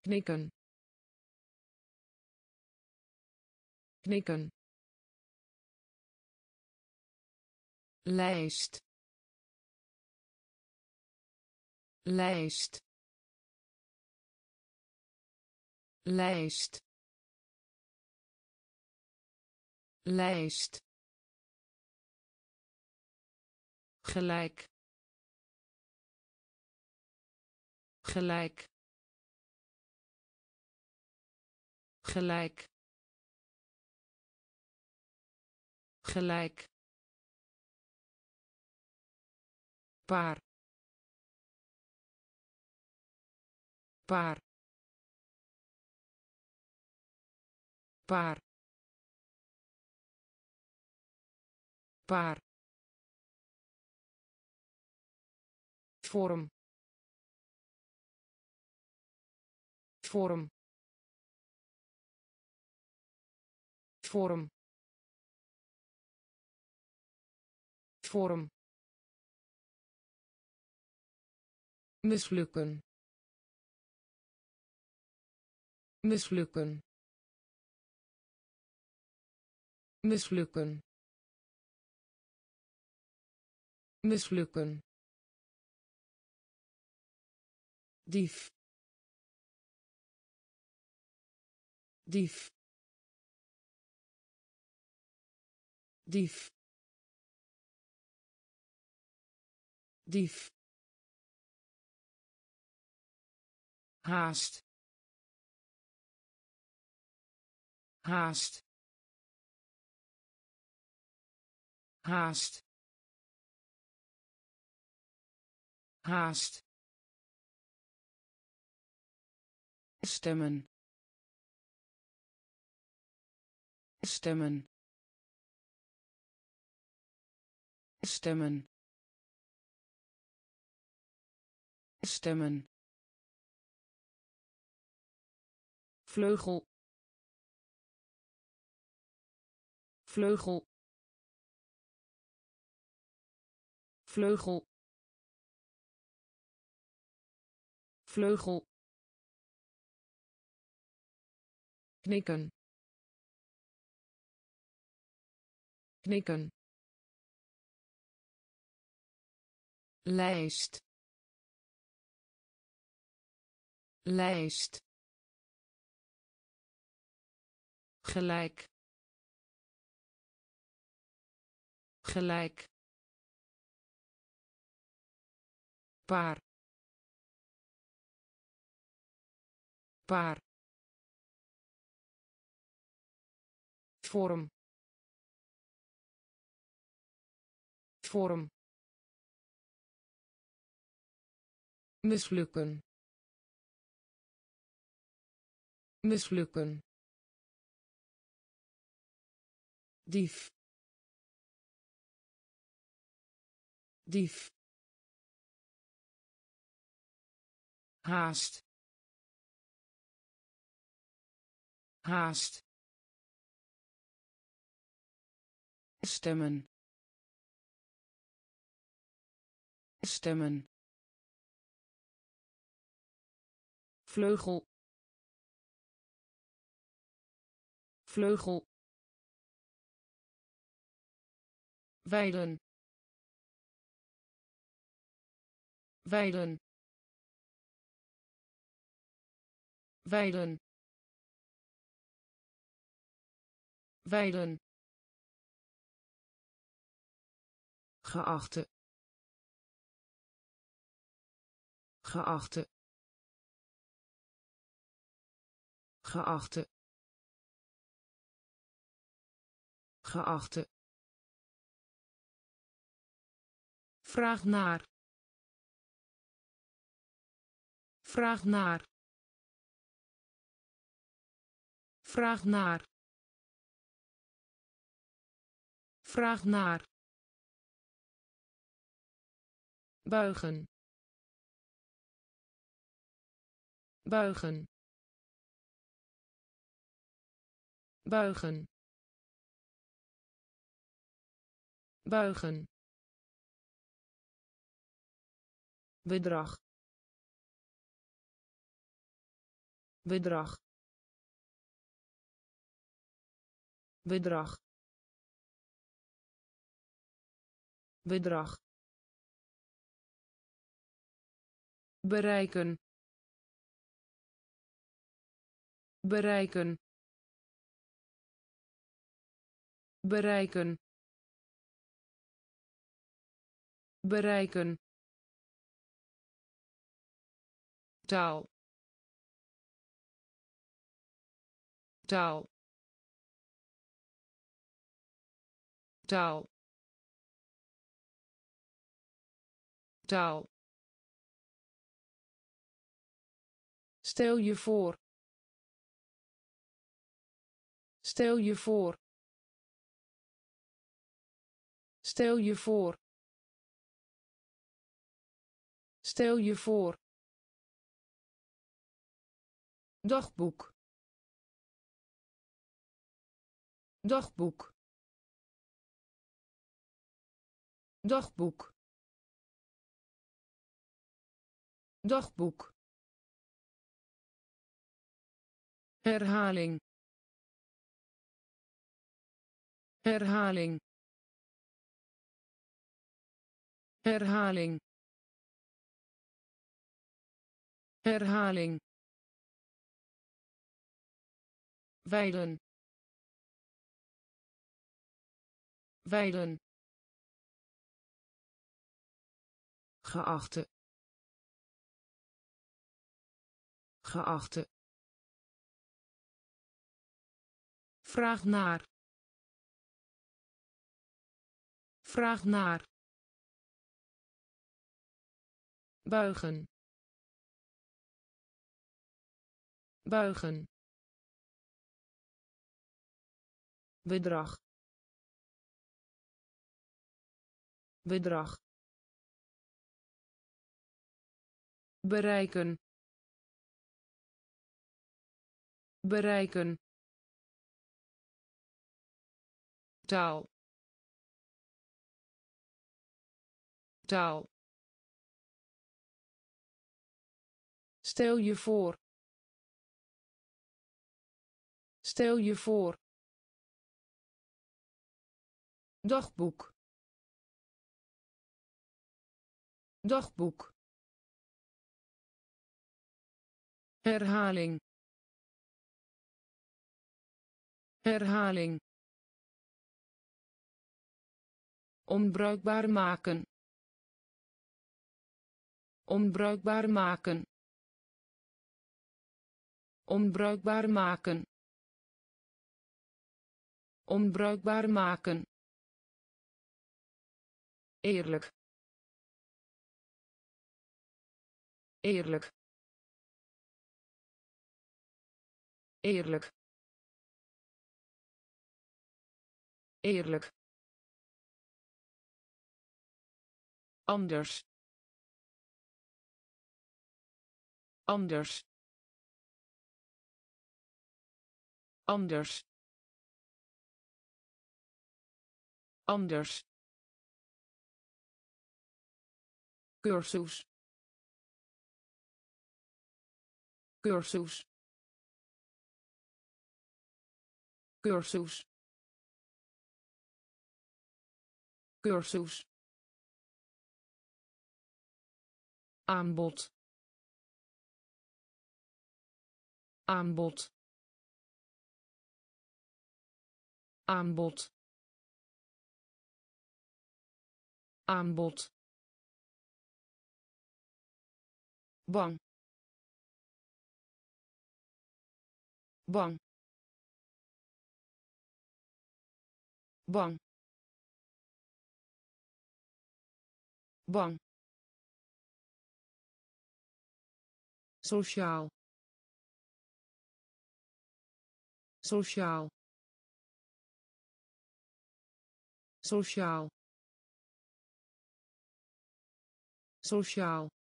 Knikken. Knikken lijst. Lijst. Lijst. Lijst. Gelijk. Gelijk. Gelijk. Gelijk paar. Paar. Paar. Paar. Vorm. Vorm. Vorm. Vorm mislukken. Mislukken. Mislukken. Mislukken. Dief. Dief. Dief. Dief haast. Haast. Haast. Haast. Stemmen. Stemmen. Stemmen. Stemmen vleugel. Vleugel. Vleugel. Vleugel. Knikken. Knikken. Lijst. Lijst gelijk. Gelijk. Paar. Paar. Vorm. Vorm. Mislukken. Mislukken dief. Dief. Haast. Haast. Stemmen. Stemmen. Vleugel. Vleugel weiden. Weiden. Weiden. Weiden. Geachte. Geachte. Geachte. Geachte vraag naar. Vraag naar. Vraag naar. Vraag naar. Buigen. Buigen. Buigen. Buigen bedrag bedrag bedrag bedrag. Bereiken. Bereiken. Bereiken. Bereiken taal taal taal taal Stel je voor. Stel je voor. Stel je voor. Stel je voor. Dagboek. Dagboek. Dagboek. Dagboek. herhaling herhaling herhaling herhaling weiden weiden geachte geachte Vraag naar. Vraag naar. Buigen. Buigen. Bedrag. Bedrag. Bereiken. Bereiken. taal taal stel je voor stel je voor dagboek. Dagboek. Herhaling. Herhaling. Onbruikbaar maken. Onbruikbaar maken. Onbruikbaar maken. Onbruikbaar maken eerlijk. Eerlijk. Eerlijk. Eerlijk. Anders. Anders. Anders. Anders cursus. Cursus. Cursus. Cursus. Aanbod. Aanbod. Aanbod. Aanbod bang. Bang. Bang. Bang. Sociaal. Sociaal. Sociaal. Sociaal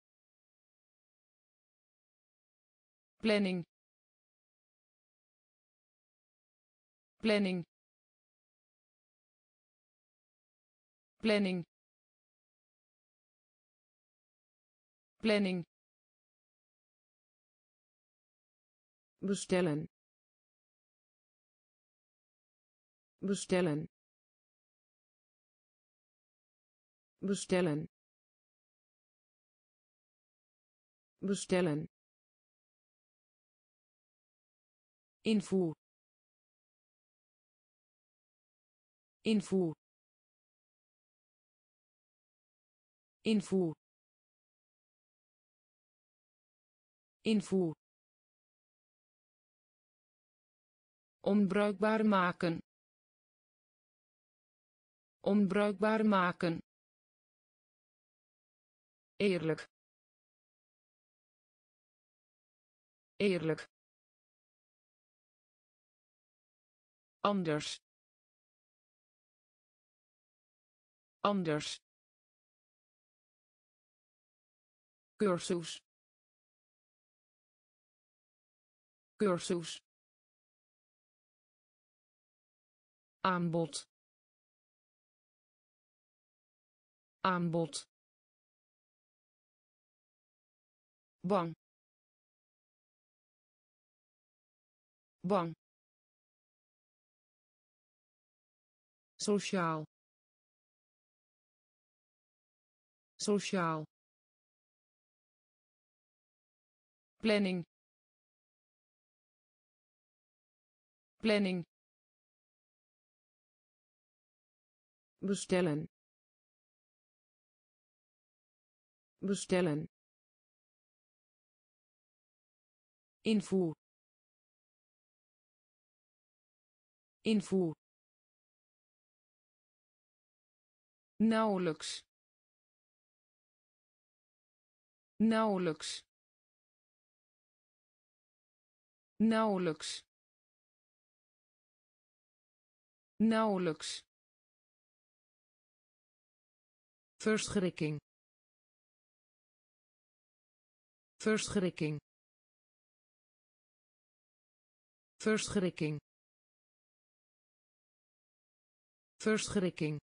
planning. Planning. Planning. Planning. Bestellen. Bestellen. Bestellen. Bestellen invoer. Invoer. Invoer. Invoer. Onbruikbaar maken. Onbruikbaar maken. Eerlijk. Eerlijk anders. Anders. Cursus. Cursus. Aanbod. Aanbod. Bang. Bang sociaal. Sociaal. Planning. Planning. Bestellen. Bestellen. Invoer. Invoer nauwelijks. Nauwelijks. Nauwelijks. Nauwelijks. Verschrikking. Verschrikking. Verschrikking. Verschrikking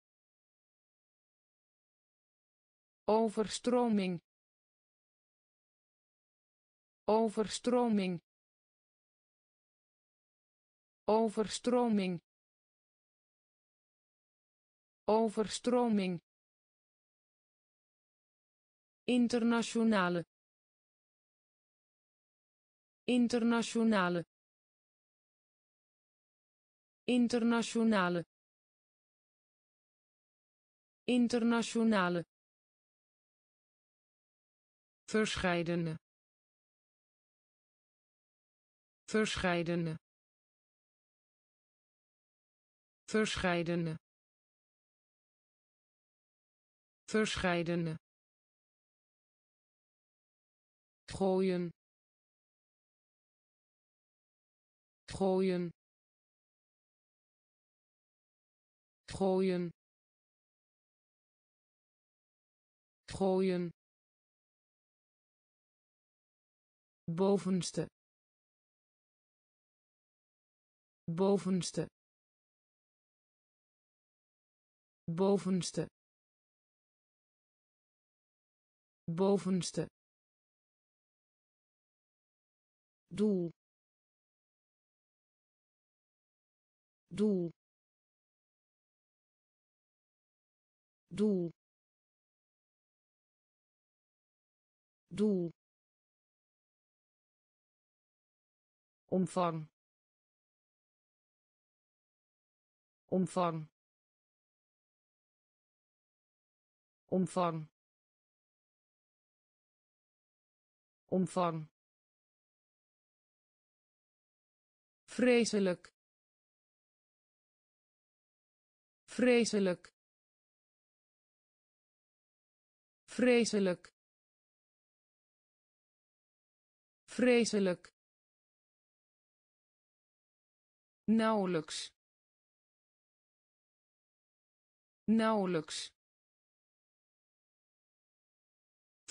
overstroming. Overstroming. Overstroming. Overstroming. Internationale. Internationale. Internationale. Internationale verscheidene. Verscheidene. Verscheidene. Verscheidene. Gooien. Gooien. Gooien. Gooien bovenste bovenste bovenste bovenste. Doel doel doel. Doel omvang. Omvang. Omvang. Omvang. Vreselijk. Vreselijk. Vreselijk. Vreselijk nauwelijks. Nauwelijks.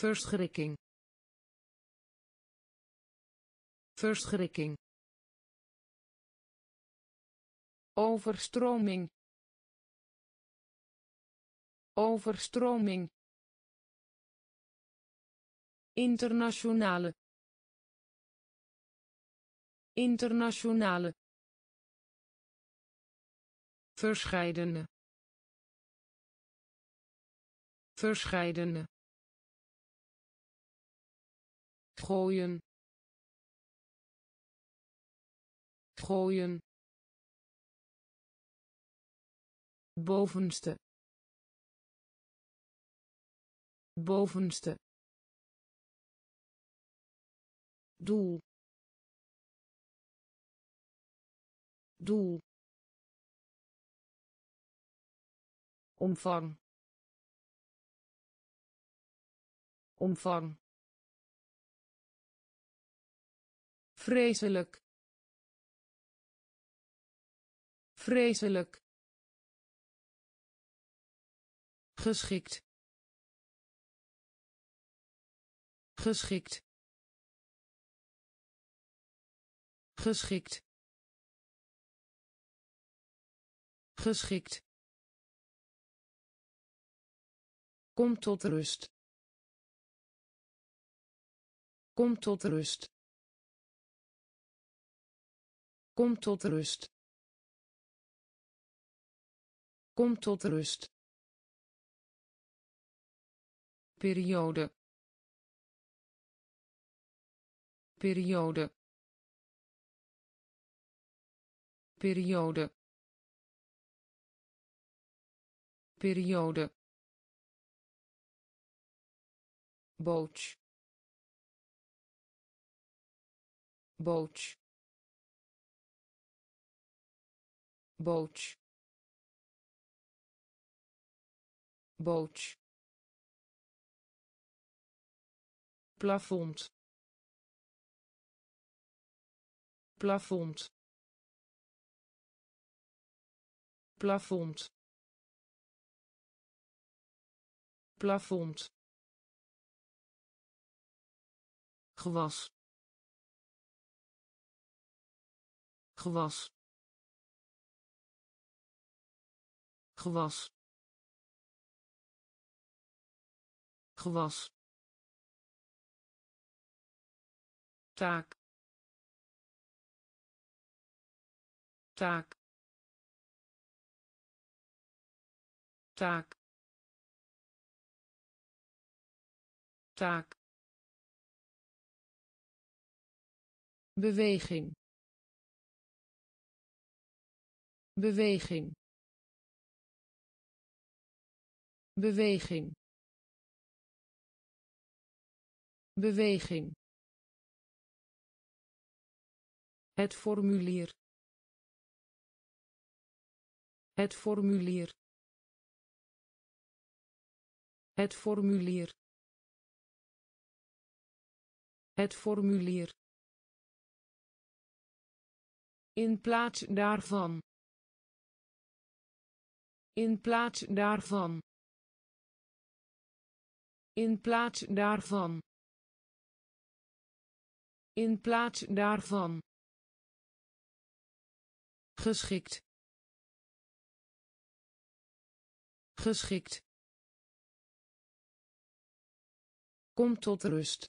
Verschrikking. Verschrikking. Overstroming. Overstroming. Internationale. Internationale verscheidene. Verscheidene. Gooien. Gooien. Bovenste. Bovenste. Doel. Doel omvang. Omvang. Vreselijk. Vreselijk. Geschikt. Geschikt. Geschikt. Geschikt Kom tot rust. Kom tot rust. Kom tot rust. Kom tot rust. Periode. Periode. Periode. Periode. Boot. Boot. Boot. Boot. Plafond. Plafond. Plafond. Plafond gewas. Gewas. Gewas. Gewas. Taak. Taak. Taak. Taak beweging. Beweging. Beweging. Beweging. Het formulier. Het formulier. Het formulier. Het formulier In plaats daarvan. In plaats daarvan. In plaats daarvan. In plaats daarvan. Geschikt. Geschikt. Kom tot rust.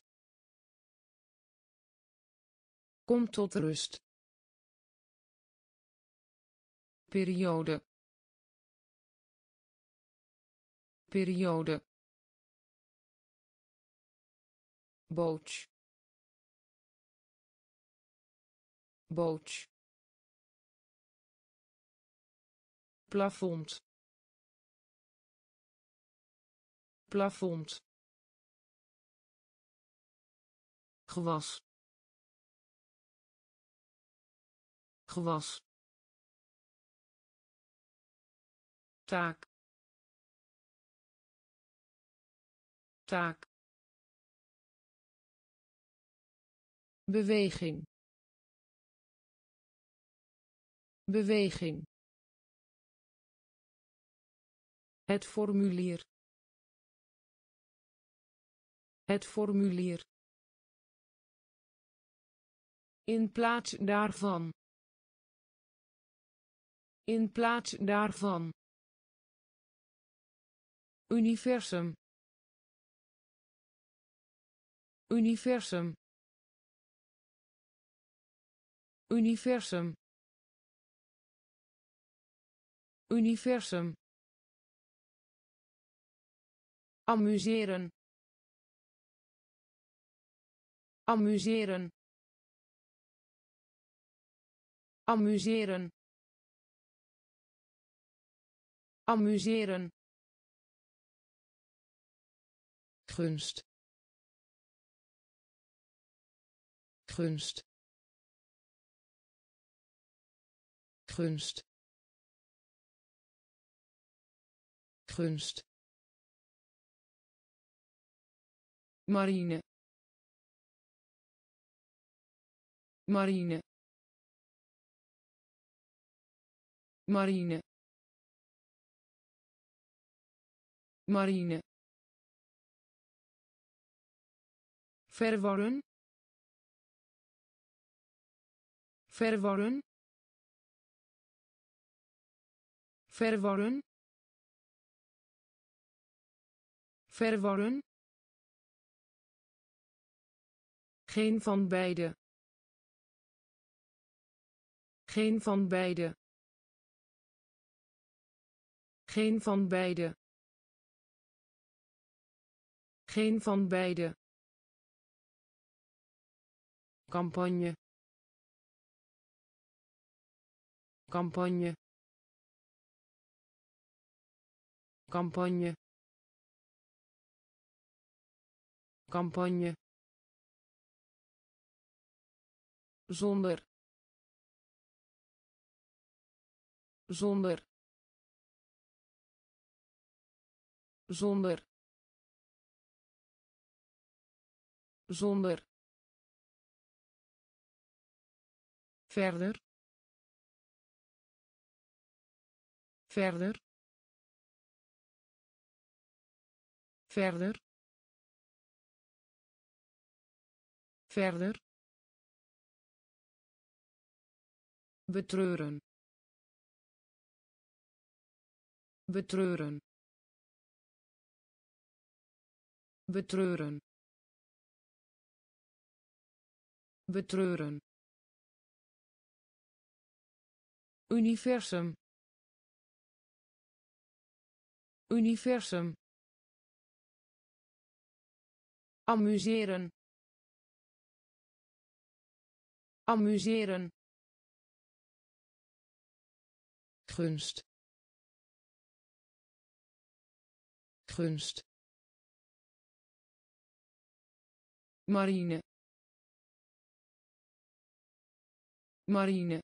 Kom tot rust. Periode. Periode. Boot boot plafond. Plafond. Gewas. Gewas taak. Taak. Beweging. Beweging. Het formulier. Het formulier. In plaats daarvan. In plaats daarvan universum. Universum. Universum. Universum. Amuseren. Amuseren. Amuseren. Amuseren gunst. Gunst. Gunst. Gunst. Marine. Marine. Marine. Marine verwarren. Verwarren. Verwarren. Verwarren. Geen van beide. Geen van beide. Geen van beide. Geen van beide campagne. Campagne. Campagne. Campagne. Zonder. Zonder. Zonder. Zonder verder. Verder. Verder. Verder. Betreuren. Betreuren. Betreuren. Betreuren universum. Universum. Amuseren. Amuseren. Gunst. Gunst. Marine. Marine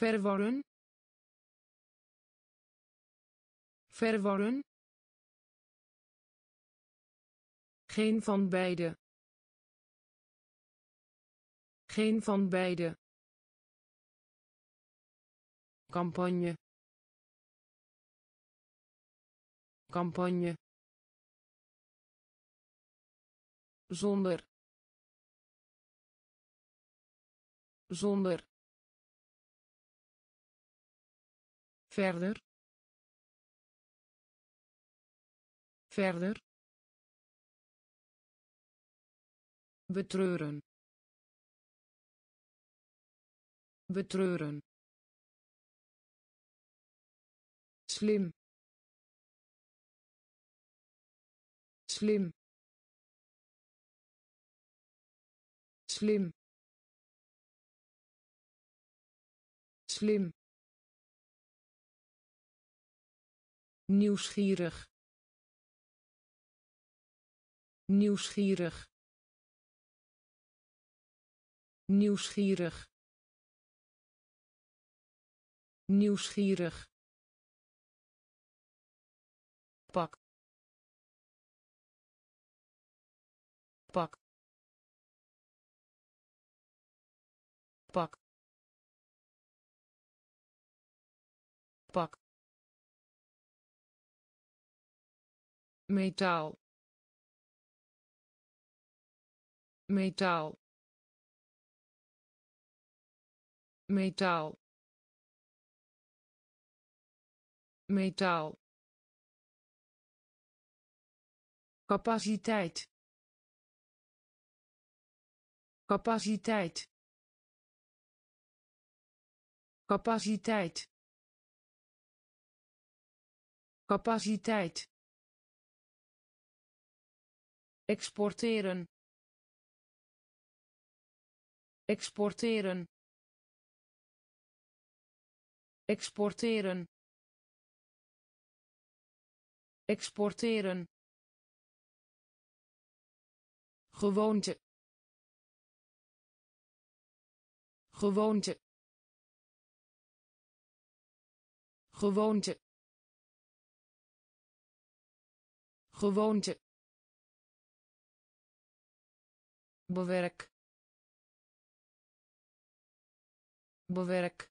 verwarren. Verwarren. Geen van beide. Geen van beide. Campagne. Campagne. Zonder. Zonder verder. Verder. Betreuren. Betreuren. Slim. Slim. Slim. Slim nieuwsgierig nieuwsgierig nieuwsgierig nieuwsgierig. Pak. Pak. Pak. Pak metaal. Metaal. Metaal. Metaal. Capaciteit. Capaciteit. Capaciteit. Capaciteit exporteren. Exporteren. Exporteren. Exporteren. Gewoonte. Gewoonte. Gewoonte. Gewoonte bewerk bewerk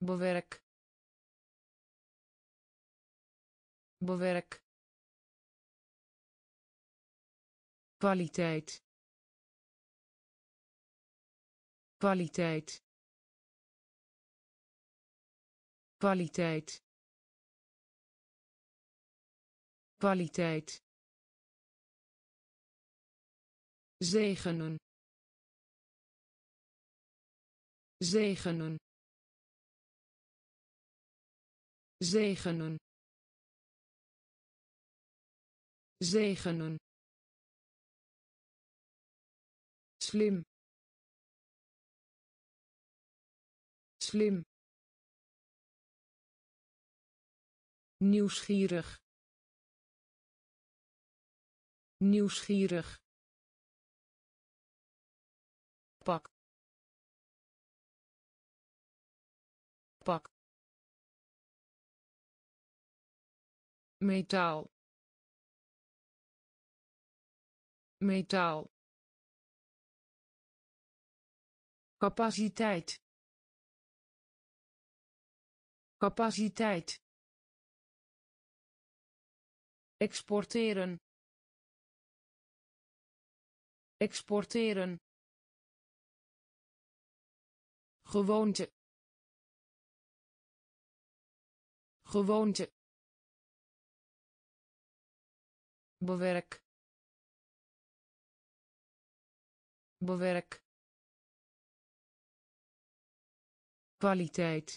bewerk bewerk kwaliteit. Kwaliteit. Kwaliteit. Kwaliteit zegenen. Zegenen. Zegenen. Zegenen. Slim. Slim. Nieuwsgierig. Nieuwsgierig pak. Pak. Metaal. Metaal. Capaciteit. Capaciteit. Exporteren. Exporteren gewoonte gewoonte bewerk bewerk kwaliteit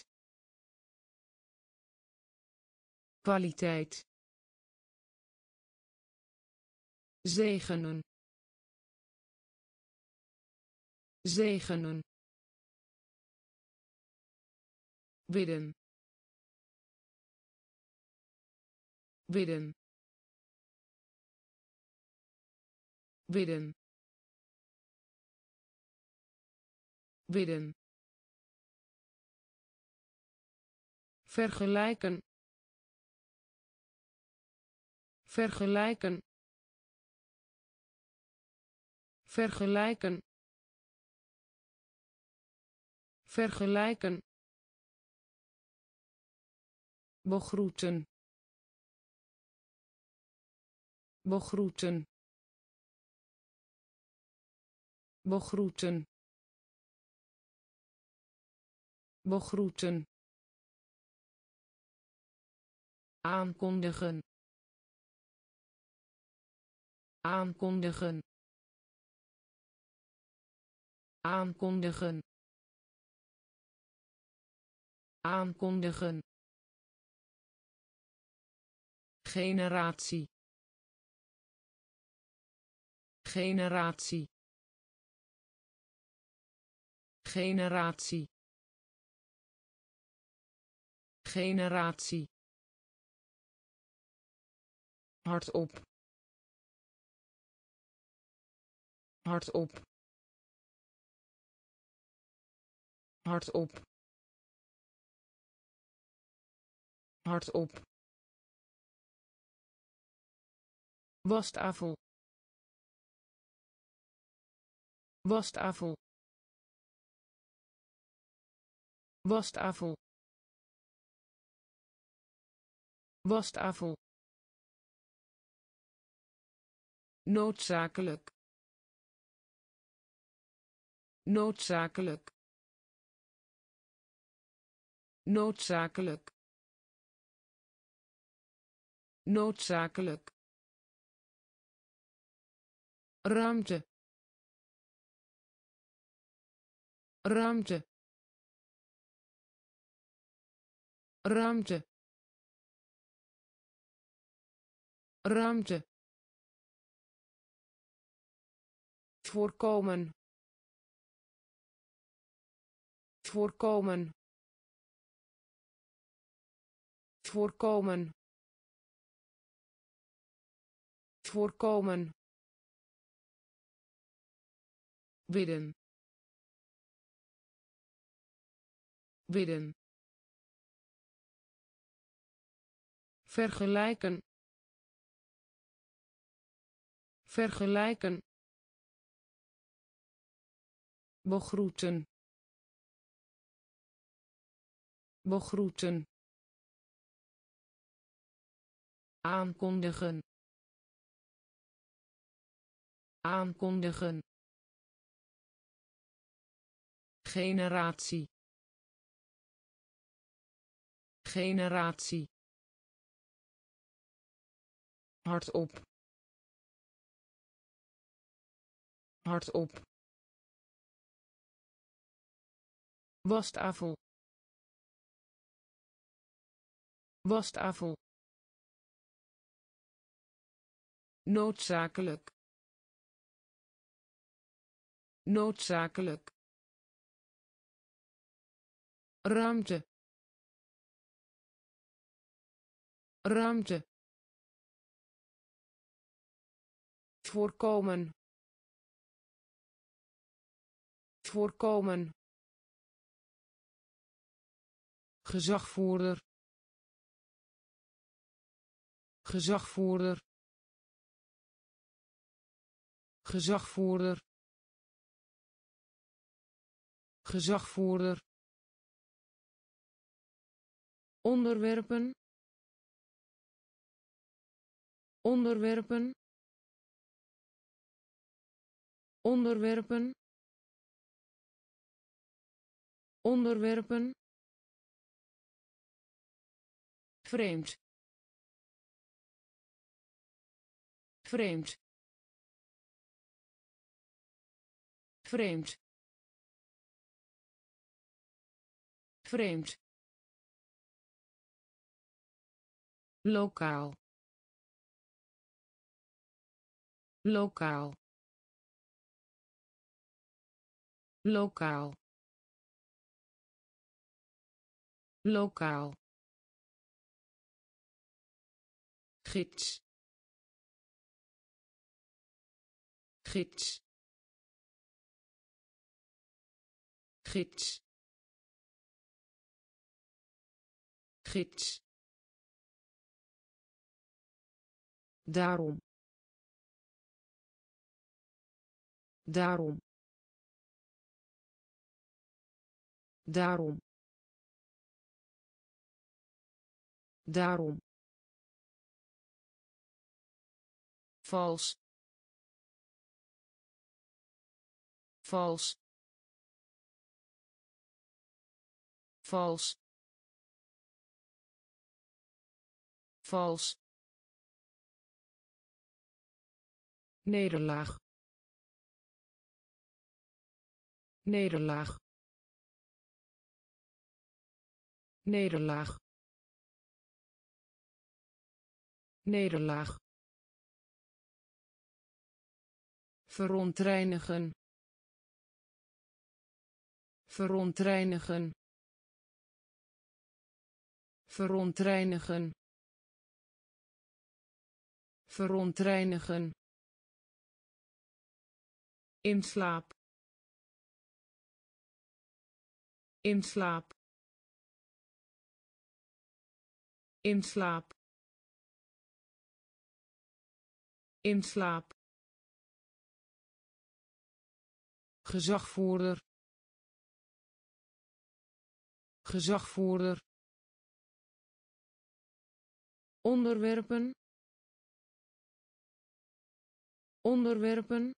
kwaliteit zegenen zegenen bidden. Bidden. Bidden. Bidden. Vergelijken. Vergelijken. Vergelijken. Vergelijken begroeten. Begroeten. Begroeten. Begroeten. Aankondigen. Aankondigen. Aankondigen. Aankondigen generatie. Generatie. Generatie. Generatie. Hardop hardop hardop hardop wastafel wastafel wastafel wastafel noodzakelijk. Noodzakelijk. Noodzakelijk. Noodzakelijk ruimte. Ruimte. Ruimte. Ruimte. Voorkomen. Voorkomen. Voorkomen. Voorkomen bidden. Bidden. Vergelijken. Vergelijken. Begroeten. Begroeten. Aankondigen. Aankondigen generatie. Generatie. Hardop. Hardop. Wastafel wastafel noodzakelijk. Noodzakelijk ruimte. Ruimte. Voorkomen. Voorkomen. Gezagvoerder. Gezagvoerder. Gezagvoerder. Gezagvoerder onderwerpen onderwerpen onderwerpen onderwerpen. Vreemd. Vreemd. Vreemd. Vreemd lokaal. Lokaal. Lokaal. Lokaal. Gids. Gids. Gids. Gids daarom. Daarom. Daarom. Daarom. Vals. Vals. Vals. Vals nederlaag. Nederlaag. Nederlaag. Nederlaag. Verontreinigen. Verontreinigen. Verontreinigen. Verontreinigen in slaap in slaap in slaap in slaap gezagvoerder gezagvoerder. Onderwerpen onderwerpen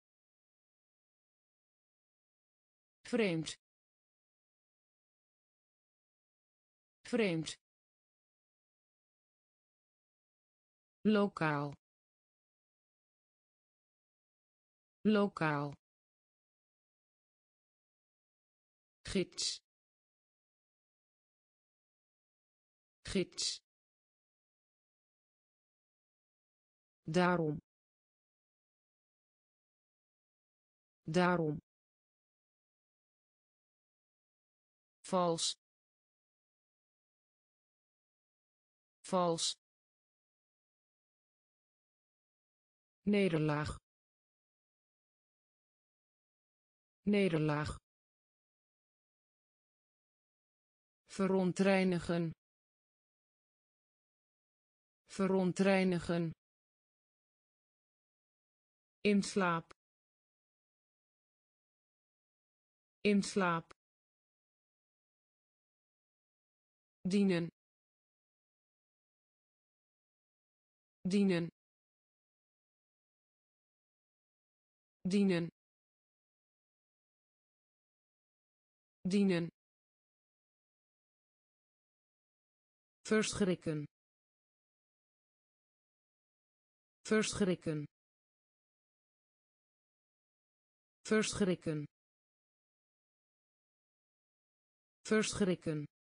vreemd. Vreemd. Lokaal. Lokaal. Gids. Gids. Daarom. Daarom vals. Vals. Nederlaag. Nederlaag. Verontreinigen. Verontreinigen. In slaap. In slaap dienen. Dienen. Dienen. Dienen. Verschrikken. Verschrikken. Verschrikken. Verschrikken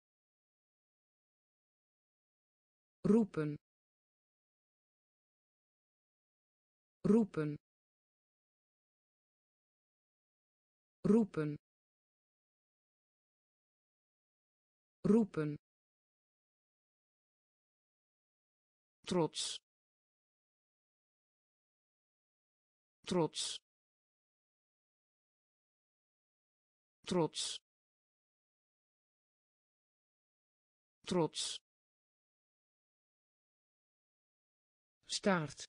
roepen. Roepen. Roepen. Roepen. Trots. Trots. Trots. Trots staart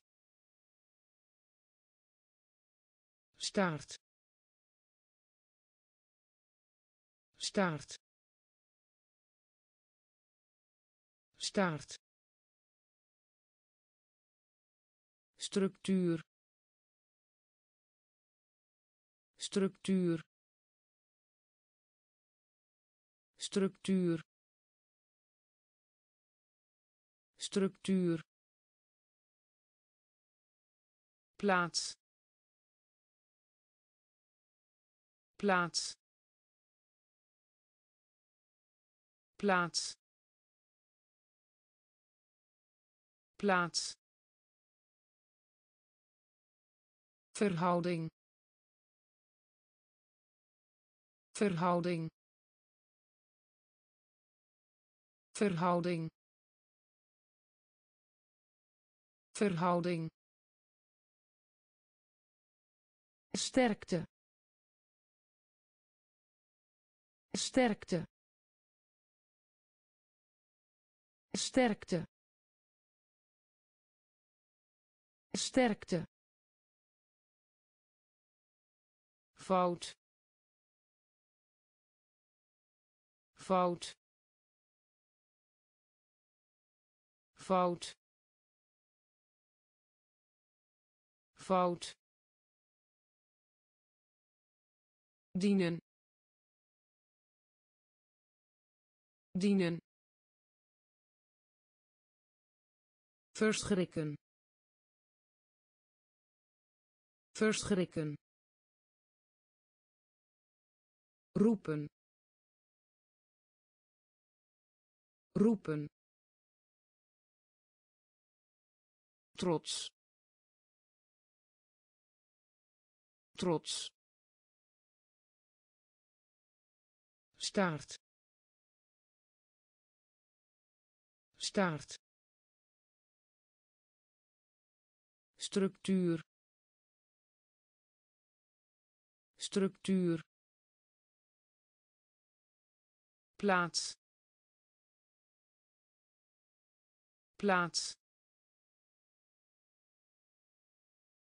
staart staart staart structuur. Structuur. Structuur. Structuur plaats. Plaats. Plaats. Plaats. Verhouding. Verhouding. Verhouding. Verhouding sterkte. Sterkte. Sterkte. Sterkte. Fout. Fout. Fout. Fout dienen. Dienen. Verschrikken. Verschrikken. Roepen. Roepen. Trots. Trots staart staart structuur. Structuur. Plaats. Plaats.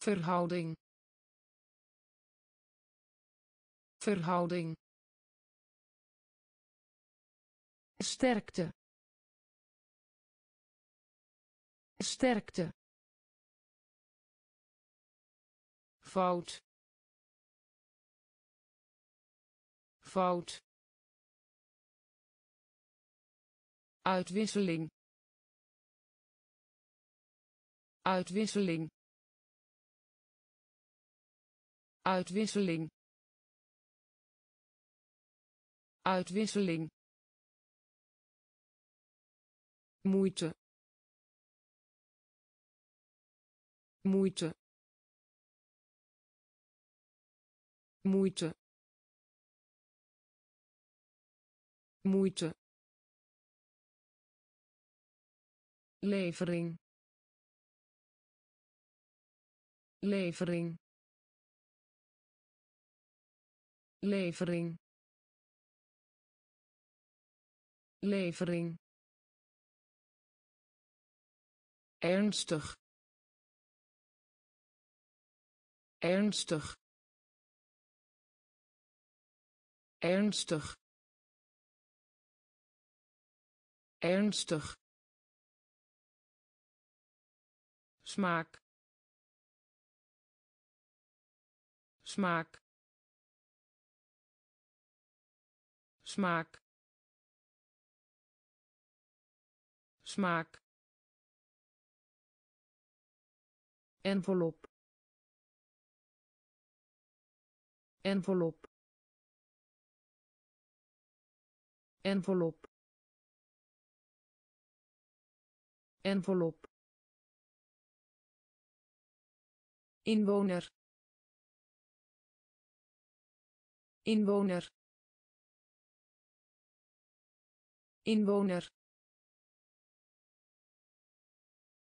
Verhouding. Verhouding sterkte. Sterkte. Fout. Fout. Uitwisseling. Uitwisseling. Uitwisseling. Uitwisseling moeite moeite moeite moeite levering. Levering. Levering. Levering ernstig. Ernstig. Ernstig. Ernstig. Smaak. Smaak. Smaak. Smaak envelop. Envelop. Envelop. Envelop. Inwoner. Inwoner. Inwoner.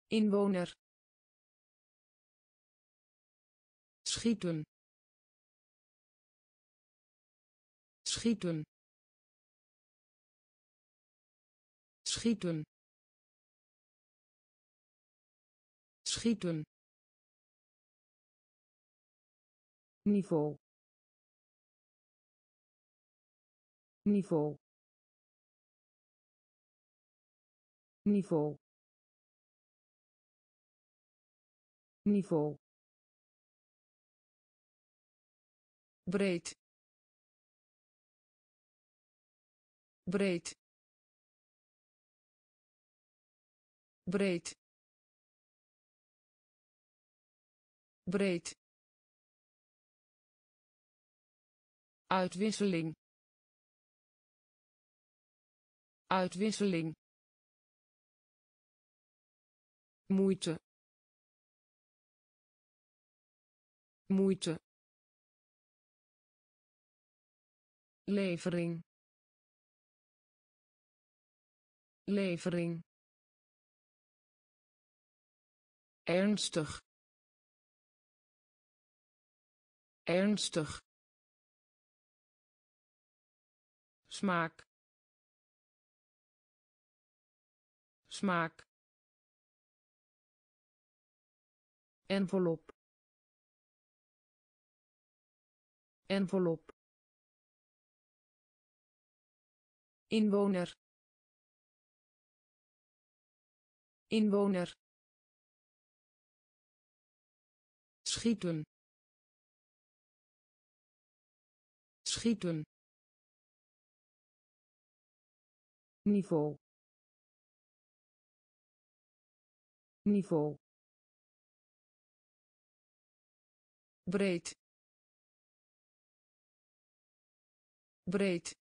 Inwoner schieten. Schieten. Schieten. Schieten. Niveau. Niveau. Niveau. Niveau breed breed breed breed. Uitwisseling. Uitwisseling. Moeite. Moeite levering. Levering. Ernstig. Ernstig. Smaak. Smaak. Envelop. Envelop inwoner. Inwoner. Schieten. Schieten. Niveau. Niveau. Breed. Breed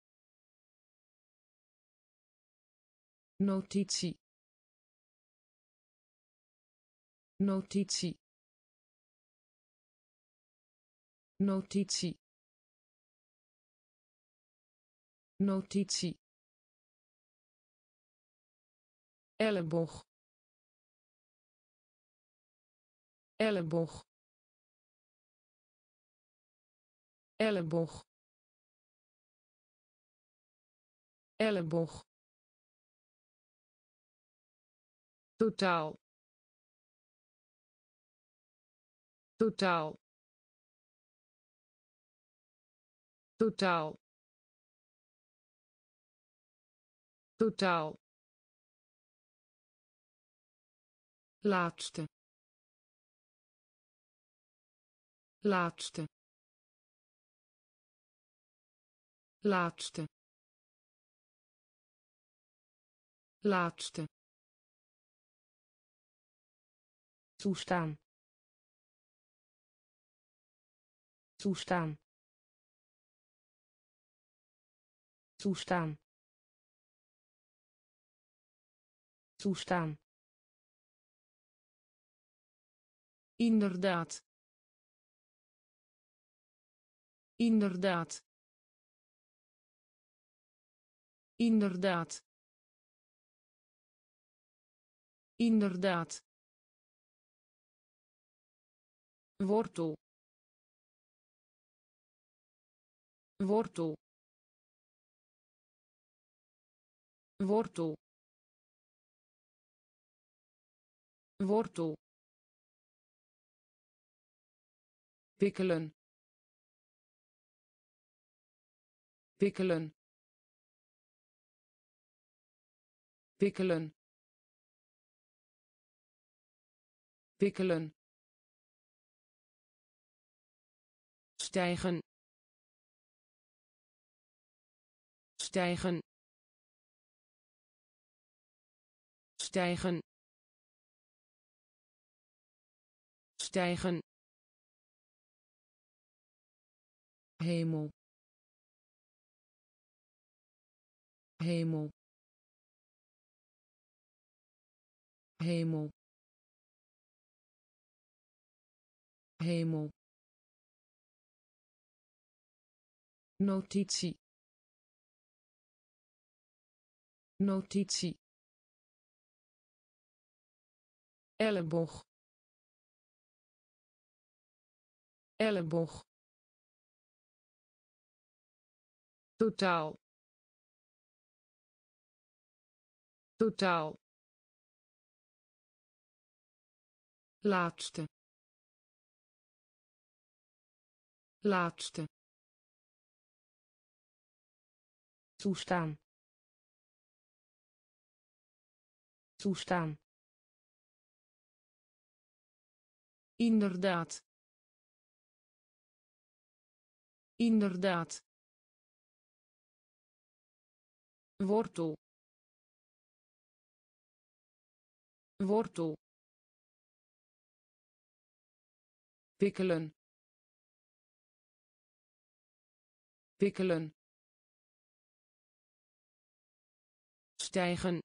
notitie. Notitie. Notitie. Notitie. Elleboog. Elleboog. Elleboog. Elleboog totaal. Totaal. Totaal. Totaal. Laatste. Laatste. Laatste. Laatste toestaan. Toestaan. Toestaan. Toestaan. Inderdaad. Inderdaad. Inderdaad. Inderdaad wortel wortel wortel wortel. Wikkelen wikkelen wikkelen wikkelen stijgen stijgen. Stijgen. Stijgen. Hemel. Hemel. Hemel. Hemel notitie. Notitie. Elleboog. Elleboog. Totaal. Totaal. Laatste. Laatste toestaan. Toestaan. Inderdaad. Inderdaad. Wortel. Wortel. Wikkelen wikkelen stijgen.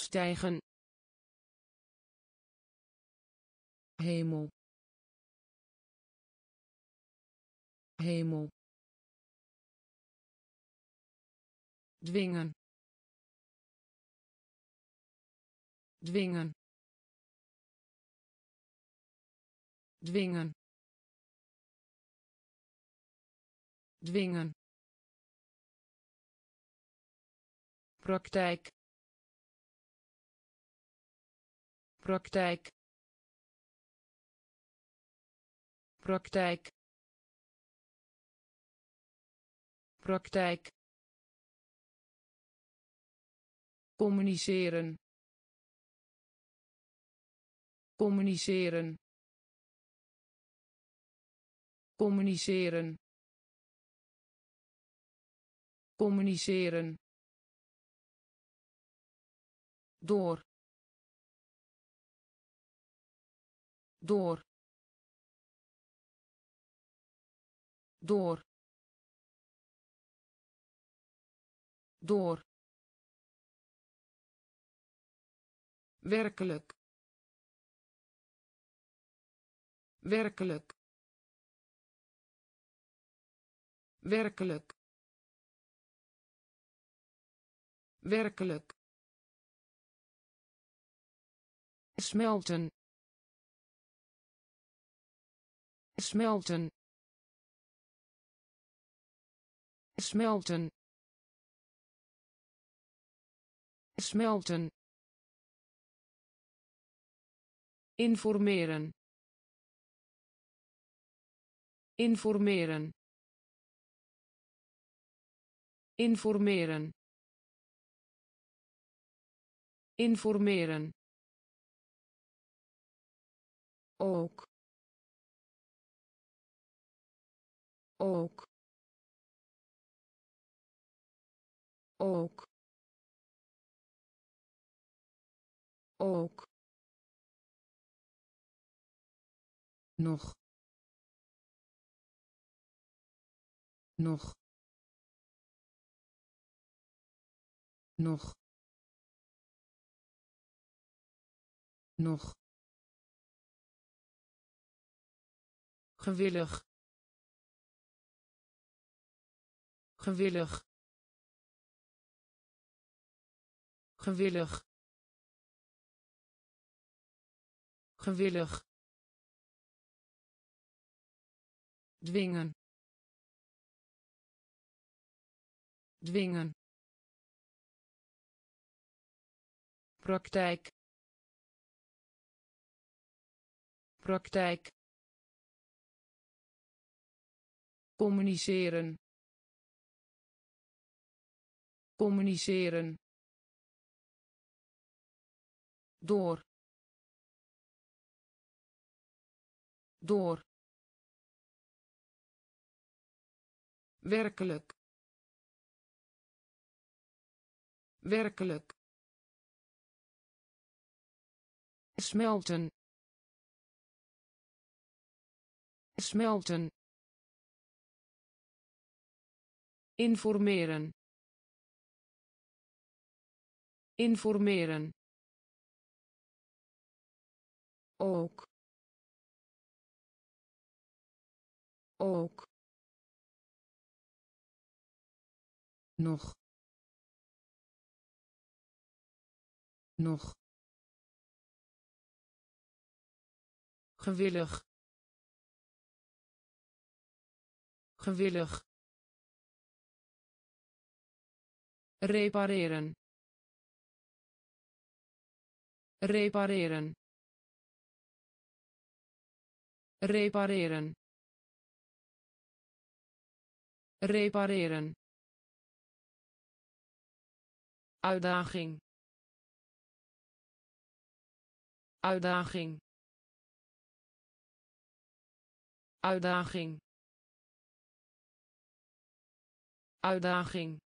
Stijgen. Hemel. Hemel. Dwingen. Dwingen. Dwingen. Dwingen praktijk praktijk praktijk praktijk. Communiceren communiceren. Communiceren communiceren door door door door. Werkelijk. Werkelijk. Werkelijk. Werkelijk smelten. Smelten. Smelten. Smelten. Informeren. Informeren. Informeren. Informeren ook ook ook ook. Nog nog nog. Nog gewillig. Gewillig. Gewillig. Gewillig. Dwingen. Dwingen. Praktijk. Praktijk communiceren. Communiceren. Door. Door. Werkelijk. Werkelijk. Smelten. Smelten informeren. Informeren. Ook. Ook. Nog. Nog. Gewillig. Gewillig repareren. Repareren. Repareren. Repareren. Uitdaging. Uitdaging. Uitdaging. Uitdaging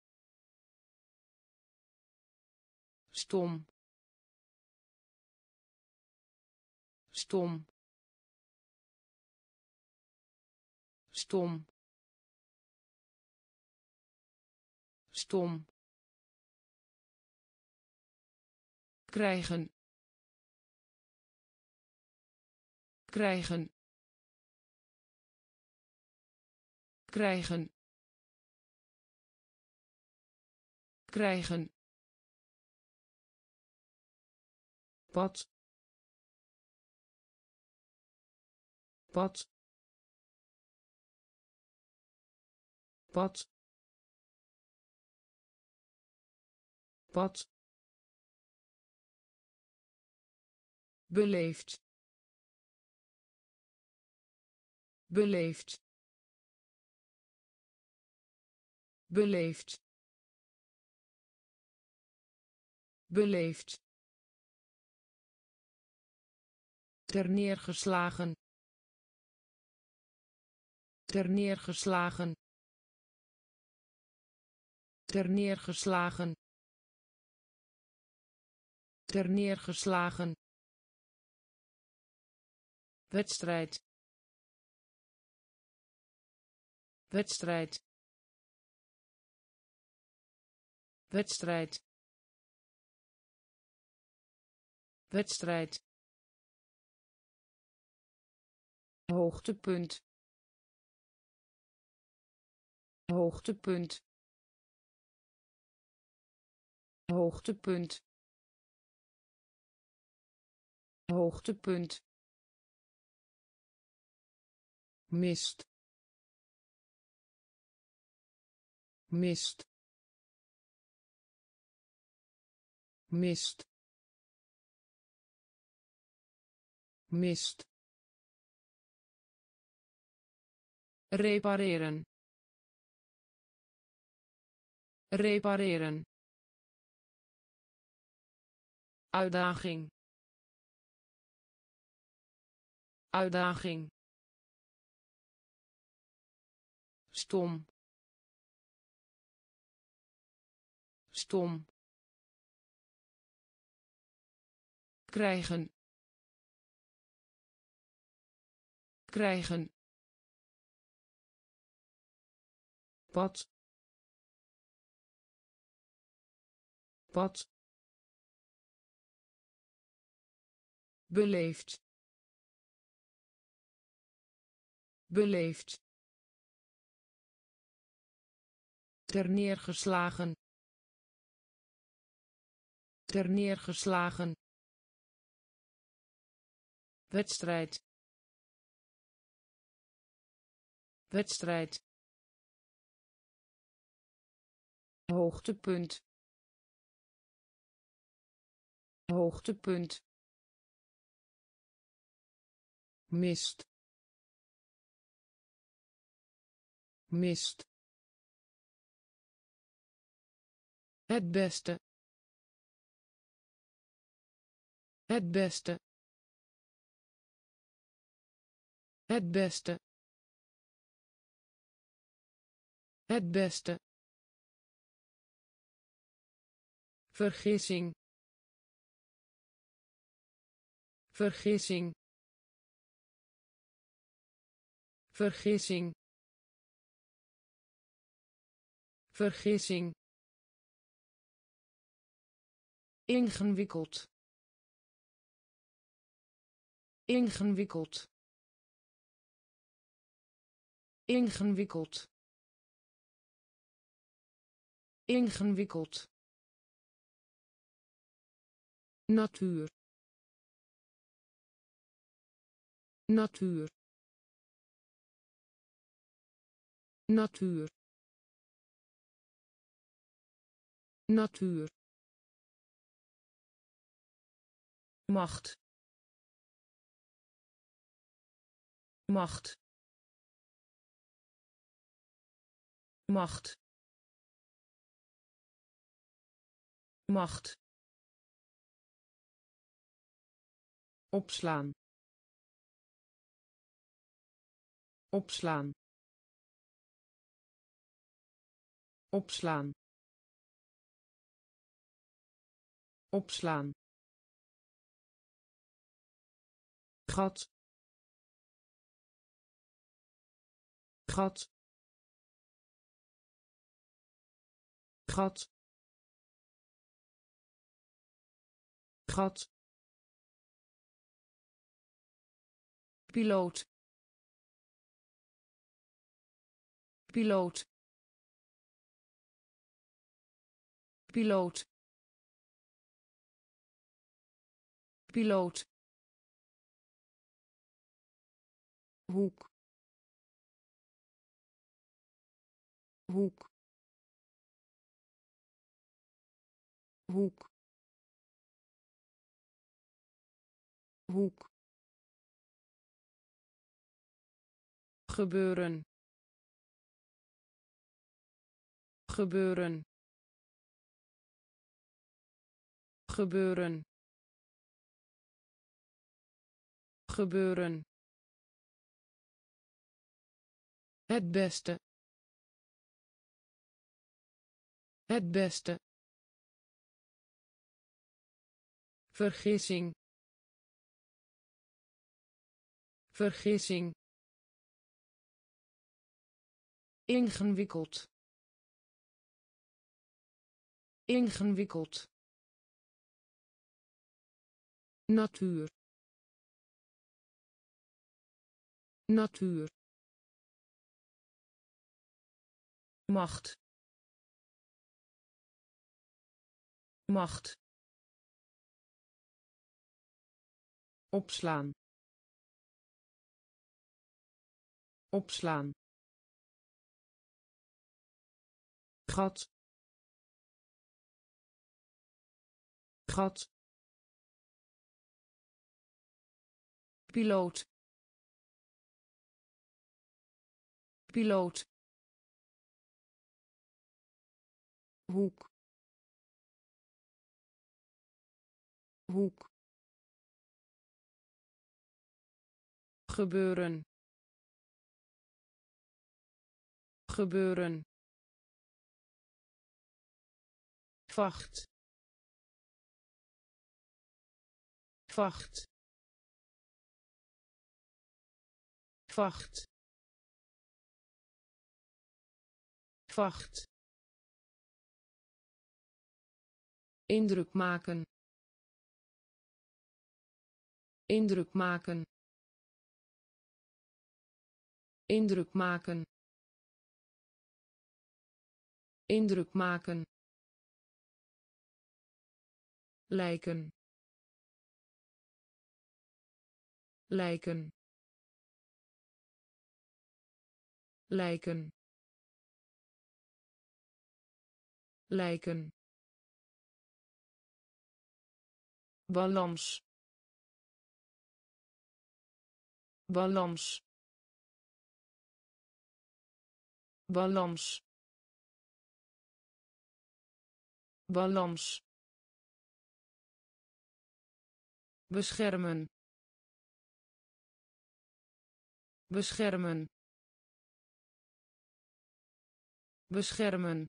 stom. Stom. Stom. Stom. Krijgen. Krijgen. Krijgen. Krijgen pad. Pad. Pad. Pad. Beleefd. Beleefd. Beleefd. Beleefd terneergeslagen terneergeslagen terneergeslagen terneergeslagen wedstrijd. Wedstrijd. Wedstrijd. Wedstrijd hoogtepunt. Hoogtepunt. Hoogtepunt. Hoogtepunt. Mist. Mist. Mist. Mist repareren. Repareren. Uitdaging. Uitdaging. Stom. Stom. Krijgen. Krijgen pad. Pad. Beleefd. Beleefd. Terneergeslagen terneergeslagen wedstrijd. Wedstrijd hoogtepunt. Hoogtepunt. Mist. Mist. Het beste. Het beste. Het beste. Het beste. Vergissing. Vergissing. Vergissing. Vergissing. Ingewikkeld. Ingewikkeld ingewikkeld ingewikkeld natuur. Natuur. Natuur. Natuur. Macht. Macht. Macht. Macht opslaan. Opslaan. Opslaan. Opslaan. Gat. Gat. Gat. Gat piloot. Piloot. Piloot. Piloot. Hoek. Hoek. Hoek. Hoek gebeuren. Gebeuren. Gebeuren. Gebeuren. Het beste. Het beste. Vergissing. Vergissing ingewikkeld. Ingewikkeld. Natuur. Natuur. Macht. Macht. Opslaan. Opslaan gat. Gat. Piloot. Piloot. Hoek. Hoek. Gebeuren. Gebeuren vacht. Vacht. Vacht. Vacht. Indruk maken. Indruk maken. Indruk maken. Indruk maken lijken. Lijken. Lijken. Lijken. Balans. Balans. Balans. Balans beschermen. Beschermen. Beschermen.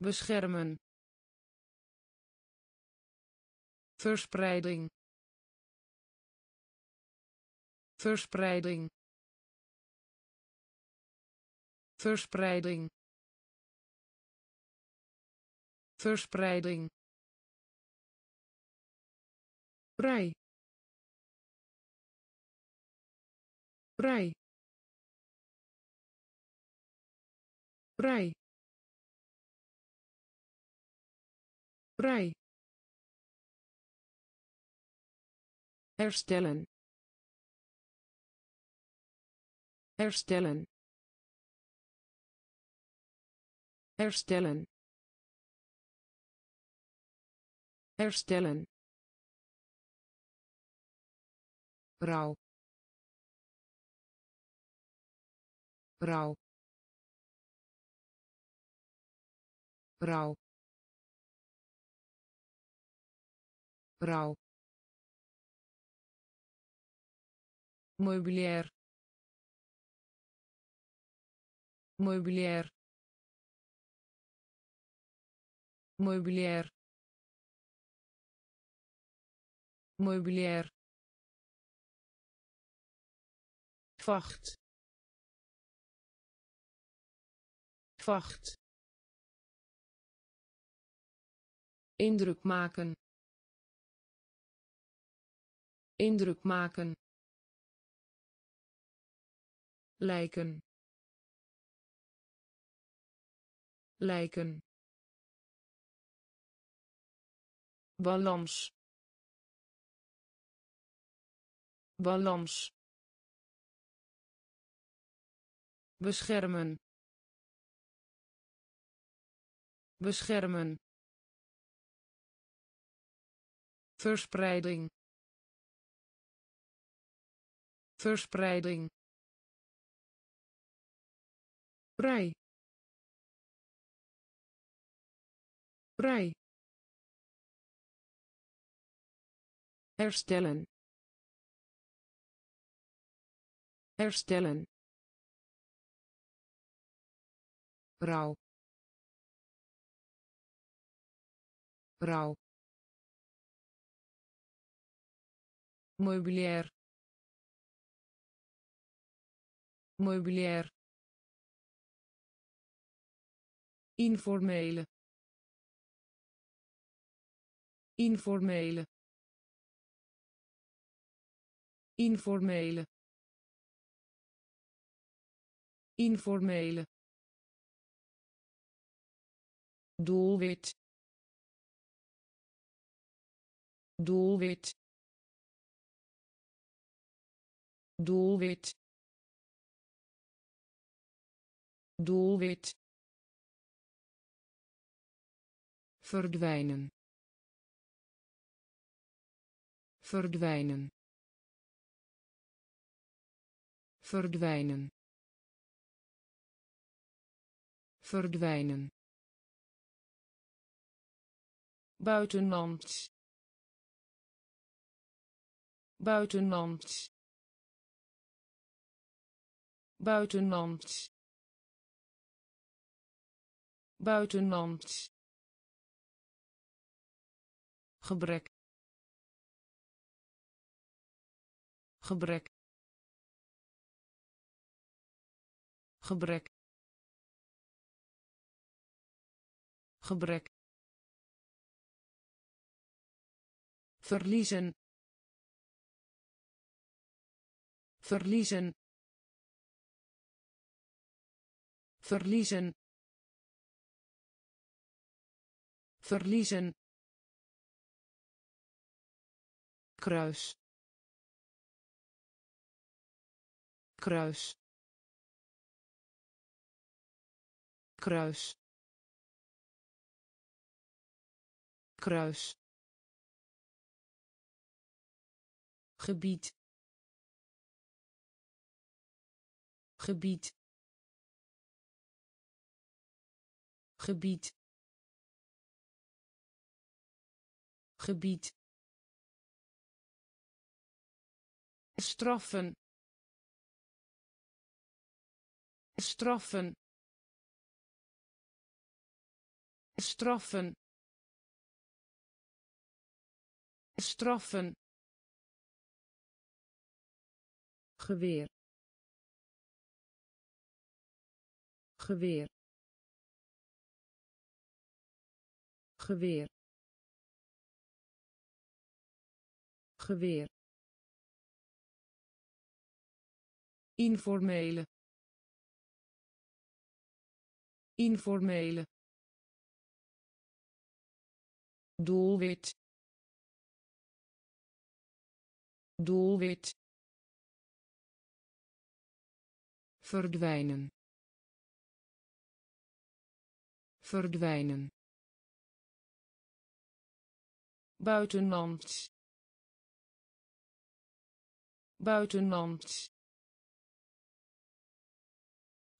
Beschermen. Verspreiding. Verspreiding. Verspreiding. Verspreiding vrij vrij vrij vrij herstellen. Herstellen. Herstellen. Herstellen rouw rouw rouw rouw meubilair meubilair meubilair meubilair vacht. Vacht. Indruk maken. Indruk maken. Lijken. Lijken. Balans. Balans beschermen. Beschermen. Verspreiding. Verspreiding. Vrij vrij herstellen. Herstellen rouw rouw meubilair meubilair informele. Informele. Informele. Informele doelwit doelwit doelwit doelwit. Verdwijnen. Verdwijnen. Verdwijnen. Verdwijnen buitenland buitenland buitenland buitenlands. Gebrek. Gebrek. Gebrek. Gebrek verliezen. Verliezen. Verliezen. Verliezen. Kruis. Kruis. Kruis. Kruis gebied. Gebied. Gebied. Gebied. Straffen. Straffen. Straffen. Straffen geweer. Geweer. Geweer. Geweer. Informele. Informele. Doelwit. Doelwit verdwijnen. Verdwijnen. Buitenlands. Buitenlands.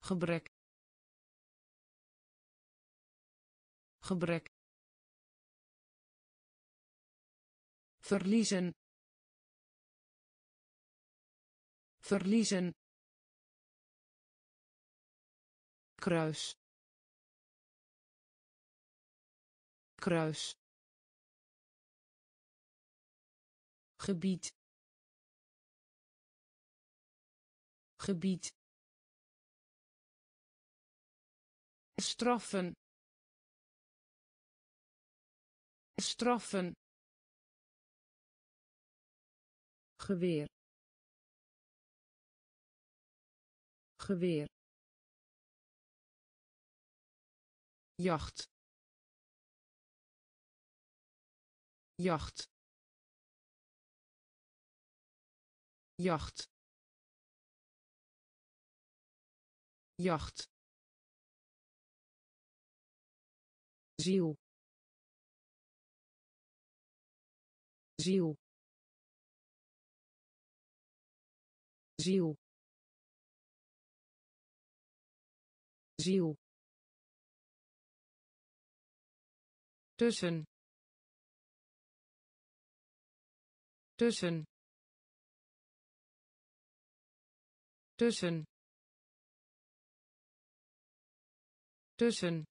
Gebrek. Gebrek. Verliezen. Verliezen kruis. Kruis. Gebied. Gebied. Straffen. Straffen. Geweer. Geweer jacht. Jacht. Jacht. Jacht. Ziel. Ziel. Ziel. Ziel tussen. Tussen. Tussen. Tussen.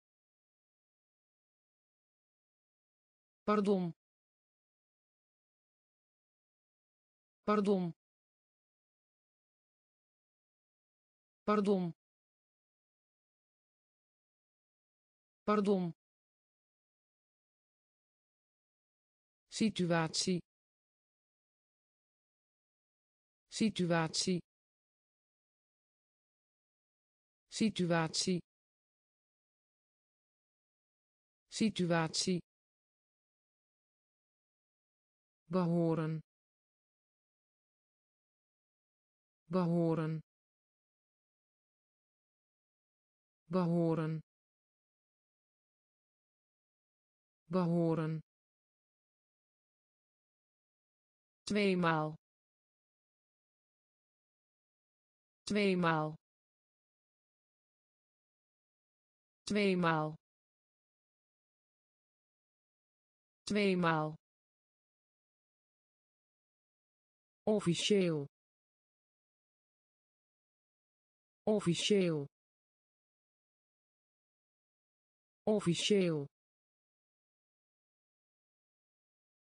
Pardon. Pardon. Pardon. Pardon situatie. Situatie. Situatie. Situatie. Behoren. Behoren. Behoren. Behoren tweemaal tweemaal tweemaal tweemaal. Officieel. Officieel. Officieel.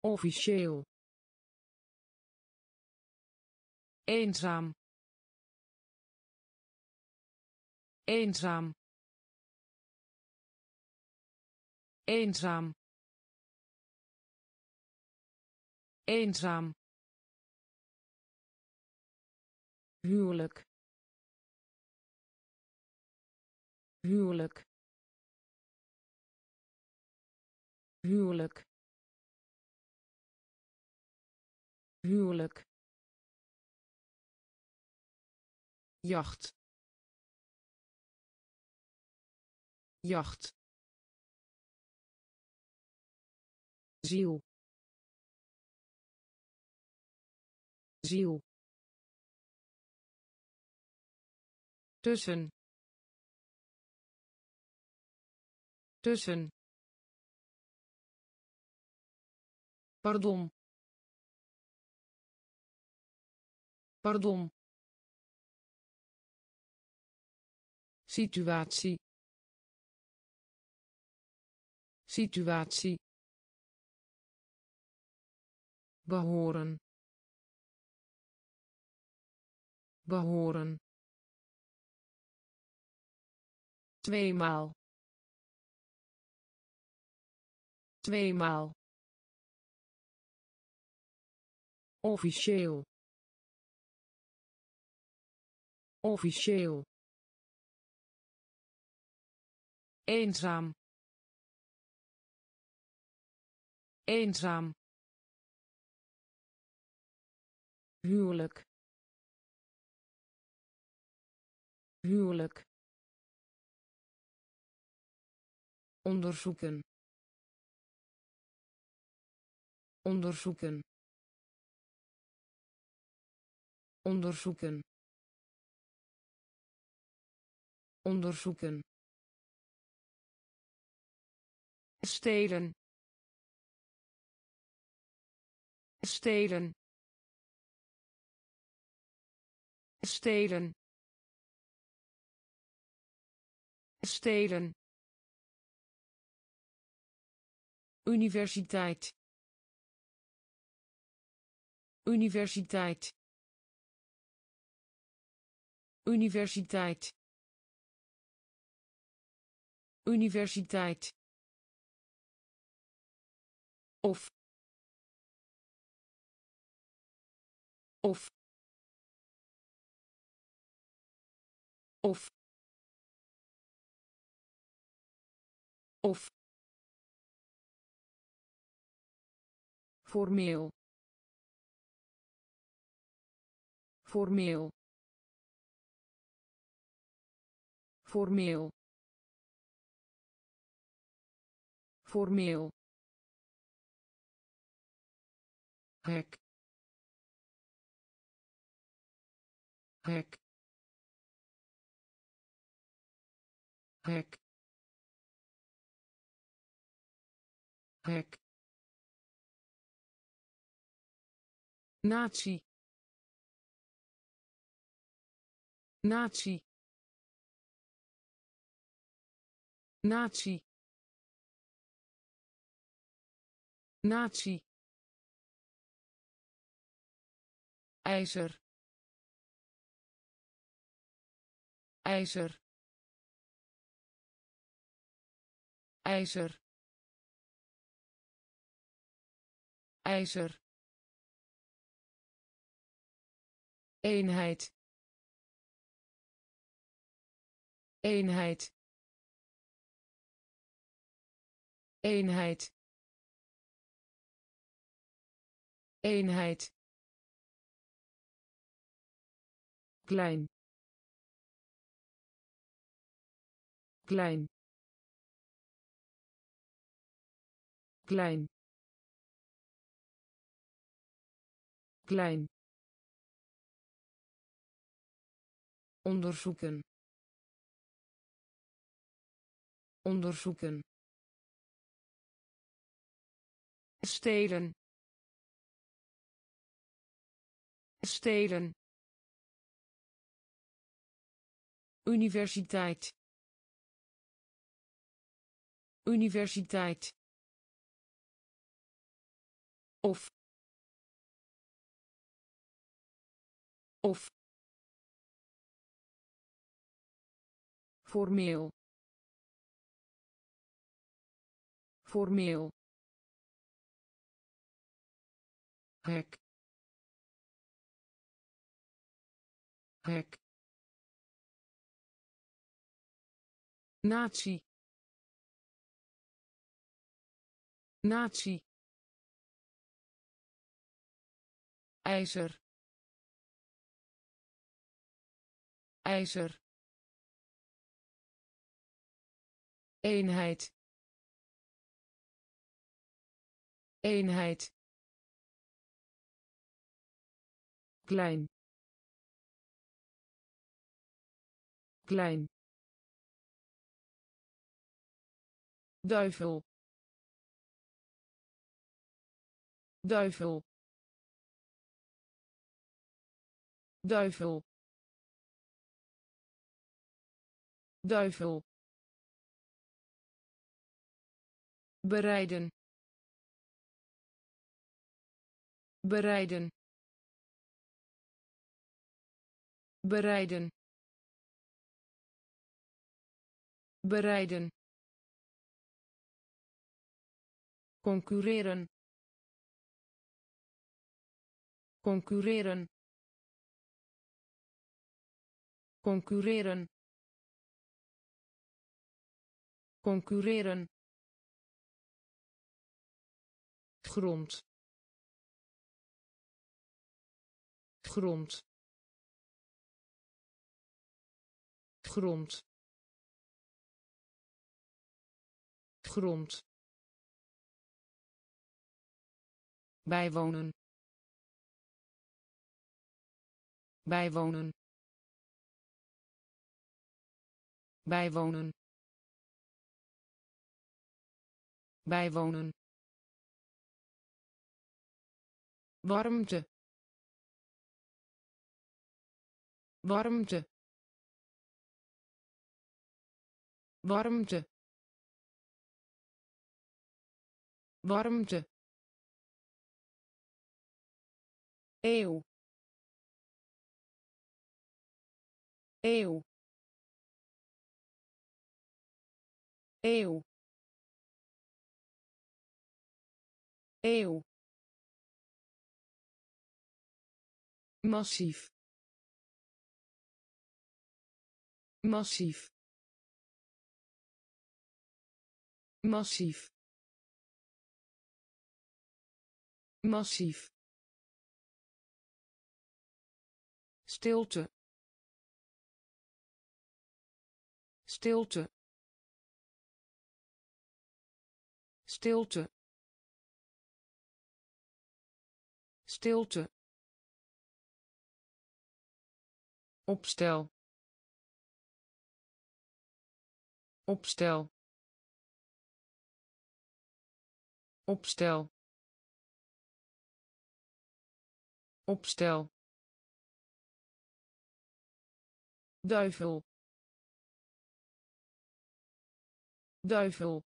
Officieel eenzaam. Eenzaam. Eenzaam. Eenzaam. Huwelijk. Huwelijk. Huwelijk. Huwelijk jacht. Jacht. Ziel. Ziel. Tussen. Tussen. Pardon. Pardon situatie. Situatie. Behoren. Behoren. Tweemaal. Tweemaal. Officieel. Officieel eenzaam. Eenzaam. Huwelijk. Huwelijk. Onderzoeken. Onderzoeken. Onderzoeken. Onderzoeken stelen stelen stelen stelen. Universiteit universiteit. Universiteit universiteit of. Of. Of. Of. Formeel. Formeel. Formeel. Formeel hek hek hek hek natie natie natie natie ijzer. Ijzer. Ijzer. Ijzer. Eenheid. Eenheid. Eenheid. Eenheid klein. Klein. Klein. Klein. Onderzoeken. Onderzoeken. Stelen. Stelen universiteit. Universiteit. Of. Of. Formeel. Formeel. Hek hek nazi. Nazi. Ijzer. Ijzer. Eenheid. Eenheid. Klein. Klein duivel. Duivel. Duivel. Duivel. Bereiden. Bereiden. Bereiden. Bereiden concurreren. Concurreren. Concurreren. Concurreren. Grond. Grond. Grond. Grond bijwonen. Bijwonen. Bijwonen. Bijwonen. Warmte. Warmte. Warmte. Warmte eeuw. Eeuw. Eeuw. Eeuw. Massief. Massief. Massief. Massief stilte. Stilte. Stilte. Stilte. Opstel. Opstel. Opstel. Opstel duivel. Duivel.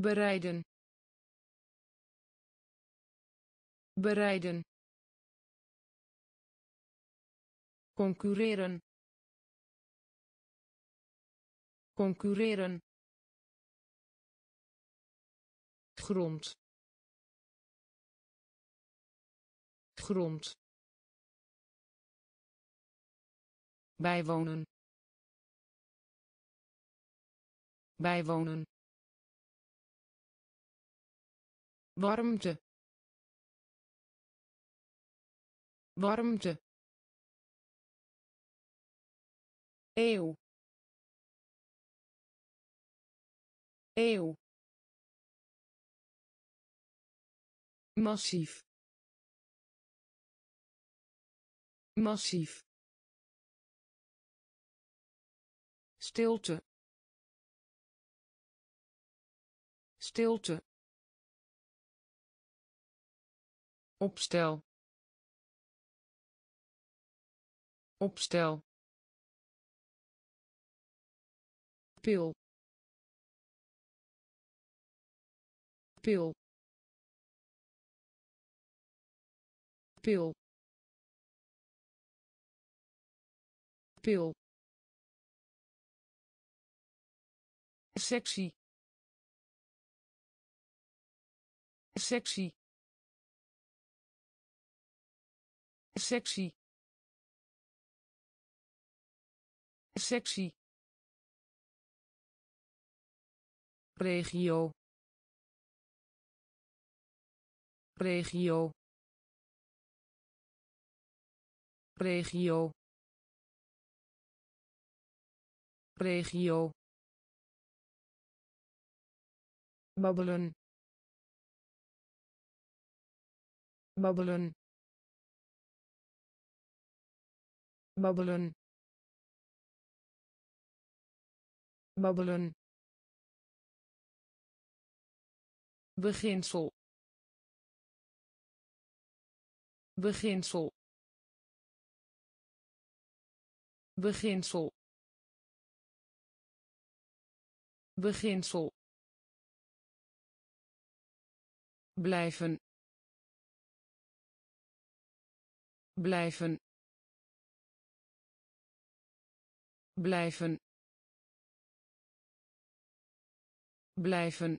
Bereiden. Bereiden. Concurreren. Concurreren. Grond. Grond bijwonen. Bijwonen. Warmte. Warmte. Eeuw. Eeuw. Massief. Massief stilte. Stilte. Opstel. Opstel. Pil. Pil. Pil. Pil sectie sectie sectie sectie regio. Regio. Regio. Regio babbelen. Babbelen. Babbelen. Babbelen. Beginsel. Beginsel. Beginsel. Beginsel blijven blijven blijven blijven.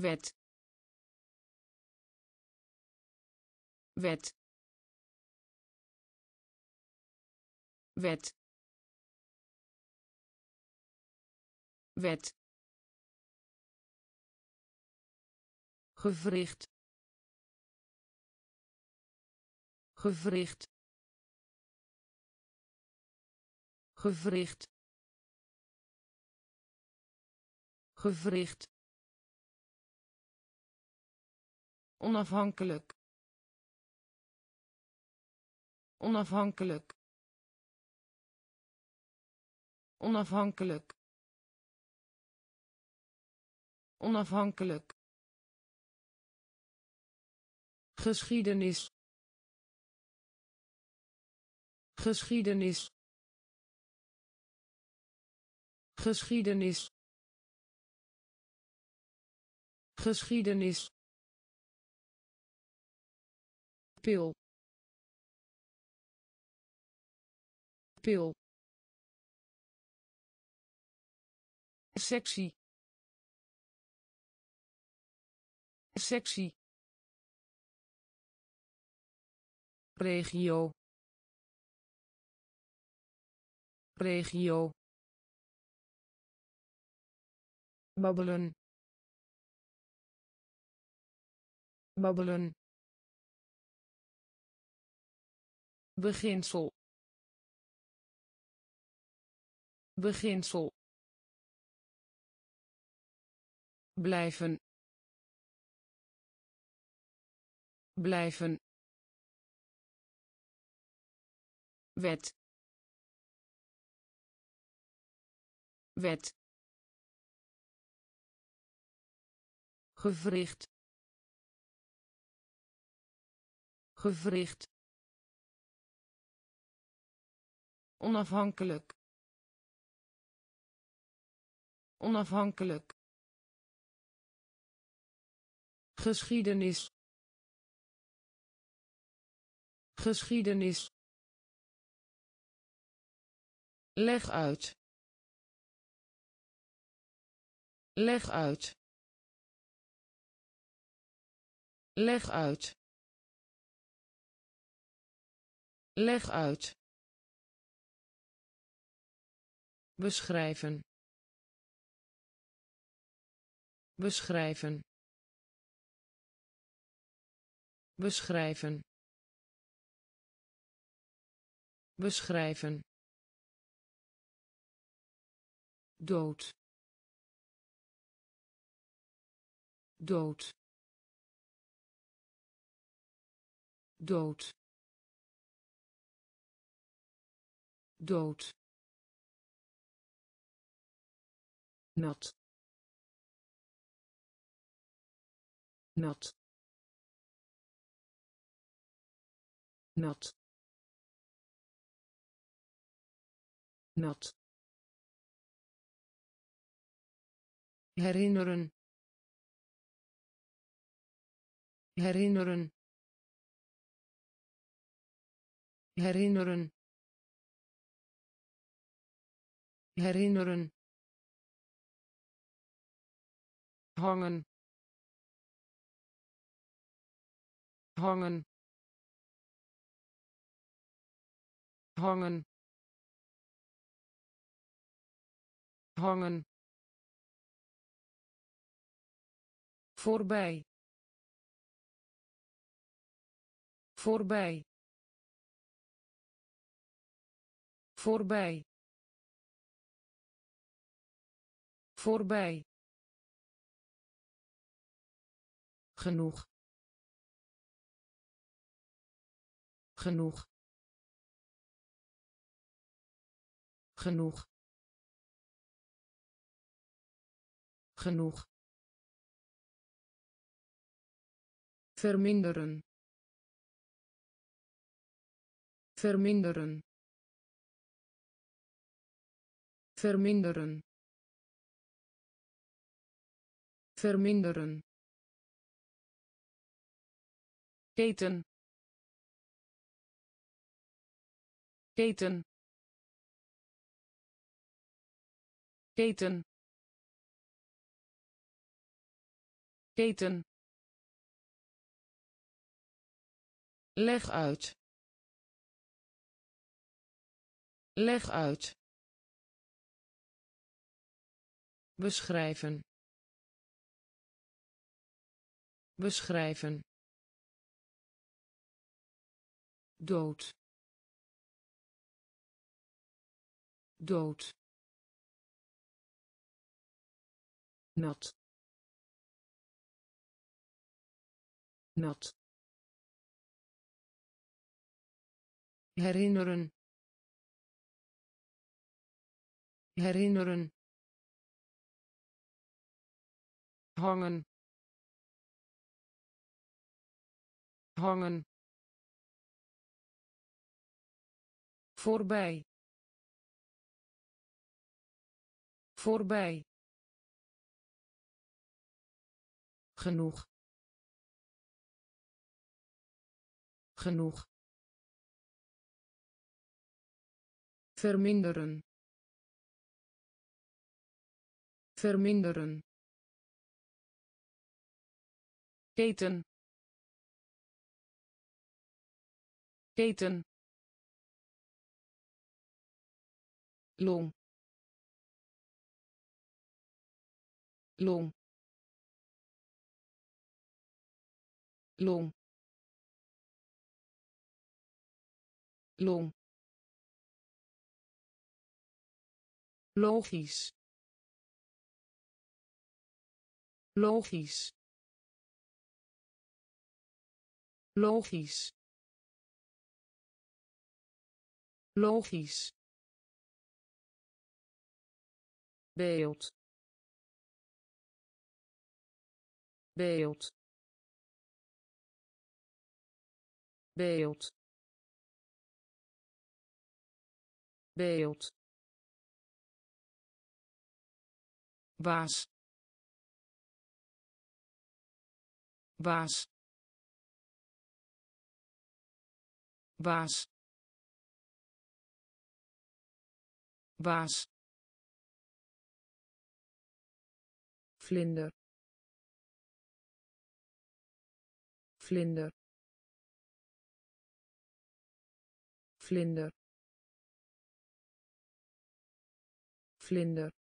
Wet. Wet. Wet. Wet gewricht. Gewricht. Gewricht. Gewricht. Onafhankelijk. Onafhankelijk. Onafhankelijk. Onafhankelijk geschiedenis. Geschiedenis. Geschiedenis. Geschiedenis. Pil. Pil. Sectie sectie regio. Regio. Babbelen. Babbelen. Beginsel. Beginsel. Blijven. Blijven wet. Wet. Gewricht. Gewricht. Onafhankelijk. Onafhankelijk. Geschiedenis. Geschiedenis leg uit. Leg uit. Leg uit. Leg uit. Beschrijven. Beschrijven. Beschrijven. Beschrijven dood. Dood. Dood. Dood. Nat. Nat. Nat. Nat herinneren. Herinneren. Herinneren. Herinneren. Hangen. Hangen. Hangen. Hangen voorbij. Voorbij. Voorbij. Voorbij. Genoeg. Genoeg. Genoeg. Genoeg verminderen. Verminderen. Verminderen. Verminderen. Keten. Keten. Keten. Keten leg uit. Leg uit. Beschrijven. Beschrijven. Dood. Dood. Nat. Nat herinneren. Herinneren. Hangen. Hangen. Voorbij. Voorbij. Genoeg. Genoeg verminderen. Verminderen. Keten. Keten. Long. Long. Long. Long logisch. Logisch. Logisch. Logisch. Beeld. Beeld. Beeld. Beeld baas. Baas. Baas. Baas. Vlinder. Vlinder. Vlinder. Vlinder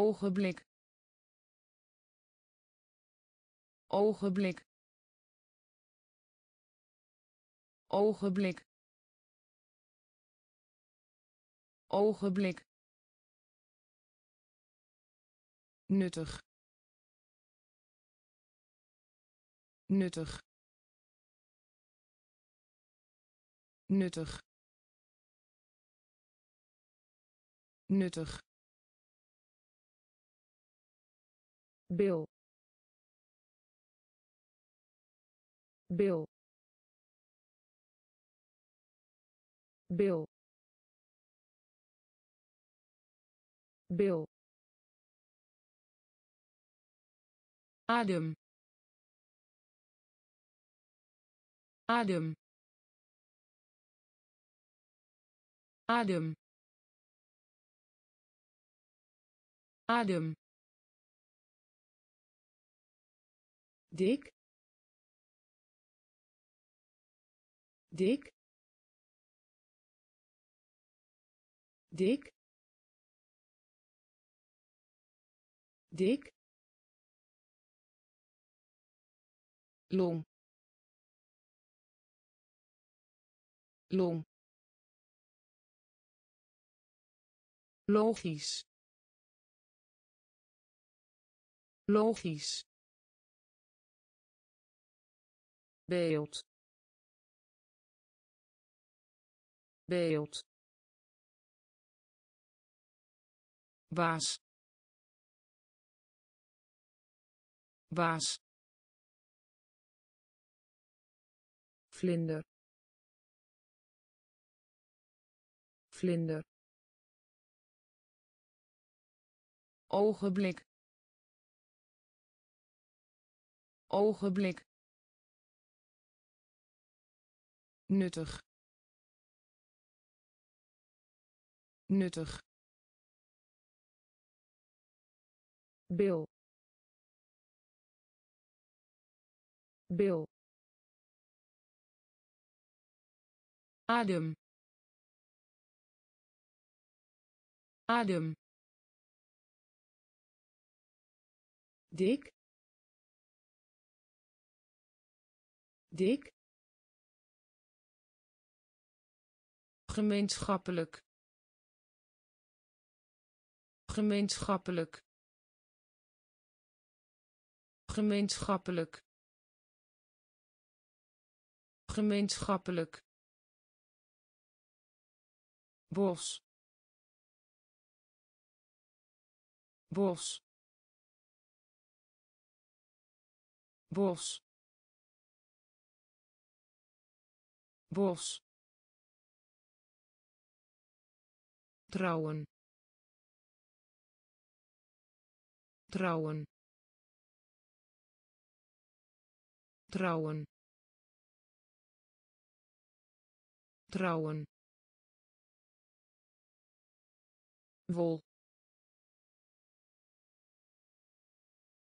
ogenblik. Ogenblik. Ogenblik. Ogenblik. Nuttig. Nuttig. Nuttig. Nuttig bil bil bil bil adem adem adem adem dik. Dik. Dik. Dik. Long. Long. Logisch. Logisch beeld. Beeld. Baas baas vlinder. Vlinder. Ogenblik. Ogenblik nuttig. Nuttig. Bil. Bil. Adem. Adem. Dik. Dik gemeenschappelijk. Gemeenschappelijk. Gemeenschappelijk. Gemeenschappelijk. Bos. Bos. Bos. Bos trouwen. Trouwen. Trouwen. Trouwen. Wol.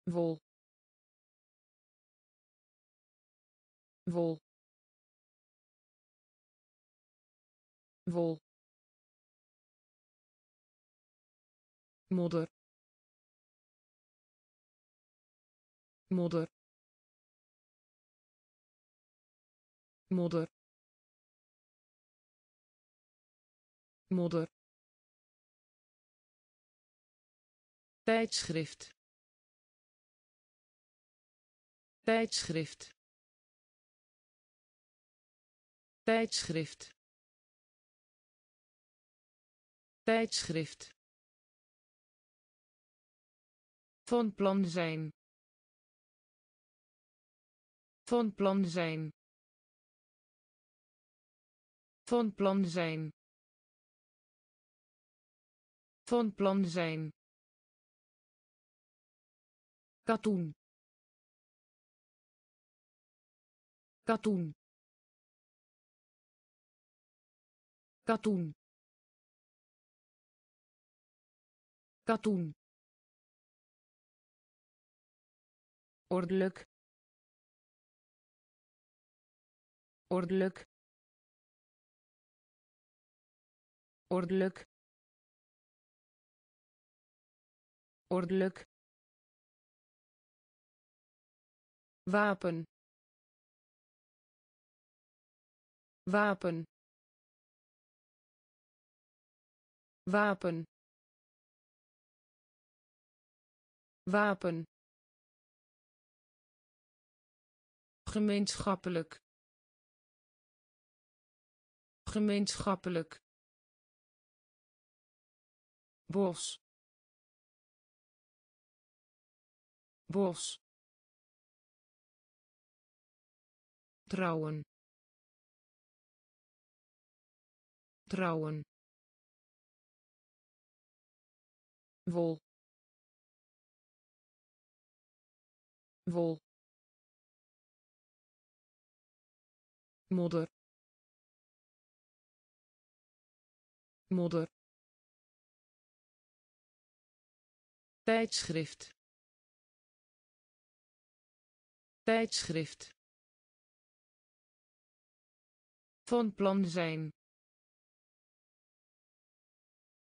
Wol. Wol. Wol modder modder modder modder tijdschrift. Tijdschrift. Tijdschrift. Tijdschrift van plan zijn. Van plan zijn. Van plan zijn. Van plan zijn. Katoen. Katoen. Katoen. Katoen ordelijk. Ordelijk. Ordelijk. Ordelijk. Wapen. Wapen. Wapen. Wapen gemeenschappelijk. Gemeenschappelijk. Bos. Bos. Trouwen. Vertrouwen wol. Wol modder modder tijdschrift. Tijdschrift. Van plan zijn.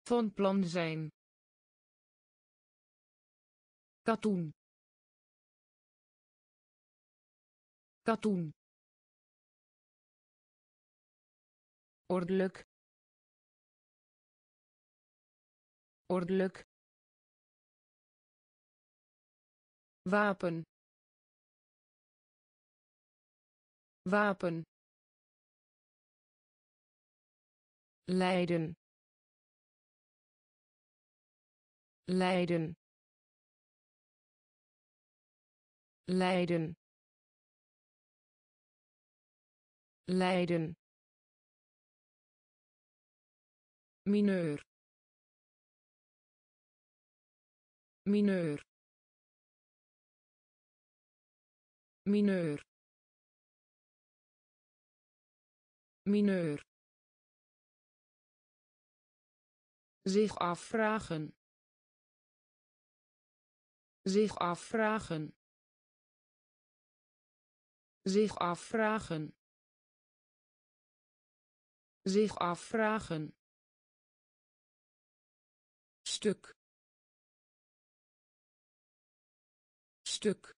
Van plan zijn. Katoen. Katoen ordelijk ordelijk wapen wapen Leiden. Leiden. Leiden. Leiden. Mineur. Mineur. Mineur. Mineur. Zich afvragen. Zich afvragen. Zich afvragen. Zich afvragen stuk. Stuk.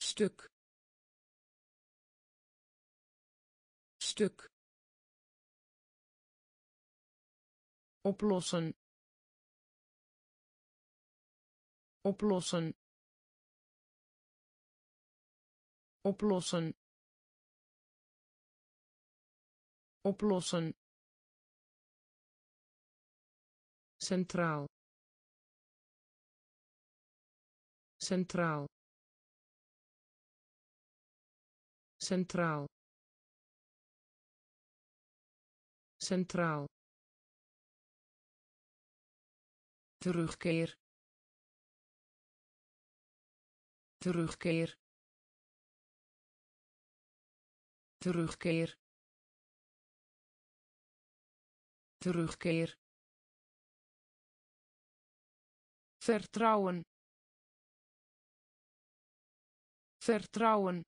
Stuk. Stuk. Oplossen. Oplossen. Oplossen. Oplossen centraal. Centraal. Centraal. Centraal. Terugkeer. Terugkeer. Terugkeer. Terugkeer vertrouwen. Vertrouwen.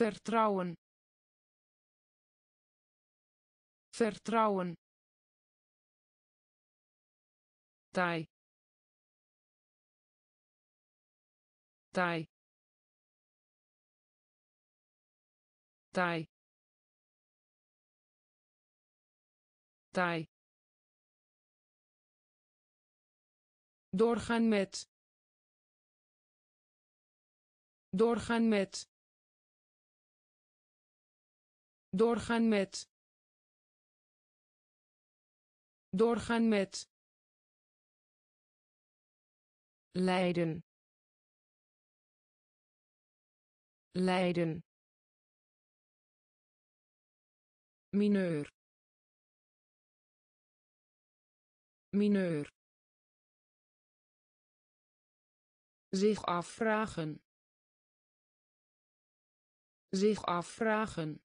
Vertrouwen. Vertrouwen. Taai taai taai taai doorgaan met. Doorgaan met. Doorgaan met. Doorgaan met. Leiden. Leiden. mineur. Mineur zich afvragen. Zich afvragen.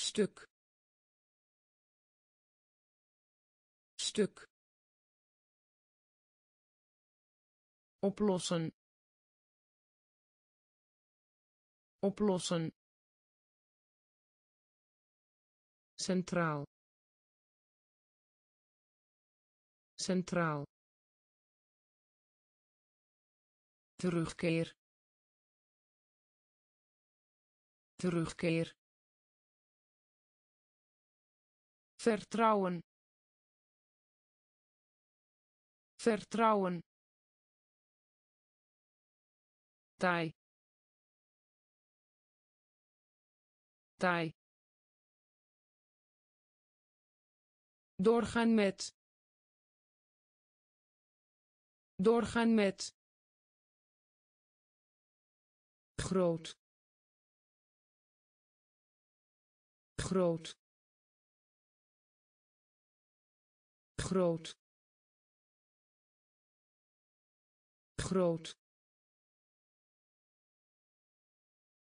Stuk. Stuk. Oplossen. Oplossen. Centraal. Centraal terugkeer. Terugkeer. Vertrouwen. Vertrouwen. Taai taai doorgaan met. Doorgaan met groot. Groot. Groot. Groot.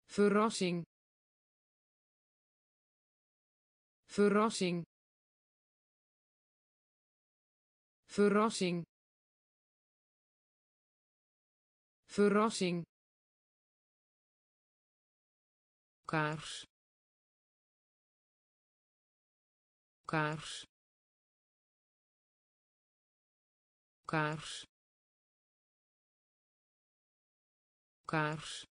Verrassing. Verrassing. Verrassing. Verrassing kaars kaars kaars kaars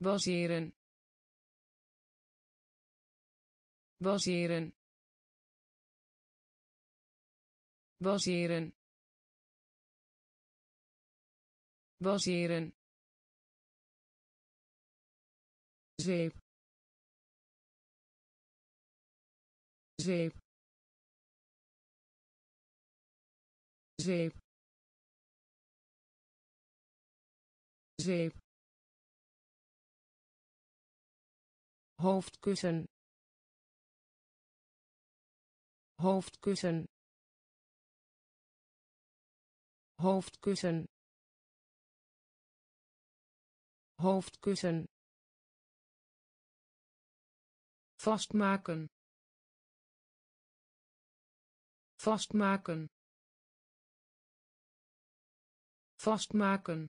baseren. Baseren. Baseren. Baseren zeep. Zeep. Zeep. Zeep. Hoofdkussen. Hoofdkussen. Hoofdkussen. Hoofdkussen vastmaken. Vastmaken. Vastmaken.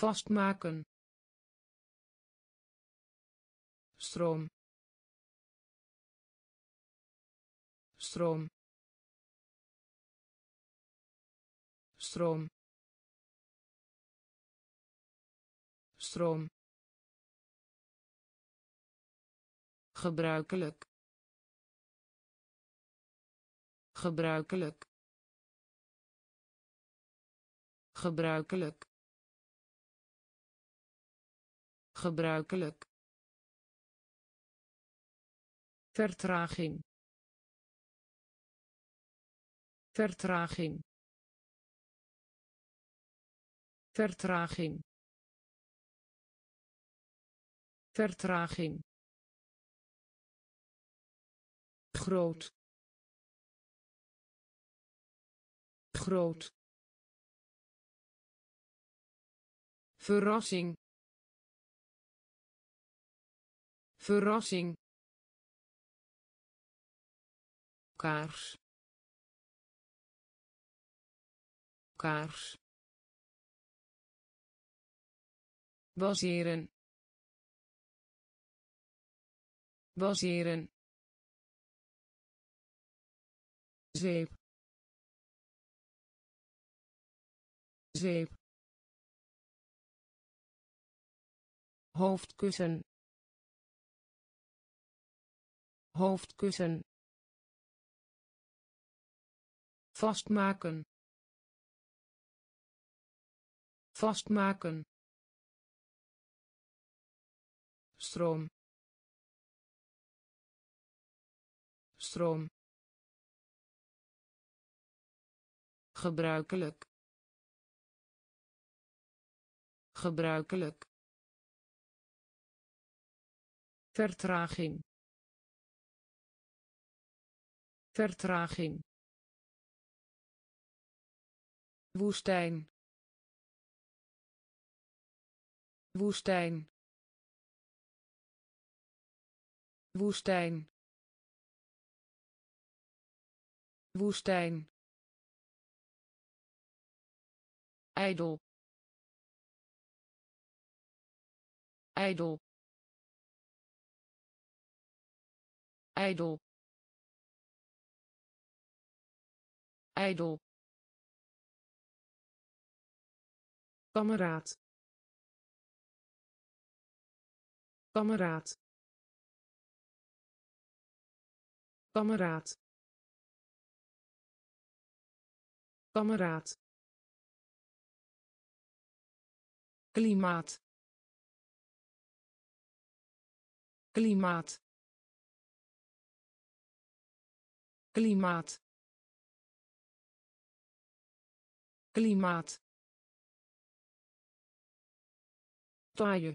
Vastmaken. Stroom. Stroom. Stroom. Stroom gebruikelijk. Gebruikelijk. Gebruikelijk. Gebruikelijk. Vertraging. Vertraging. Vertraging. Vertraging groot. Groot. Verrassing. Verrassing. Kaars. Kaars. Baseren. Baseren zeep zeep hoofdkussen hoofdkussen vastmaken vastmaken stroom stroom gebruikelijk. Gebruikelijk. Vertraging. Vertraging. Woestijn. Woestijn. Woestijn. Woestijn ijdel. Ijdel. Ijdel. Ijdel. Kameraad. Kameraad. Kameraad. Kameraad klimaat. Klimaat. Klimaat. Klimaat. Taaie.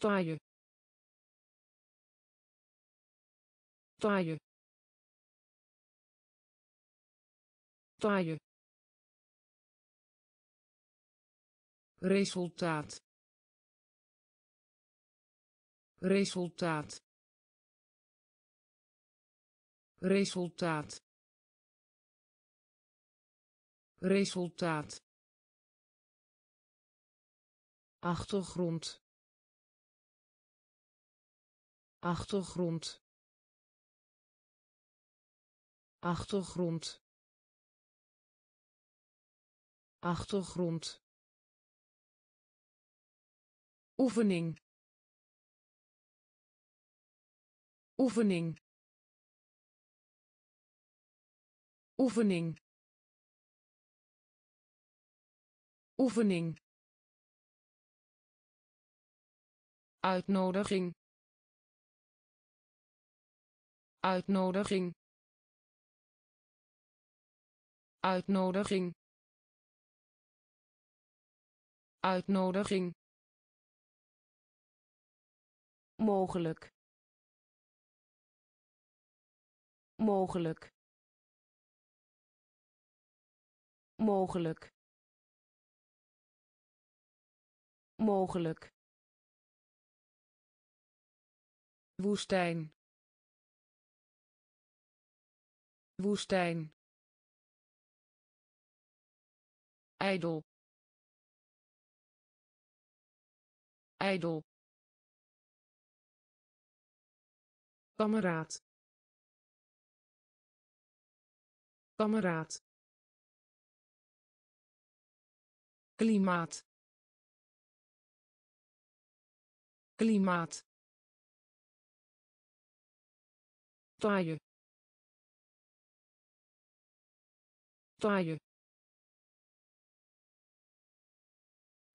Taaie. Taaie. Taaie resultaat. Resultaat. Resultaat. Resultaat. Achtergrond. Achtergrond. Achtergrond. Achtergrond oefening. Oefening. Oefening. Oefening. Uitnodiging. Uitnodiging. Uitnodiging. Uitnodiging mogelijk. Mogelijk. Mogelijk. Mogelijk. Woestijn. Woestijn. Ijdel. Ijdel kameraad. Kameraad. Klimaat. Klimaat. Taaie. Taaie.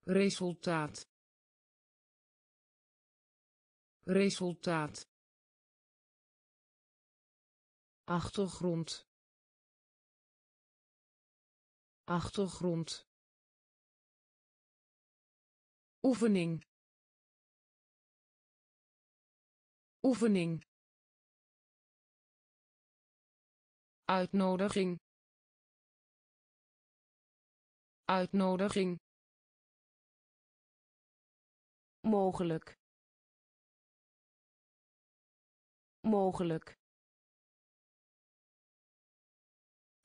Resultaat. Resultaat achtergrond. Achtergrond. Oefening. Oefening. Uitnodiging. Uitnodiging. Mogelijk. Mogelijk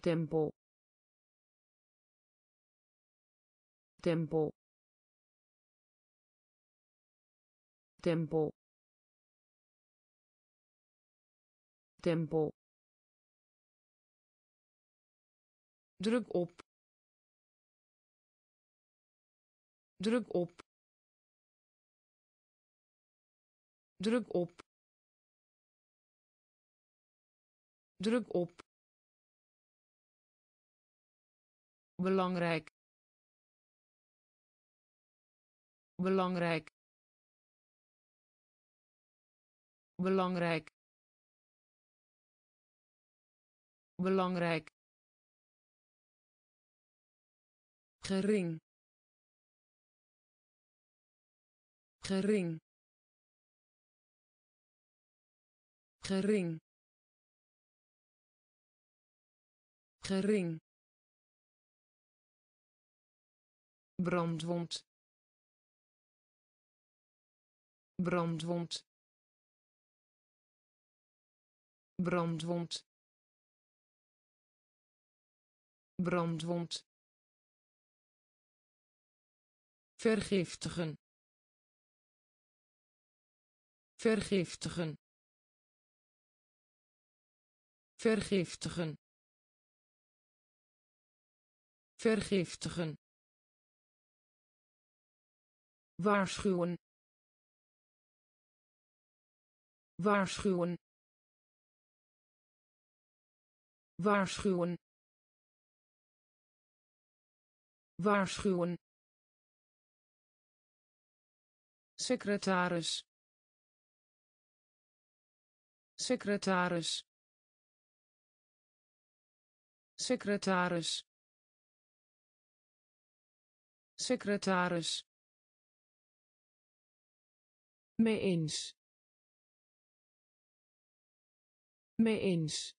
tempo. Tempo. Tempo. Tempo. Druk op. Druk op. Druk op. Druk op belangrijk. Belangrijk. Belangrijk. Belangrijk. Gering. Gering. Gering. Gering brandwond. Brandwond. Brandwond. Brandwond. Vergiftigen. Vergiftigen. Vergiftigen. Vergiftigen waarschuwen. Waarschuwen. Waarschuwen. Waarschuwen. Secretaris. Secretaris. Secretaris. Secretaris mee eens. Mee eens.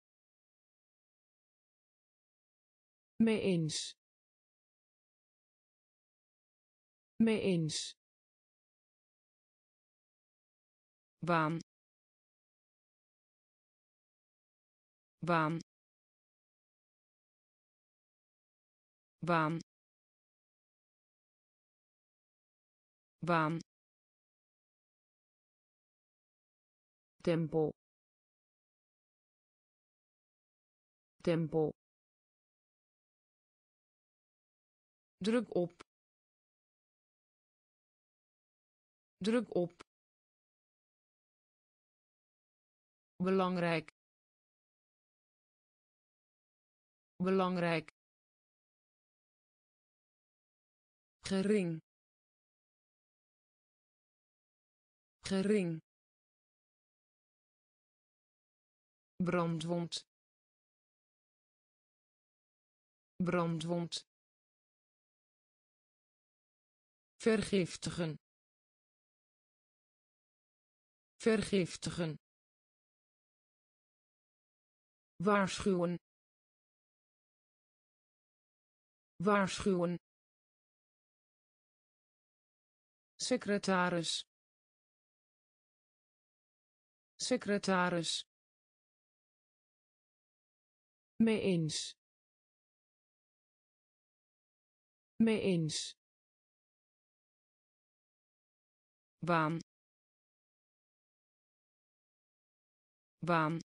Mee eens. Mee eens. Baan baan baan baan tempo. Tempo. Druk op. Druk op. Belangrijk. Belangrijk. Gering. Gering brandwond. Brandwond. Vergiftigen. Vergiftigen. Waarschuwen. Waarschuwen. Secretaris. Secretaris mee eens. Mee eens. Baan baan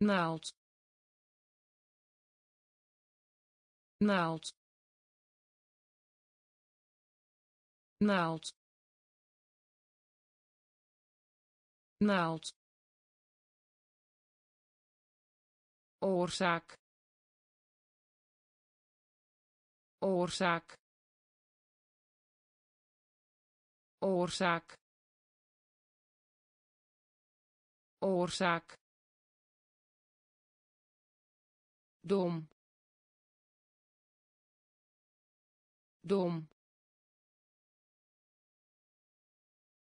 naald. Naald. Naald. Naald oorzaak. Oorzaak. Oorzaak. Oorzaak. Dom. Dom.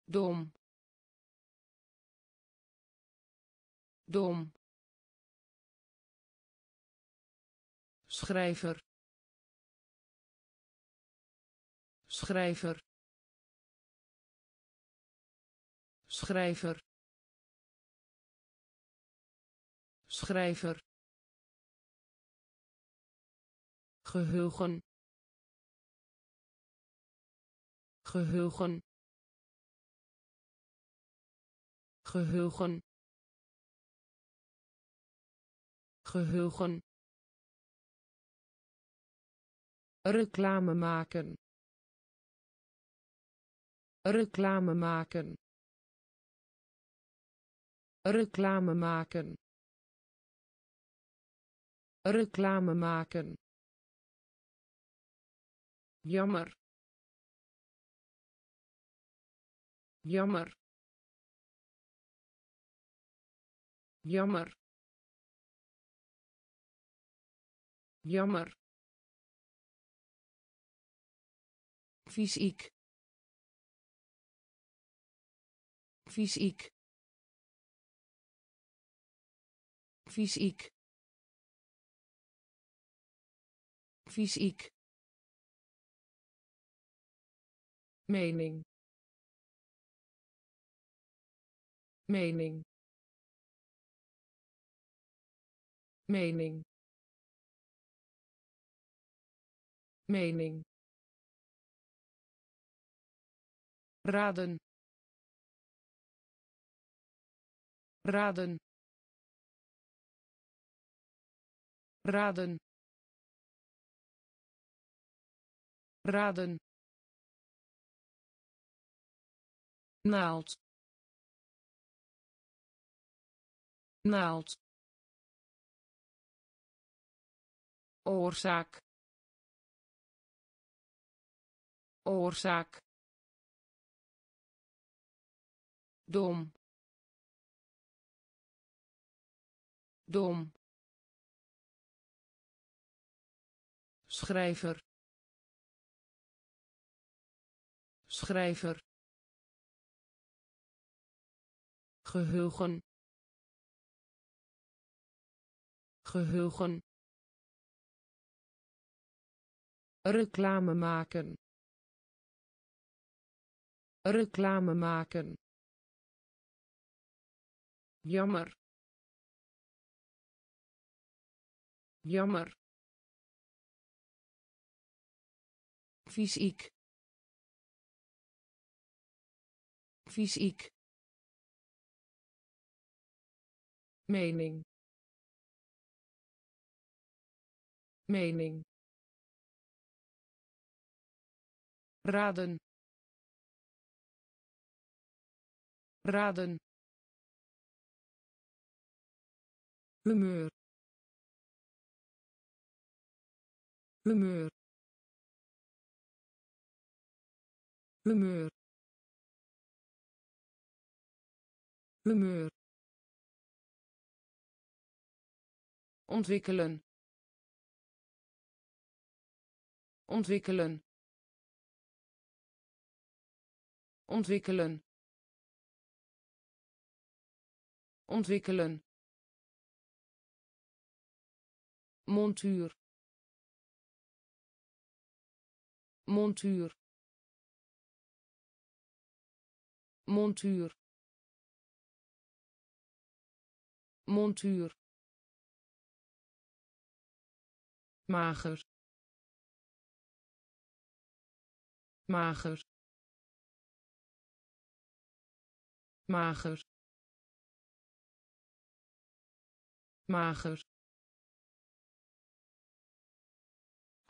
Dom. Dom schrijver schrijver schrijver schrijver. Geheugen geheugen geheugen. Geheugen reclame maken. Reclame maken. Reclame maken. Reclame maken. Jammer. Jammer. Jammer. Jammer fysiek. Fysiek. Fysiek. Fysiek. Mening. Mening. Mening. Mening raden. Raden. Raden. Raden. Naald. Naald. Oorzaak. Oorzaak dom. Dom. Schrijver. Schrijver. Geheugen. Geheugen. Reclame maken. Reclame maken jammer. Jammer. Fysiek. Fysiek. Mening. Mening. Raden. Raden humeur humeur humeur humeur ontwikkelen. Ontwikkelen. Ontwikkelen. Ontwikkelen montuur. Montuur. Montuur. Montuur. Mager. Mager. Mager. Mager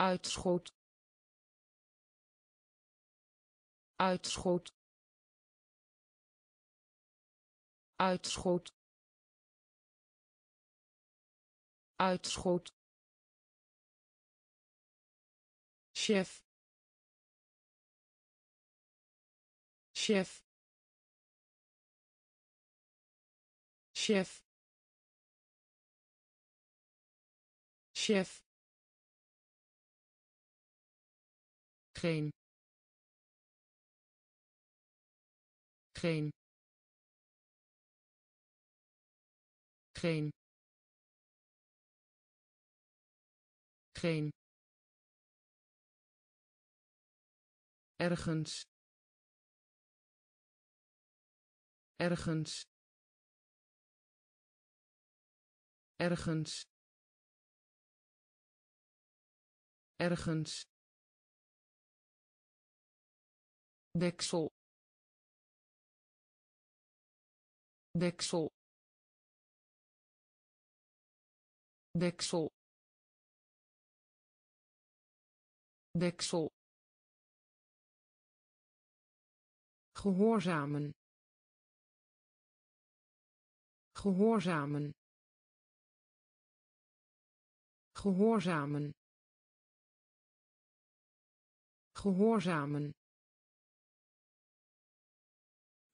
uitschot. Uitschot. Uitschot. Uitschot. Chef. Chef. Chef. Chef geen. Geen. Geen. Geen. Ergens. Ergens. Ergens. Ergens deksel. Deksel. Deksel. Deksel. Gehoorzamen. Gehoorzamen. Gehoorzamen. Gehoorzamen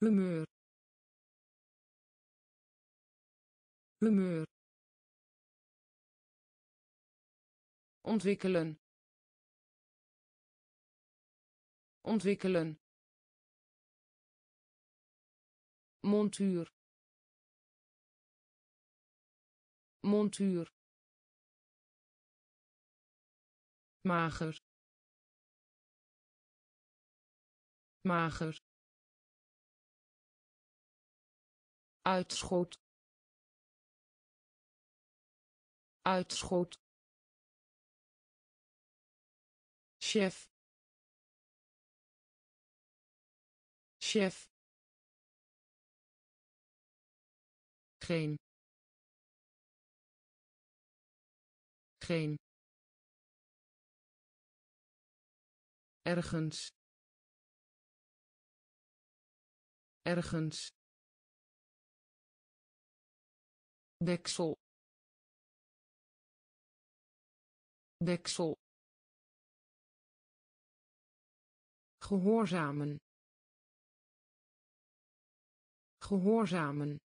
humeur humeur ontwikkelen. Ontwikkelen. Montuur. Montuur. Mager. Mager uitschot. Uitschot. Chef. Chef. Geen. Geen. Ergens. Ergens deksel. Deksel. Gehoorzamen. Gehoorzamen.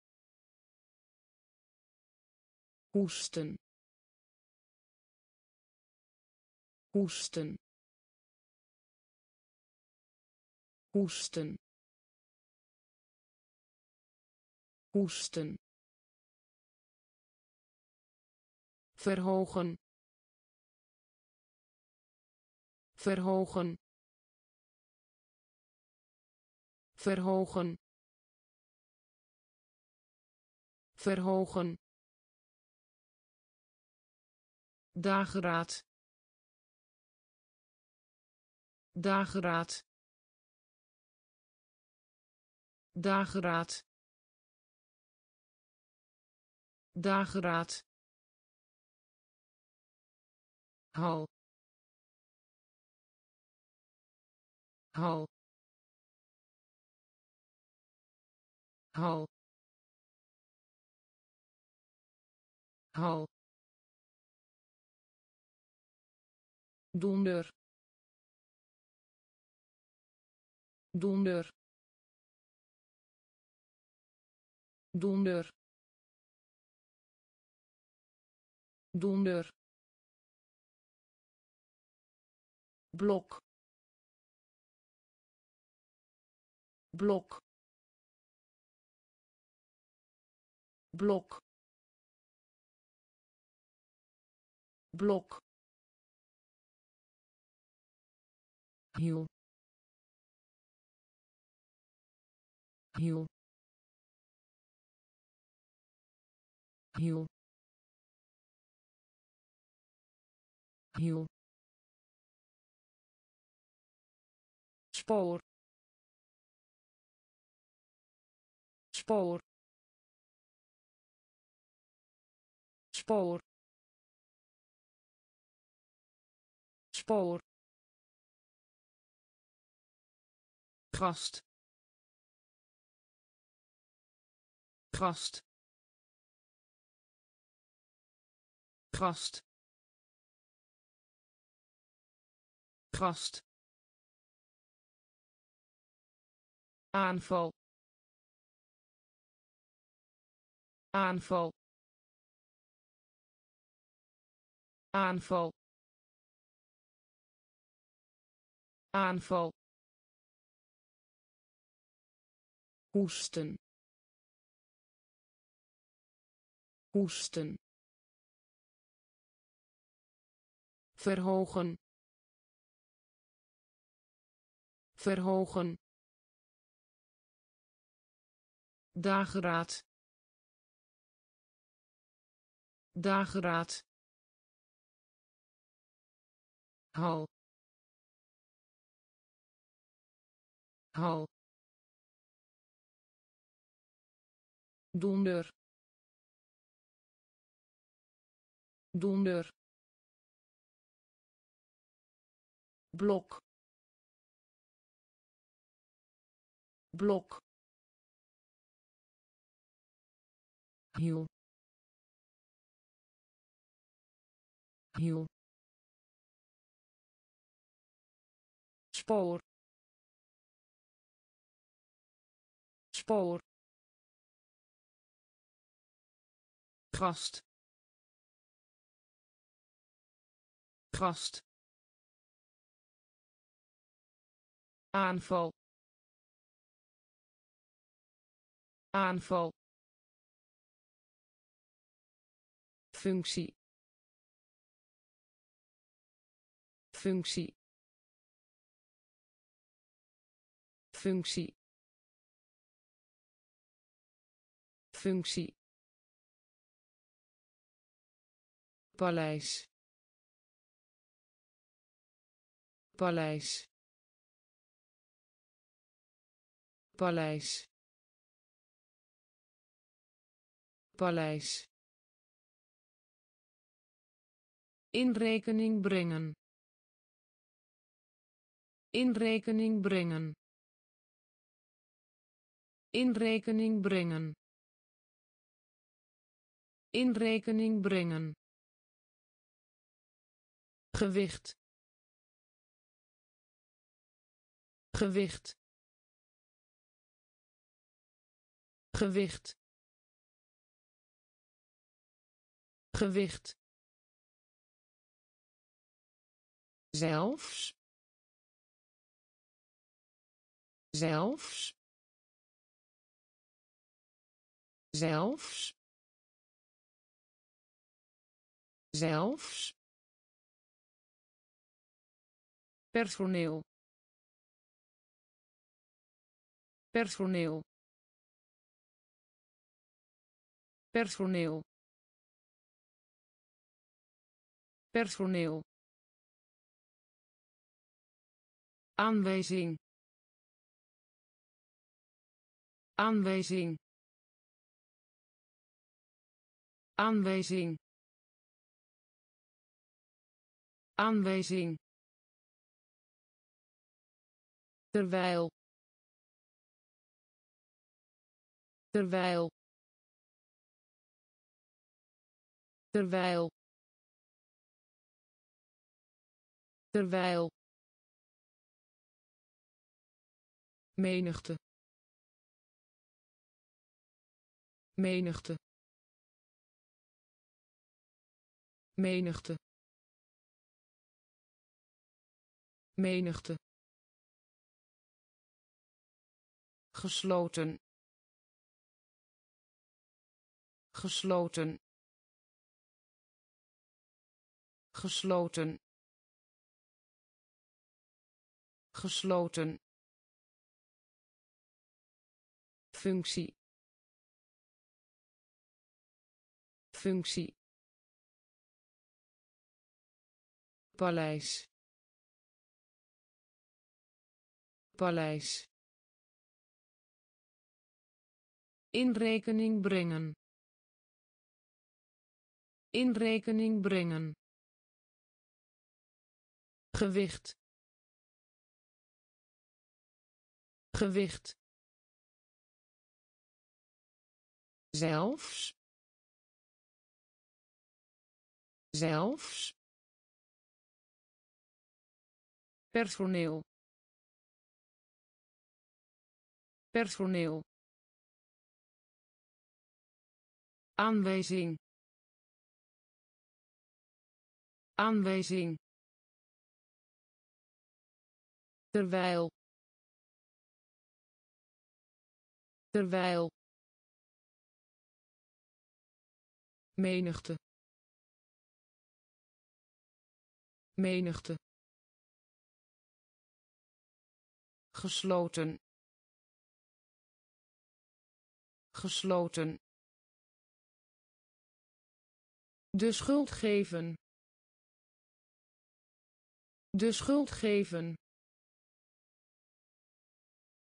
Hoesten. Hoesten. Hoesten. Hoesten verhogen. Verhogen. Verhogen. Verhogen. Dageraad. Dageraad. Dageraad. Dageraad hal. Hal. Hal. Hal. Donder. Donder. Donder. Donder blok. Blok. Blok. Blok. Hiel. Hiel. Hiel. Hiel spoor. Spoor. Spoor. Spoor. Gast. Gast. Gast. Gast aanval aanval aanval aanval. Hoesten hoesten. Verhogen verhogen dageraad. Dageraad. Hal. Hal. Donder. Donder. Blok. Blok hiel. Hiel. Spoor. Spoor. Gast. Gast. Aanval. Aanval functie. Functie. Functie. Functie. Paleis. Paleis. Paleis. Paleis in rekening brengen. In rekening brengen. In rekening brengen. In rekening brengen. Gewicht. Gewicht. Gewicht. Gewicht zelfs zelfs zelfs zelfs. Personeel. Personeel. Personeel. Personeel aanwijzing. Aanwijzing. Aanwijzing. Aanwijzing. Terwijl. Terwijl. Terwijl. Terwijl menigte. Menigte. Menigte. Menigte. Gesloten. Gesloten. Gesloten. Gesloten functie. Functie. Paleis. Paleis. In rekening brengen. In rekening brengen. Gewicht. Gewicht zelfs zelfs personeel personeel aanwijzing aanwijzing terwijl terwijl menigte. Menigte. Gesloten. Gesloten. De schuld geven. De schuld geven.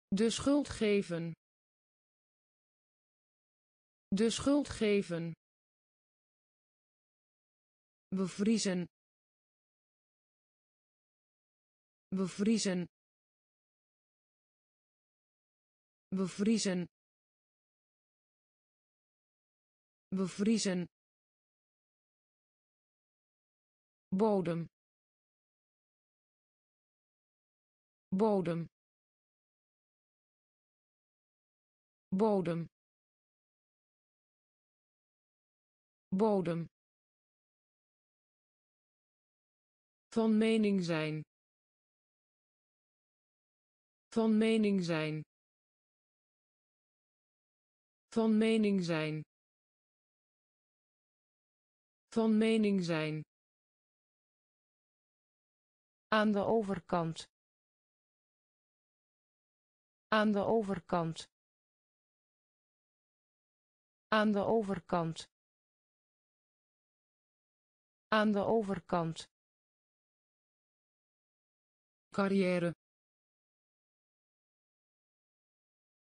De schuld geven. De schuld geven bevriezen. Bevriezen. Bevriezen. Bevriezen. Bodem. Bodem. Bodem. Bodem van mening zijn. Van mening zijn. Van mening zijn. Van mening zijn. Aan de overkant. Aan de overkant. Aan de overkant. Aan de overkant carrière.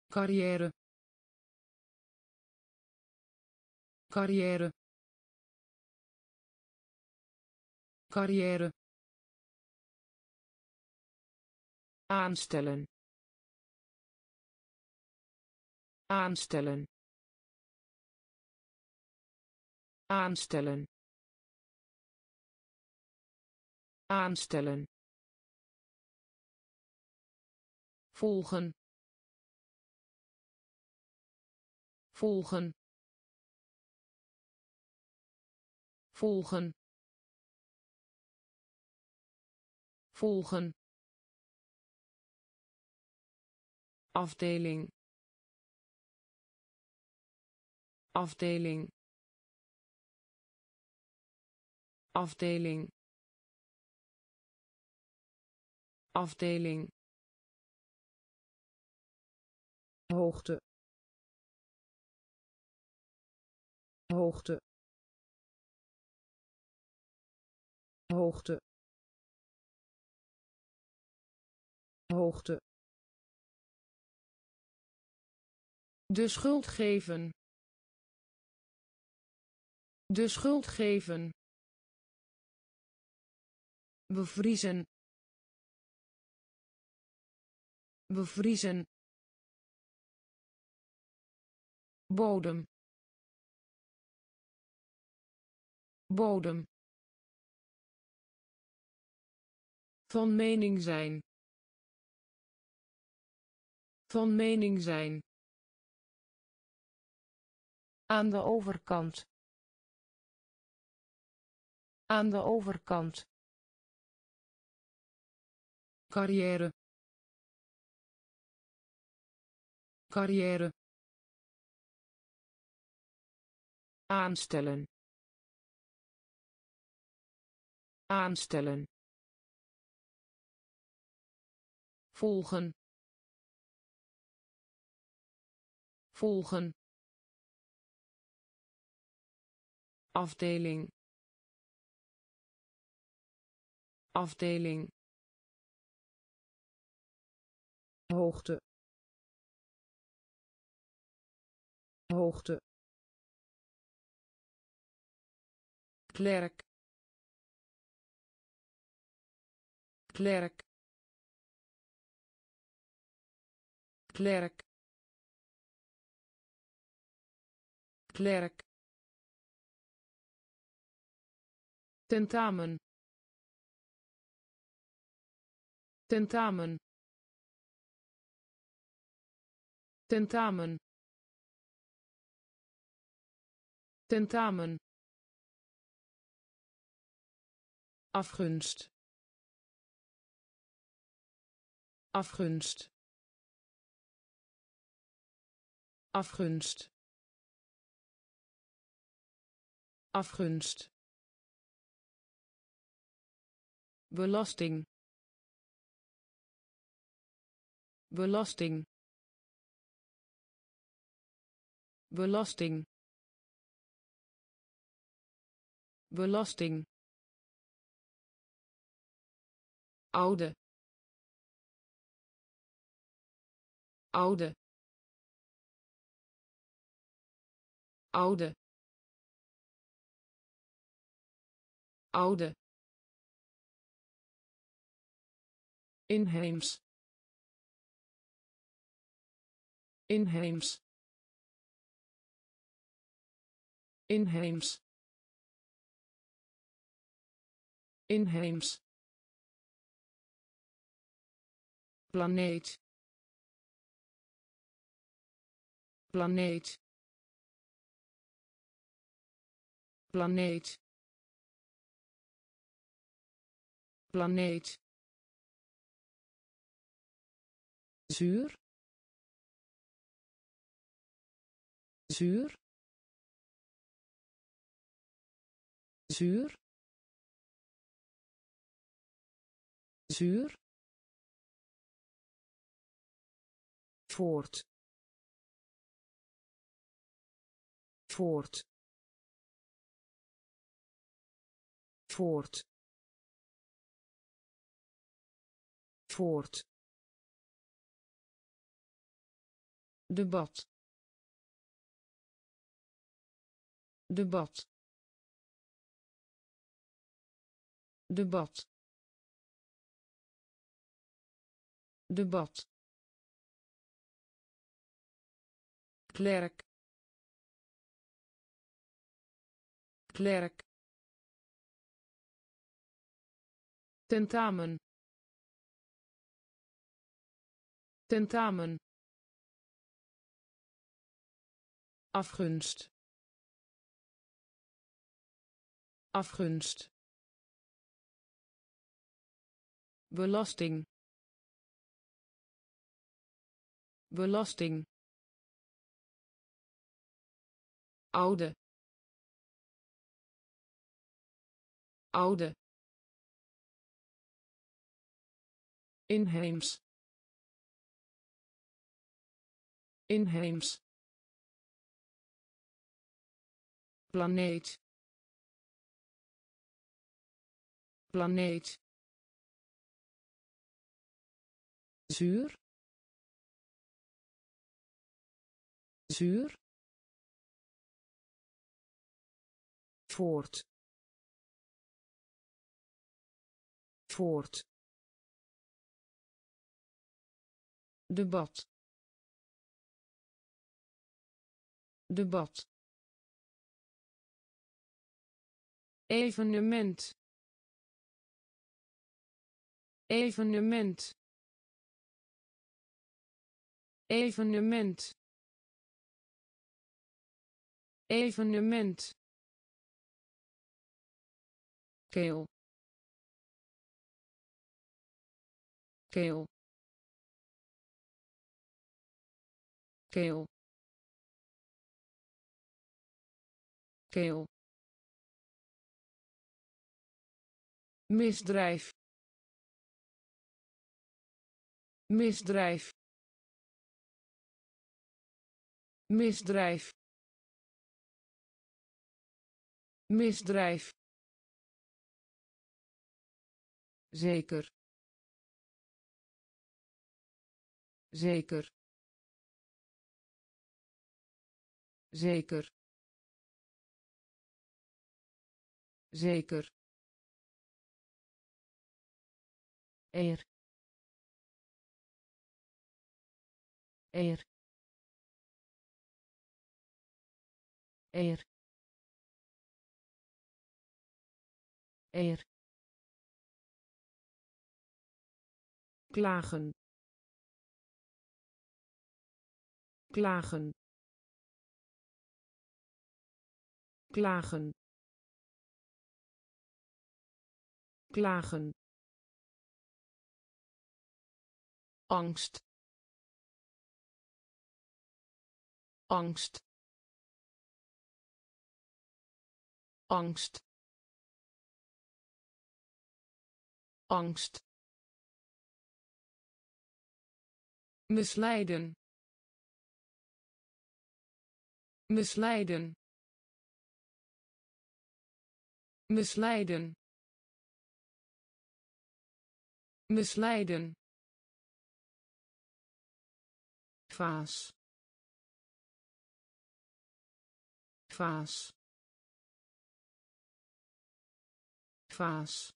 Carrière. Carrière. Carrière. Aanstellen. Aanstellen. Aanstellen. Aanstellen volgen. Volgen. Volgen. Volgen. Afdeling. Afdeling. Afdeling. Afdeling hoogte. Hoogte. Hoogte. Hoogte. De schuld geven. De schuld geven. Bevriezen. Bevriezen bodem. Bodem. Van mening zijn. Van mening zijn. Aan de overkant. Aan de overkant. Carrière. Carrière aanstellen. Aanstellen. Volgen. Volgen. Afdeling. Afdeling. Hoogte. Hoogte klerk. Klerk. Klerk. Klerk. Tentamen. Tentamen. Tentamen. Tentamen afgunst. Afgunst. Afgunst. Afgunst. Belasting. Belasting. Belasting. Belasting oude. Oude. Oude. Oude. Inheems. Inheems. Inheems. Inheems planeet. Planeet. Planeet. Planeet. Zuur. Zuur. Zuur. Zuur voort. Voort. Voort. Voort. Debat. Debat. Debat. Debat klerk. Klerk. Tentamen. Tentamen. Afgunst. Afgunst. Belasting. Belasting oude. Oude. Inheems. Inheems. Planeet. Planeet. Zuur. Zuur voort. Voort. Debat. Debat. Evenement. Evenement. Evenement. Evenement keel keel keel keel misdrijf. Misdrijf. Misdrijf. Misdrijf zeker. Zeker. Zeker. Zeker. Eer. Eer. Eer. Eer klagen. Klagen. Klagen. Klagen. Angst. Angst. Angst. Angst misleiden misleiden misleiden misleiden. Vaas. Vaas. Vaas.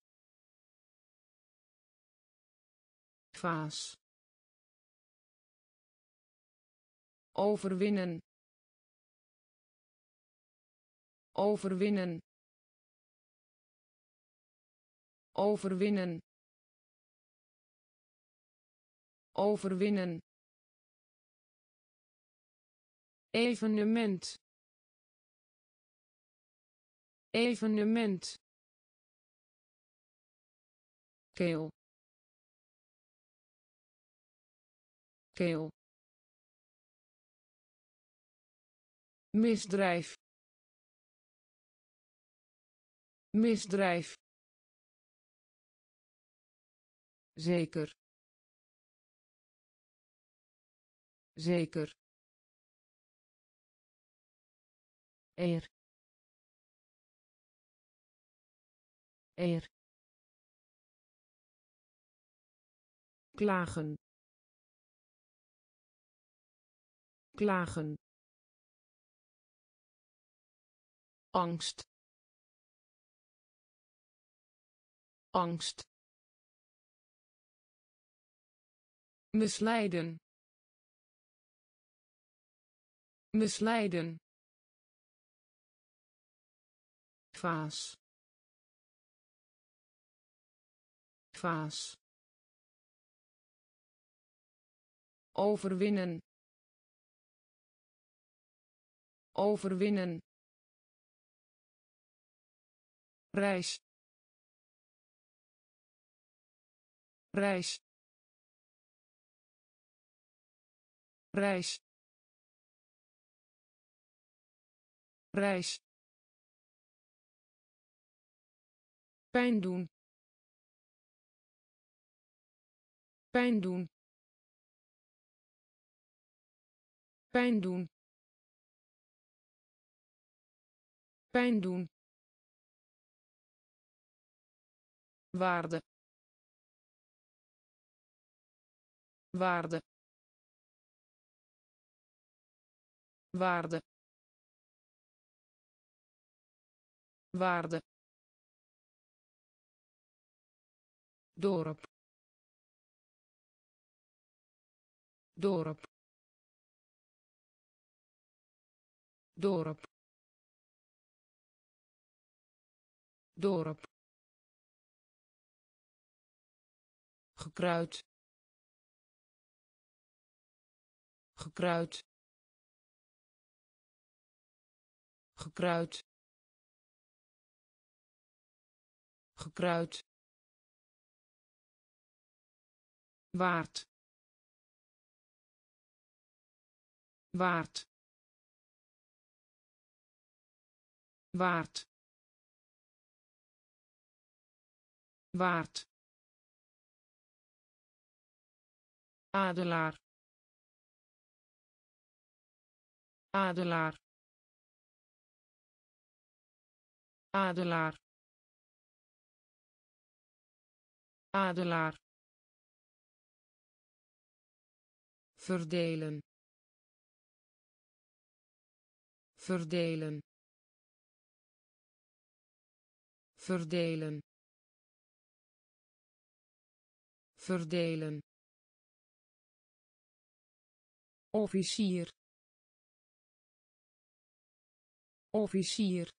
Vaas overwinnen. Overwinnen. Overwinnen. Overwinnen. Evenement. Evenement. Keel. Keel misdrijf misdrijf zeker zeker eer eer klagen klagen angst. Angst. Misleiden. Misleiden. Vaas. Vaas. Overwinnen. Overwinnen reis. Reis. Reis. Reis. Pijn doen. Pijn doen. Pijn doen. Pijn doen waarde waarde waarde waarde. Dorp. Dorp. Dorp. Dorp gekruid. Gekruid. Gekruid. Gekruid. Waard. Waard. Waard. Waard adelaar. Adelaar. Adelaar. Adelaar. Verdelen. Verdelen. Verdelen. Verdelen officier. Officier.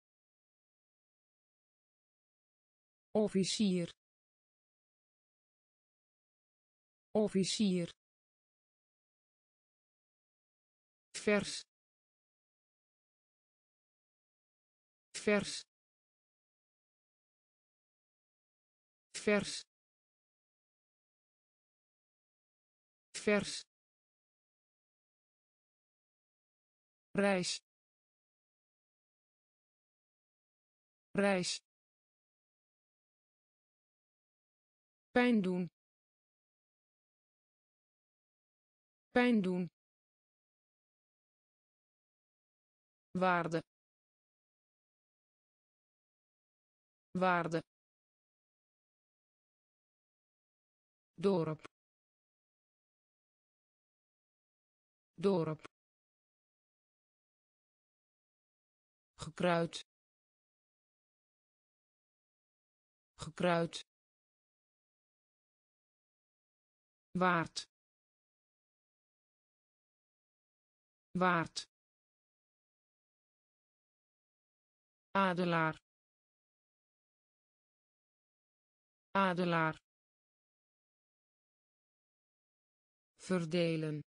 Officier. Officier. Vers. Vers. Vers. Vers reis. Reis. Pijn doen. Pijn doen. Waarde. Waarde. Dorp. Dorp gekruid. Gekruid. Waard. Waard. Adelaar. Adelaar. Verdelen.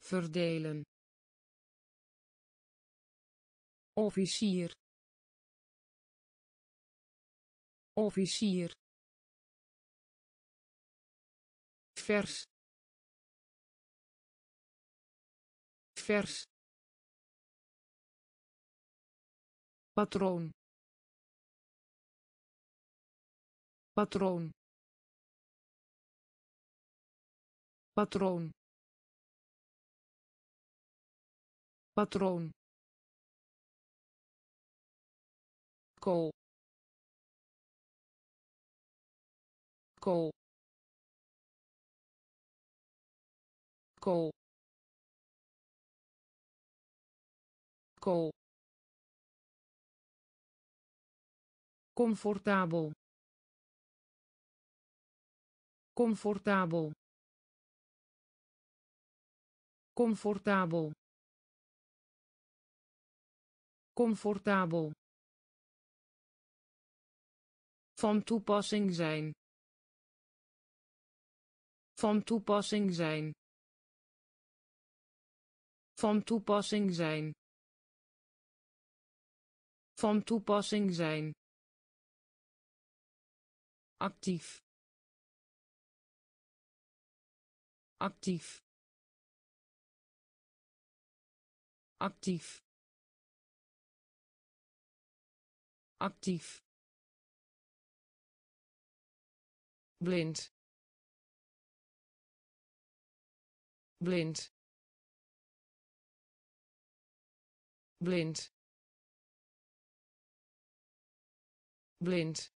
Verdelen officier. Officier. Vers. Vers. Patroon. Patroon. Patroon. Patroon kool. Kool. Kool. Kool. Comfortabel. Comfortabel. Comfortabel. Comfortabel van toepassing zijn van toepassing zijn van toepassing zijn Van toepassing zijn. Actief. Actief. Actief. Actief. Blind. Blind. Blind. Blind.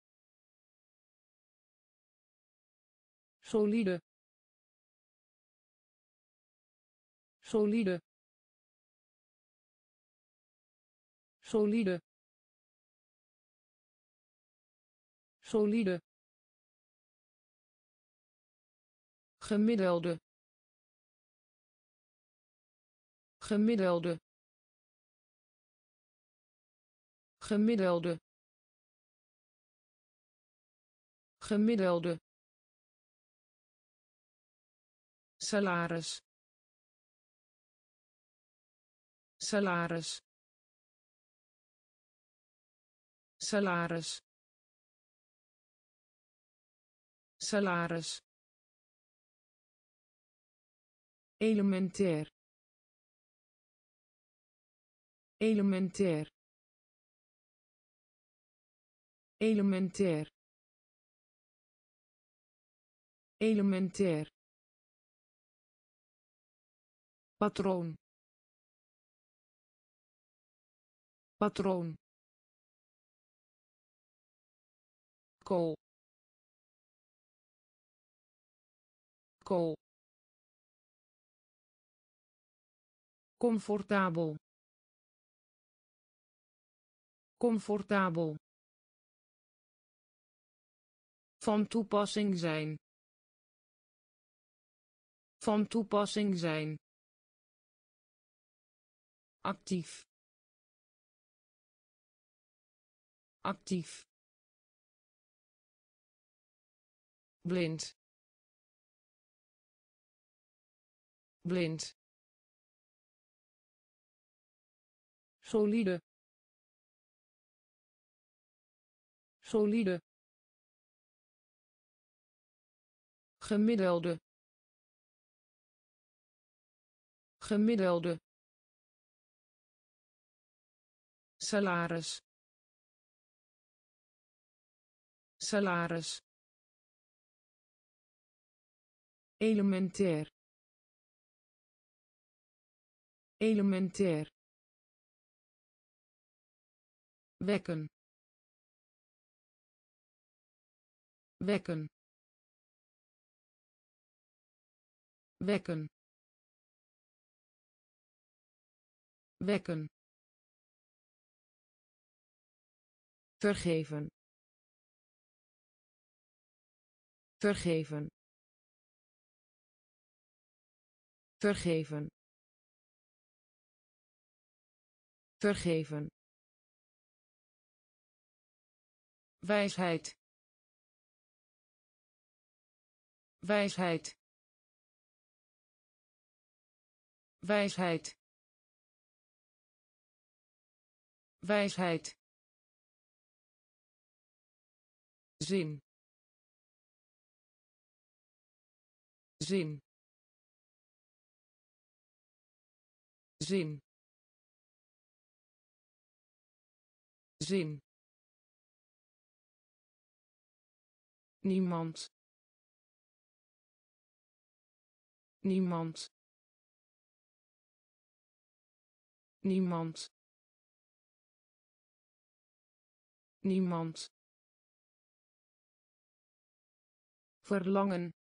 Solide. Solide. Solide. Solide gemiddelde. Gemiddelde. Gemiddelde. Gemiddelde. Salaris. Salaris. Salaris. Salaris elementair elementair elementair elementair patroon. Patroon. Kool. Kool comfortabel. Comfortabel. Van toepassing zijn. Van toepassing zijn. Actief. Actief. Blind. Blind solide. Solide. Gemiddelde. Gemiddelde. Salaris. Salaris. Elementair. Elementair wekken. Wekken. Wekken. Wekken. Vergeven. Vergeven. Vergeven. Vergeven wijsheid. Wijsheid. Wijsheid. Wijsheid. Zin. Zin. Zin. Zin niemand. Niemand. Niemand. Niemand. Verlangen.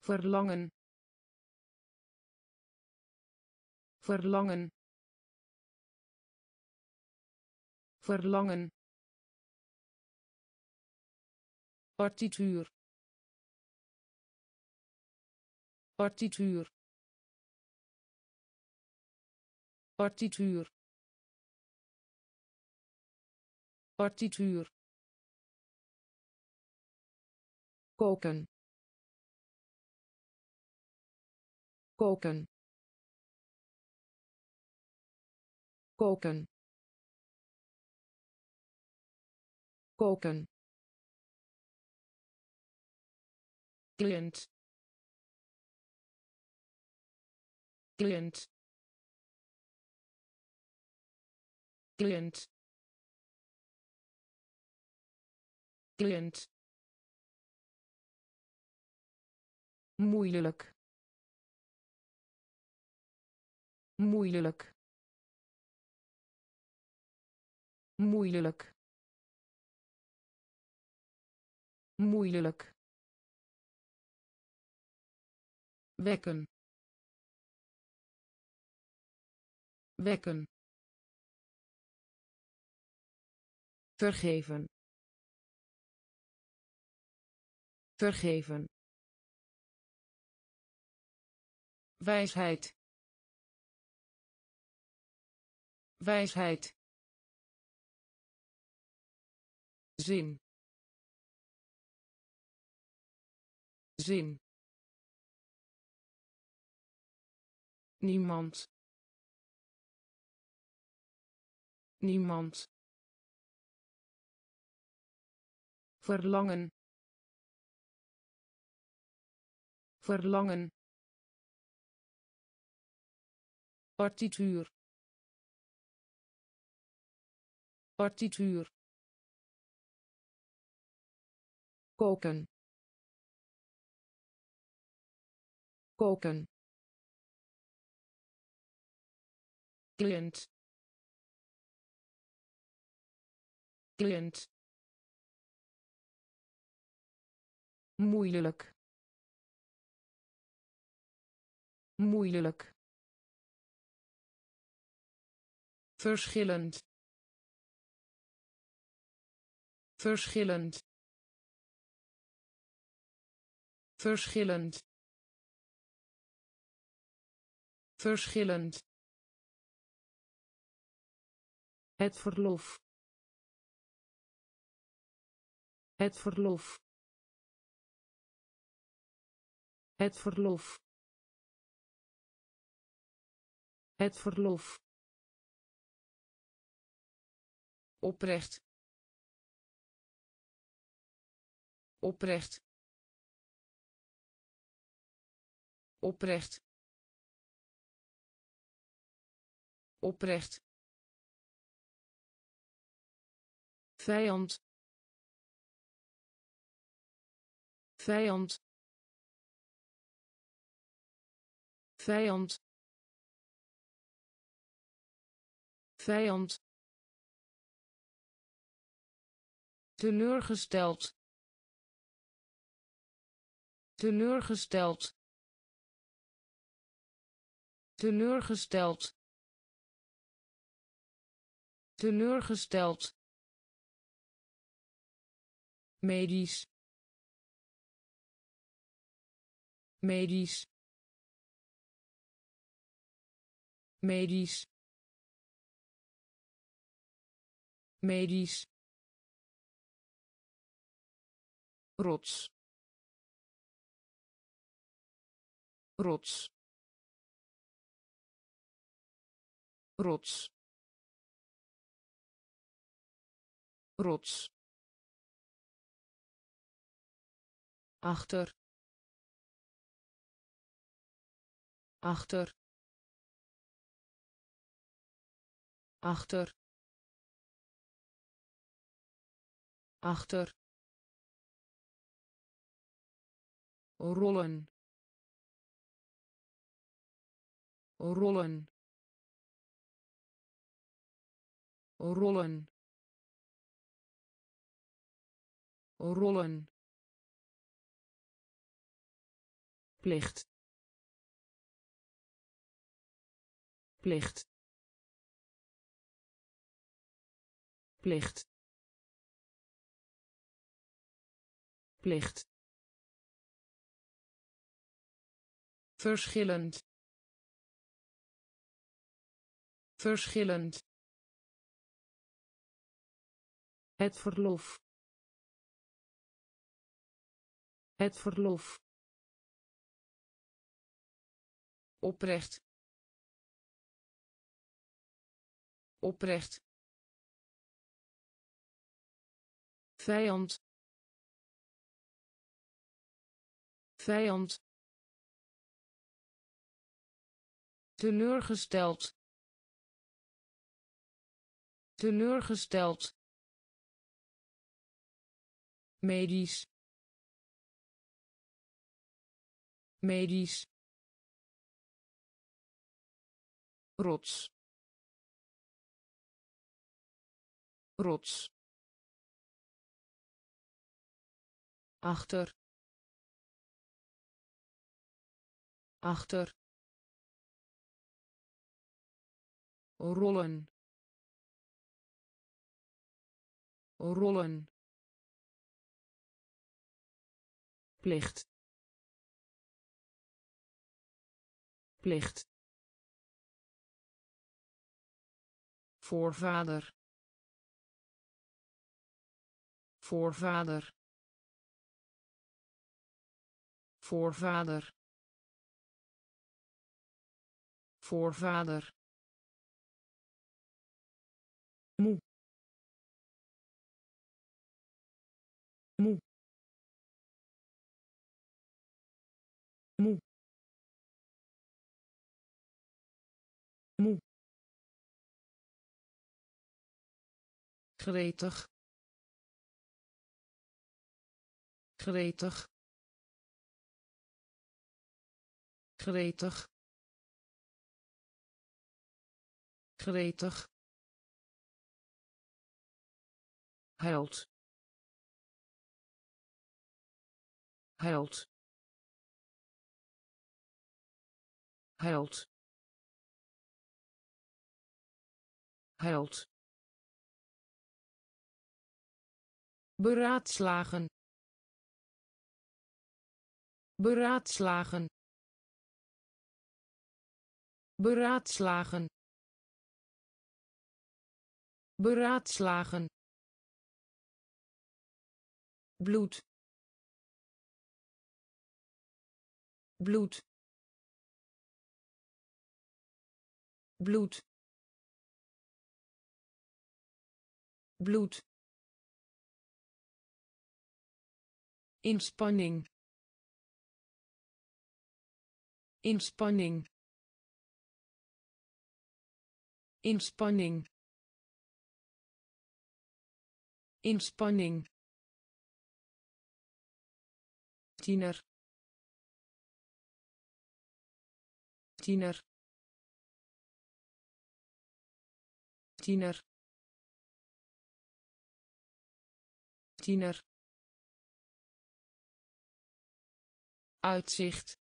Verlangen. Verlangen. Verlangen partituur. Partituur. Partituur. Partituur. Koken. Koken. Koken. Koken cliënt cliënt cliënt cliënt moeilijk. Moeilijk. Moeilijk. Moeilijk wekken. Wekken. Vergeven. Vergeven. Wijsheid. Wijsheid. Zin. Zin niemand. Niemand. Verlangen. Verlangen. Partituur. Partituur. Koken. Koken cliënt moeilijk. Moeilijk. Verschillend. Verschillend. Verschillend. Verschillend het verlof. Het verlof. Het verlof. Het verlof. Oprecht. Oprecht. Oprecht. Oprecht vijand. Vijand. Vijand. Vijand. Teleurgesteld. Teleurgesteld. Teleurgesteld. Teleurgesteld medisch. Medisch. Medisch. Medisch. Rots. Rots. Rots. Rots achter. Achter. Achter. Achter. Rollen. Rollen. Rollen. Rollen plicht. Plicht. Plicht. Plicht. Verschillend. Verschillend. Het verlof. Het verlof oprecht. Oprecht. Vijand. Vijand. Teleurgesteld. Teleurgesteld. Medisch. Medisch rots. Rots. Achter. Achter. Rollen. Rollen. Plicht. Plicht voorvader. Voorvader. Voorvader. Voorvader. Moe. Moe. Moe gretig. Gretig. Gretig. Gretig. Held. Held. Held. Held beraadslagen. Beraadslagen. Beraadslagen. Beraadslagen. Bloed. Bloed. Bloed. Bloed inspanning. Inspanning. Inspanning. Inspanning. Tiener. Tiener. Tiener. Tiener uitzicht.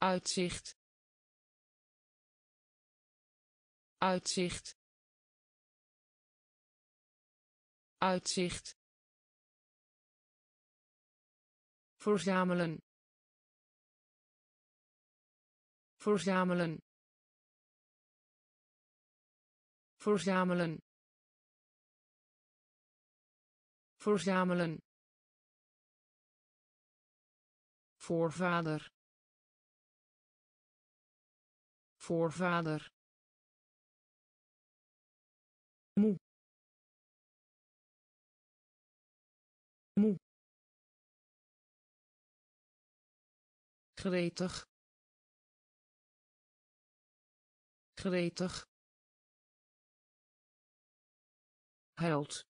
Uitzicht. Uitzicht. Uitzicht. Verzamelen. Verzamelen. Verzamelen. Verzamelen voorvader. Voorvader. Moe. Moe. Gretig. Gretig. Held.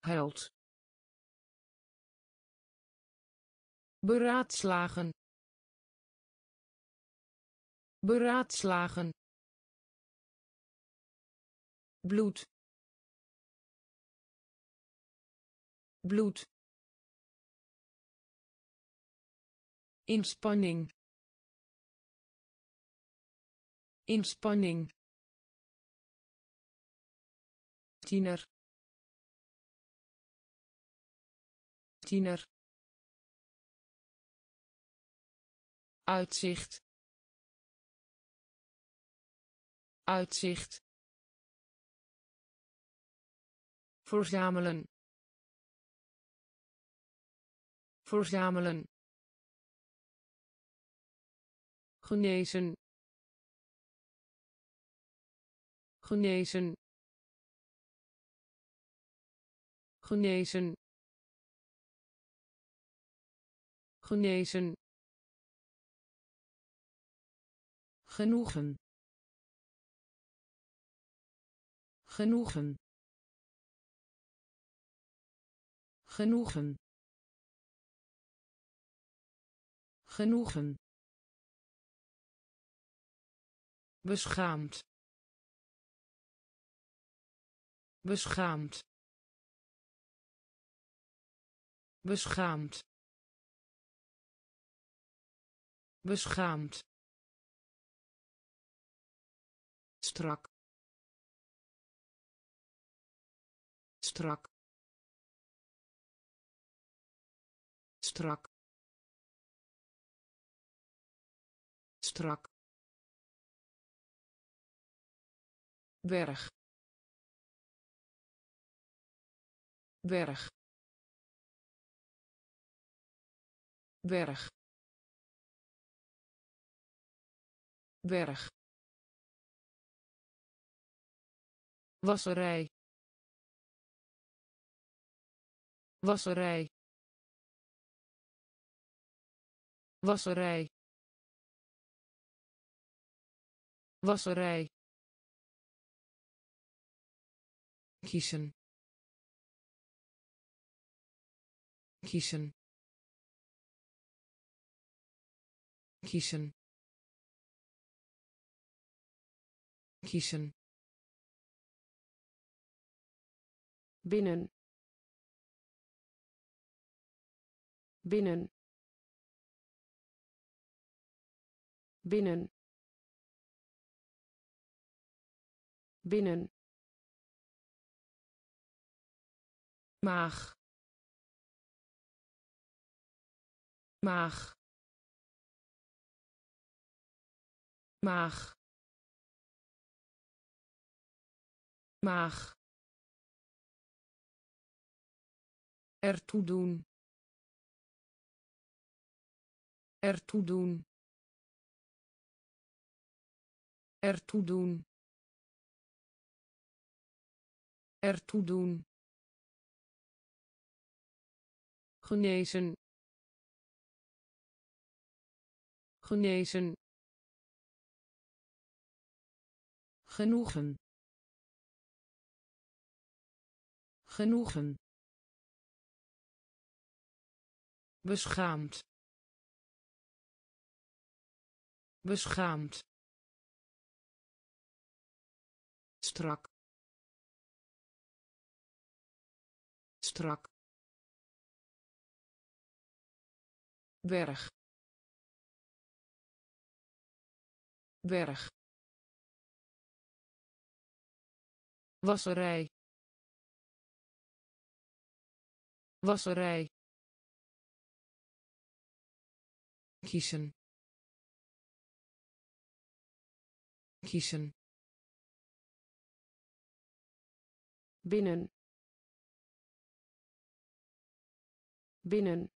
Held beraadslagen. Beraadslagen. Bloed. Bloed. Inspanning. Inspanning. Tiener. Tiener uitzicht. Uitzicht. Verzamelen. Verzamelen. Genezen. Genezen. Genezen. Genezen genoegen. Genoegen. Genoegen. Genoegen. Beschaamd. Beschaamd. Beschaamd. Beschaamd strak. Strak. Strak. Strak. Berg. Berg. Berg. Berg wasserij. Wasserij. Wasserij. Wasserij. Kiezen. Kiezen. Kiezen. Kiezen binnen. Binnen. Binnen. Binnen. Maag. Maag. Maag. Maag ertoe doen. Ertoe doen. Ertoe doen. Ertoe doen. Genezen. Genezen. Genoegen. Genoegen beschaamd. Beschaamd. Strak. Strak. Berg. Berg. Wasserij. Wasserij kiezen. Kiezen. Binnen. Binnen.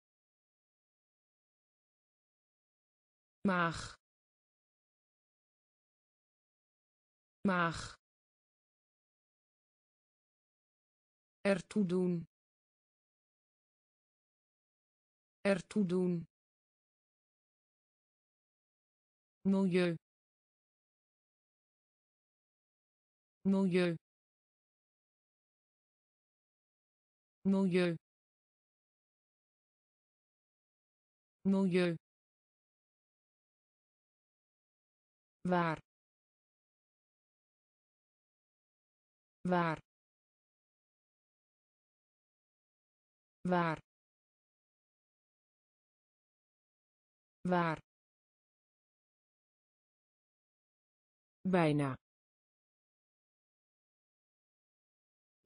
Maag. Maag. Ertoe doen. Ertoe doen milieu. Milieu. Milieu. Milieu. Waar. Waar. Waar. Waar bijna.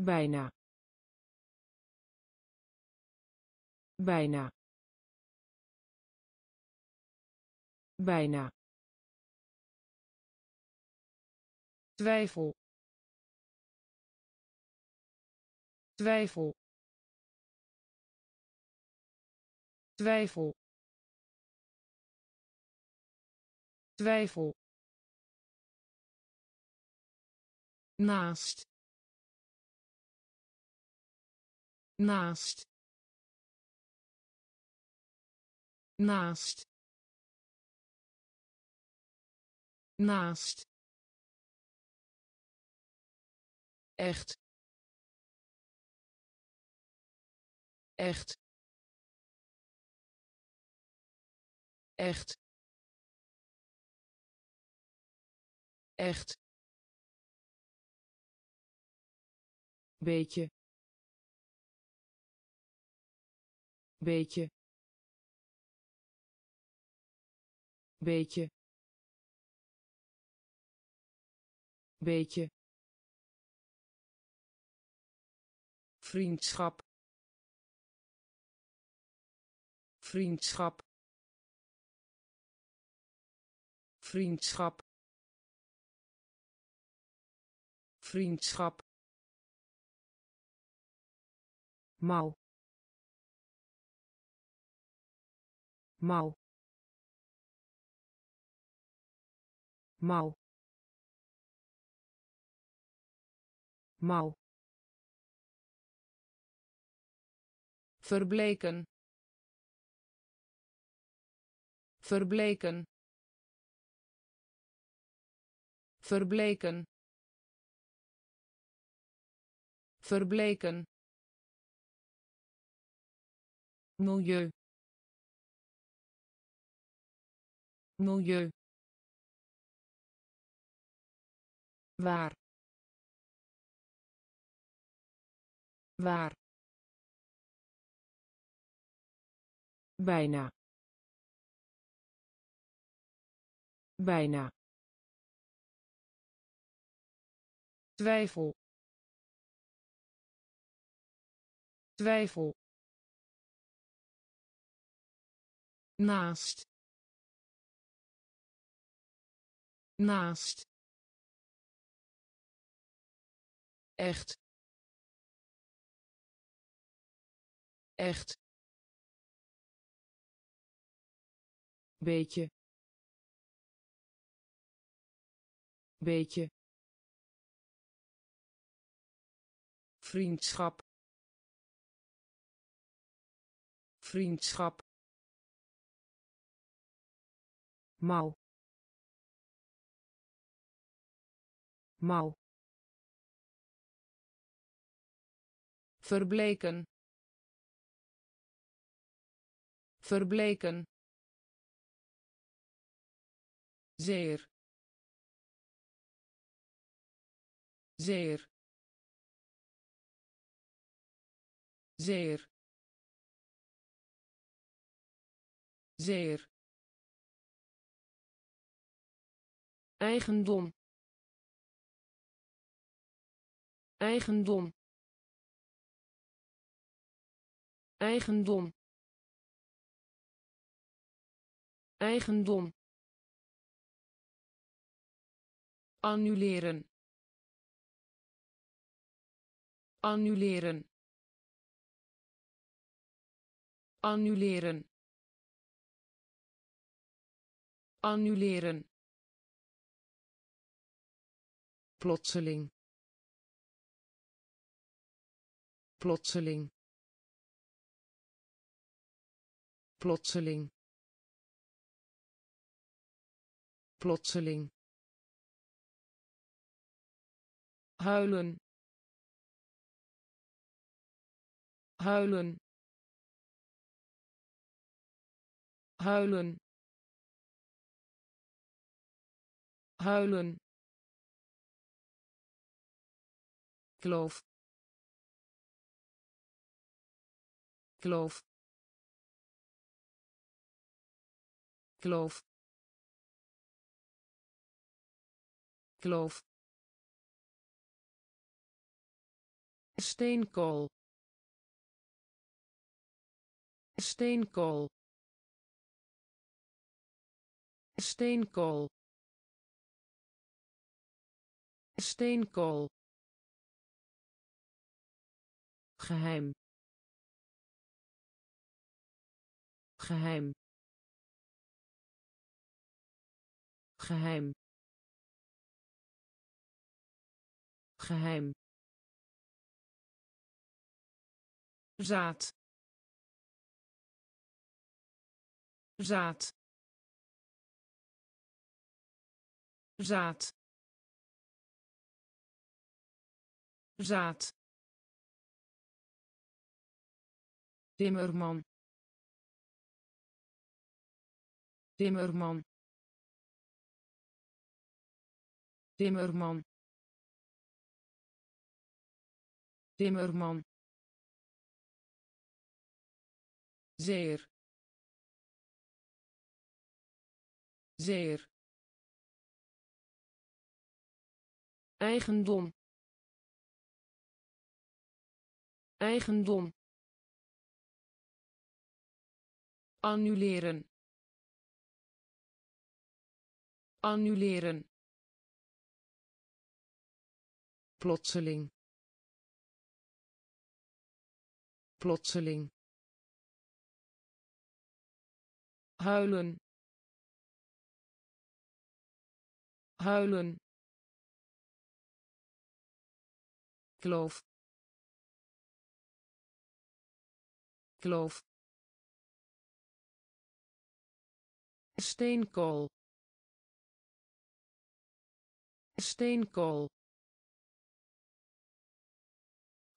Bijna. Bijna. Bijna. Twijfel. Twijfel. Twijfel. Twijfel naast naast naast naast. Echt. Echt. Echt. Echt beetje beetje beetje beetje. Vriendschap. Vriendschap. Vriendschap. Vriendschap mouw mouw mouw mouw verbleken. Verbleken. Verbleken. Verbleken milieu milieu waar waar bijna bijna twijfel twijfel naast naast echt echt beetje beetje vriendschap vriendschap mouw mouw verbleken. Verbleken. Zeer. Zeer. Zeer. Zeer eigendom. Eigendom. Eigendom. Eigendom. Annuleren. Annuleren. Annuleren. Annuleren plotseling. Plotseling. Plotseling. Plotseling. Huilen. Huilen. Huilen. Huilen kloof kloof kloof kloof steenkool. Steenkool. Steenkool. Steenkool geheim. Geheim. Geheim. Geheim. Zaad. Zaad. Zaad. Zaad Timmerman. Timmerman. Timmerman. Timmerman. Zeer. Zeer. Eigendom. Eigendom annuleren. Annuleren. Plotseling. Plotseling. Huilen. Huilen. Kloof. Kloof steenkool steenkool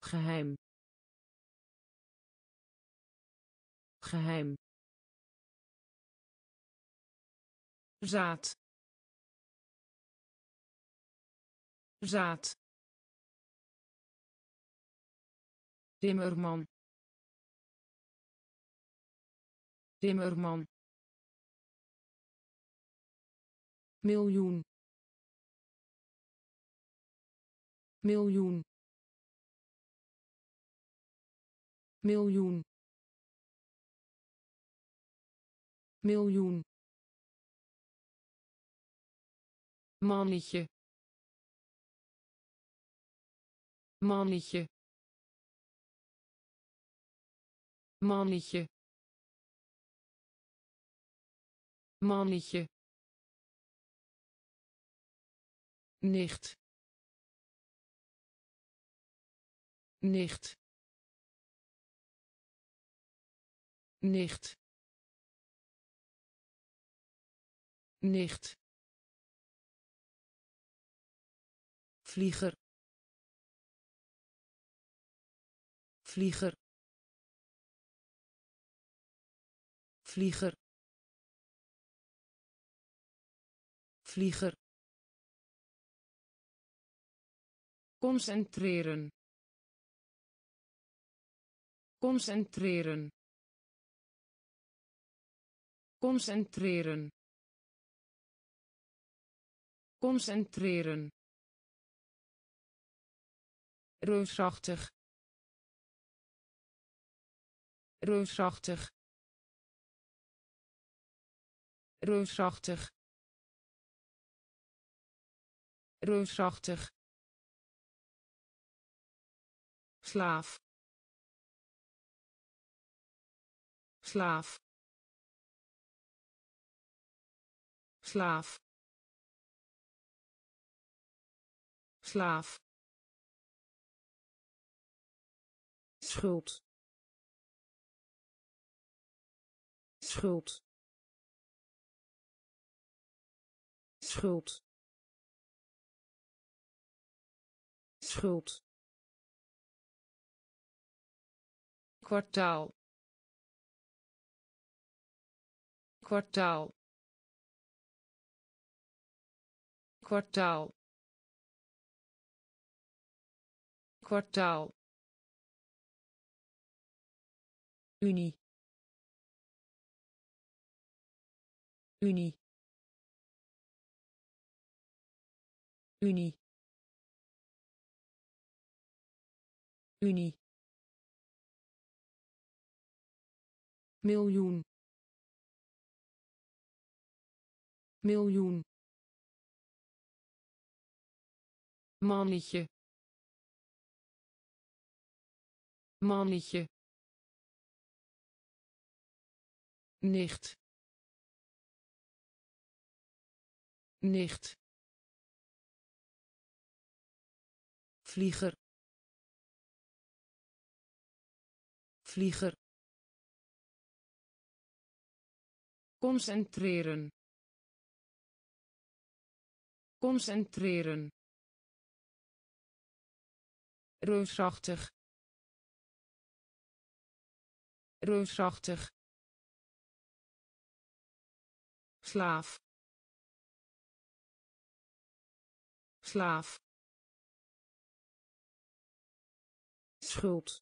geheim geheim zaad zaad Timmerman Timmerman miljoen. Miljoen. Miljoen. Miljoen. Mannetje. Mannetje. Mannetje. Mannetje nicht. Nicht. Nicht. Nicht. Vlieger. Vlieger. Vlieger. Vlieger concentreren. Concentreren. Concentreren. Concentreren. Reusachtig. Reusachtig. Reusachtig. Reusachtig slaaf. Slaaf. Slaaf. Slaaf. Schuld. Schuld. Schuld. Schuld kwartaal. Kwartaal. Kwartaal. Kwartaal. Unie. Unie. Unie. Unie miljoen. Miljoen. Mannetje. Mannetje. Nicht. Nicht. Vlieger. Vlieger concentreren. Concentreren. Reusachtig. Reusachtig. Slaaf. Slaaf. Schuld.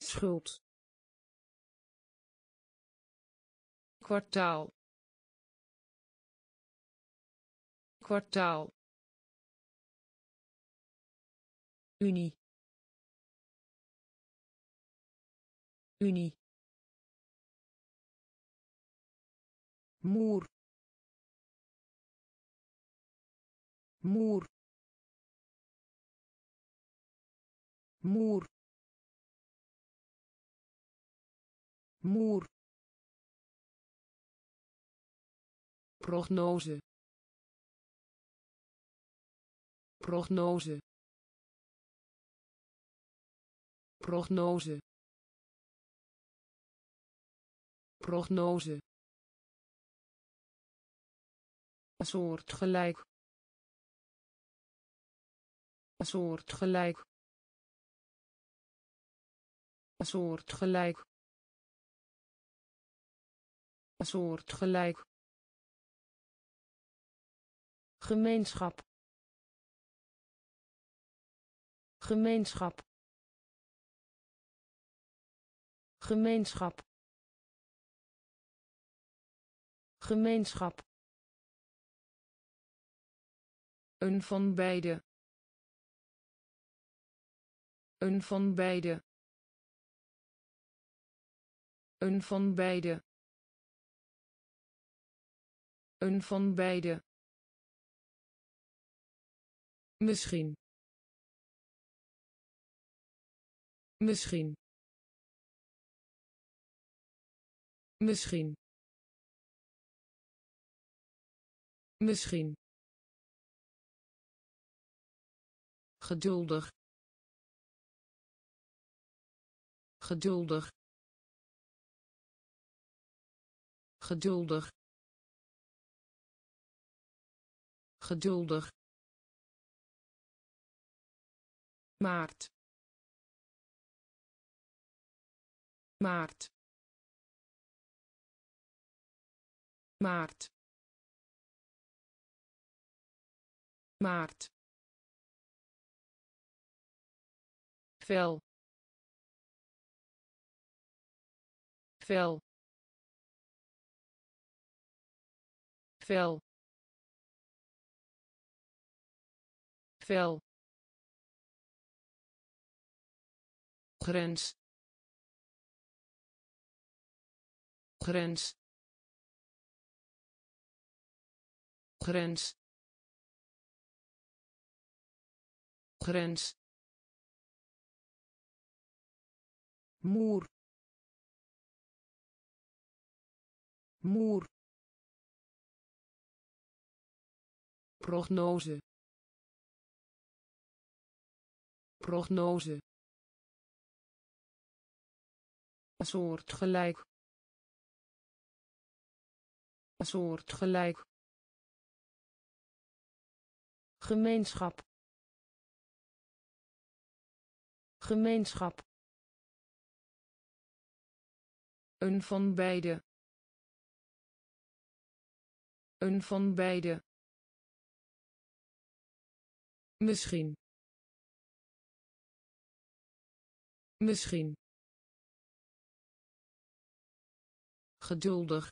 Schuld kwartaal. Kwartaal. Unie. Unie. Muur muur muur muur prognose. Prognose. Prognose. Prognose. Soortgelijk. Soortgelijk. Soortgelijk. Soortgelijk gemeenschap. Gemeenschap. Gemeenschap. Gemeenschap. Een van beide. Een van beide. Een van beide. Een van beide misschien. Misschien. Misschien. Misschien. Geduldig. Geduldig. Geduldig. Geduldig maart. Maart. Maart. Maart. Vel. Vel. Vel. Vel grens. Grens. Grens. Grens. Muur muur prognose. Prognose soortgelijk soortgelijk gemeenschap. Gemeenschap. Een van beide. Een van beide. Misschien. Misschien geduldig.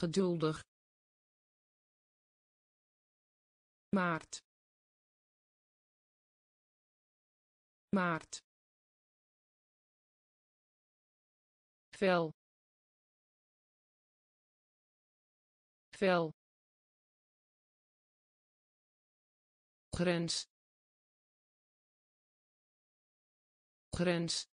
Geduldig. Maart. Maart. Vel. Vel. Grens. Grens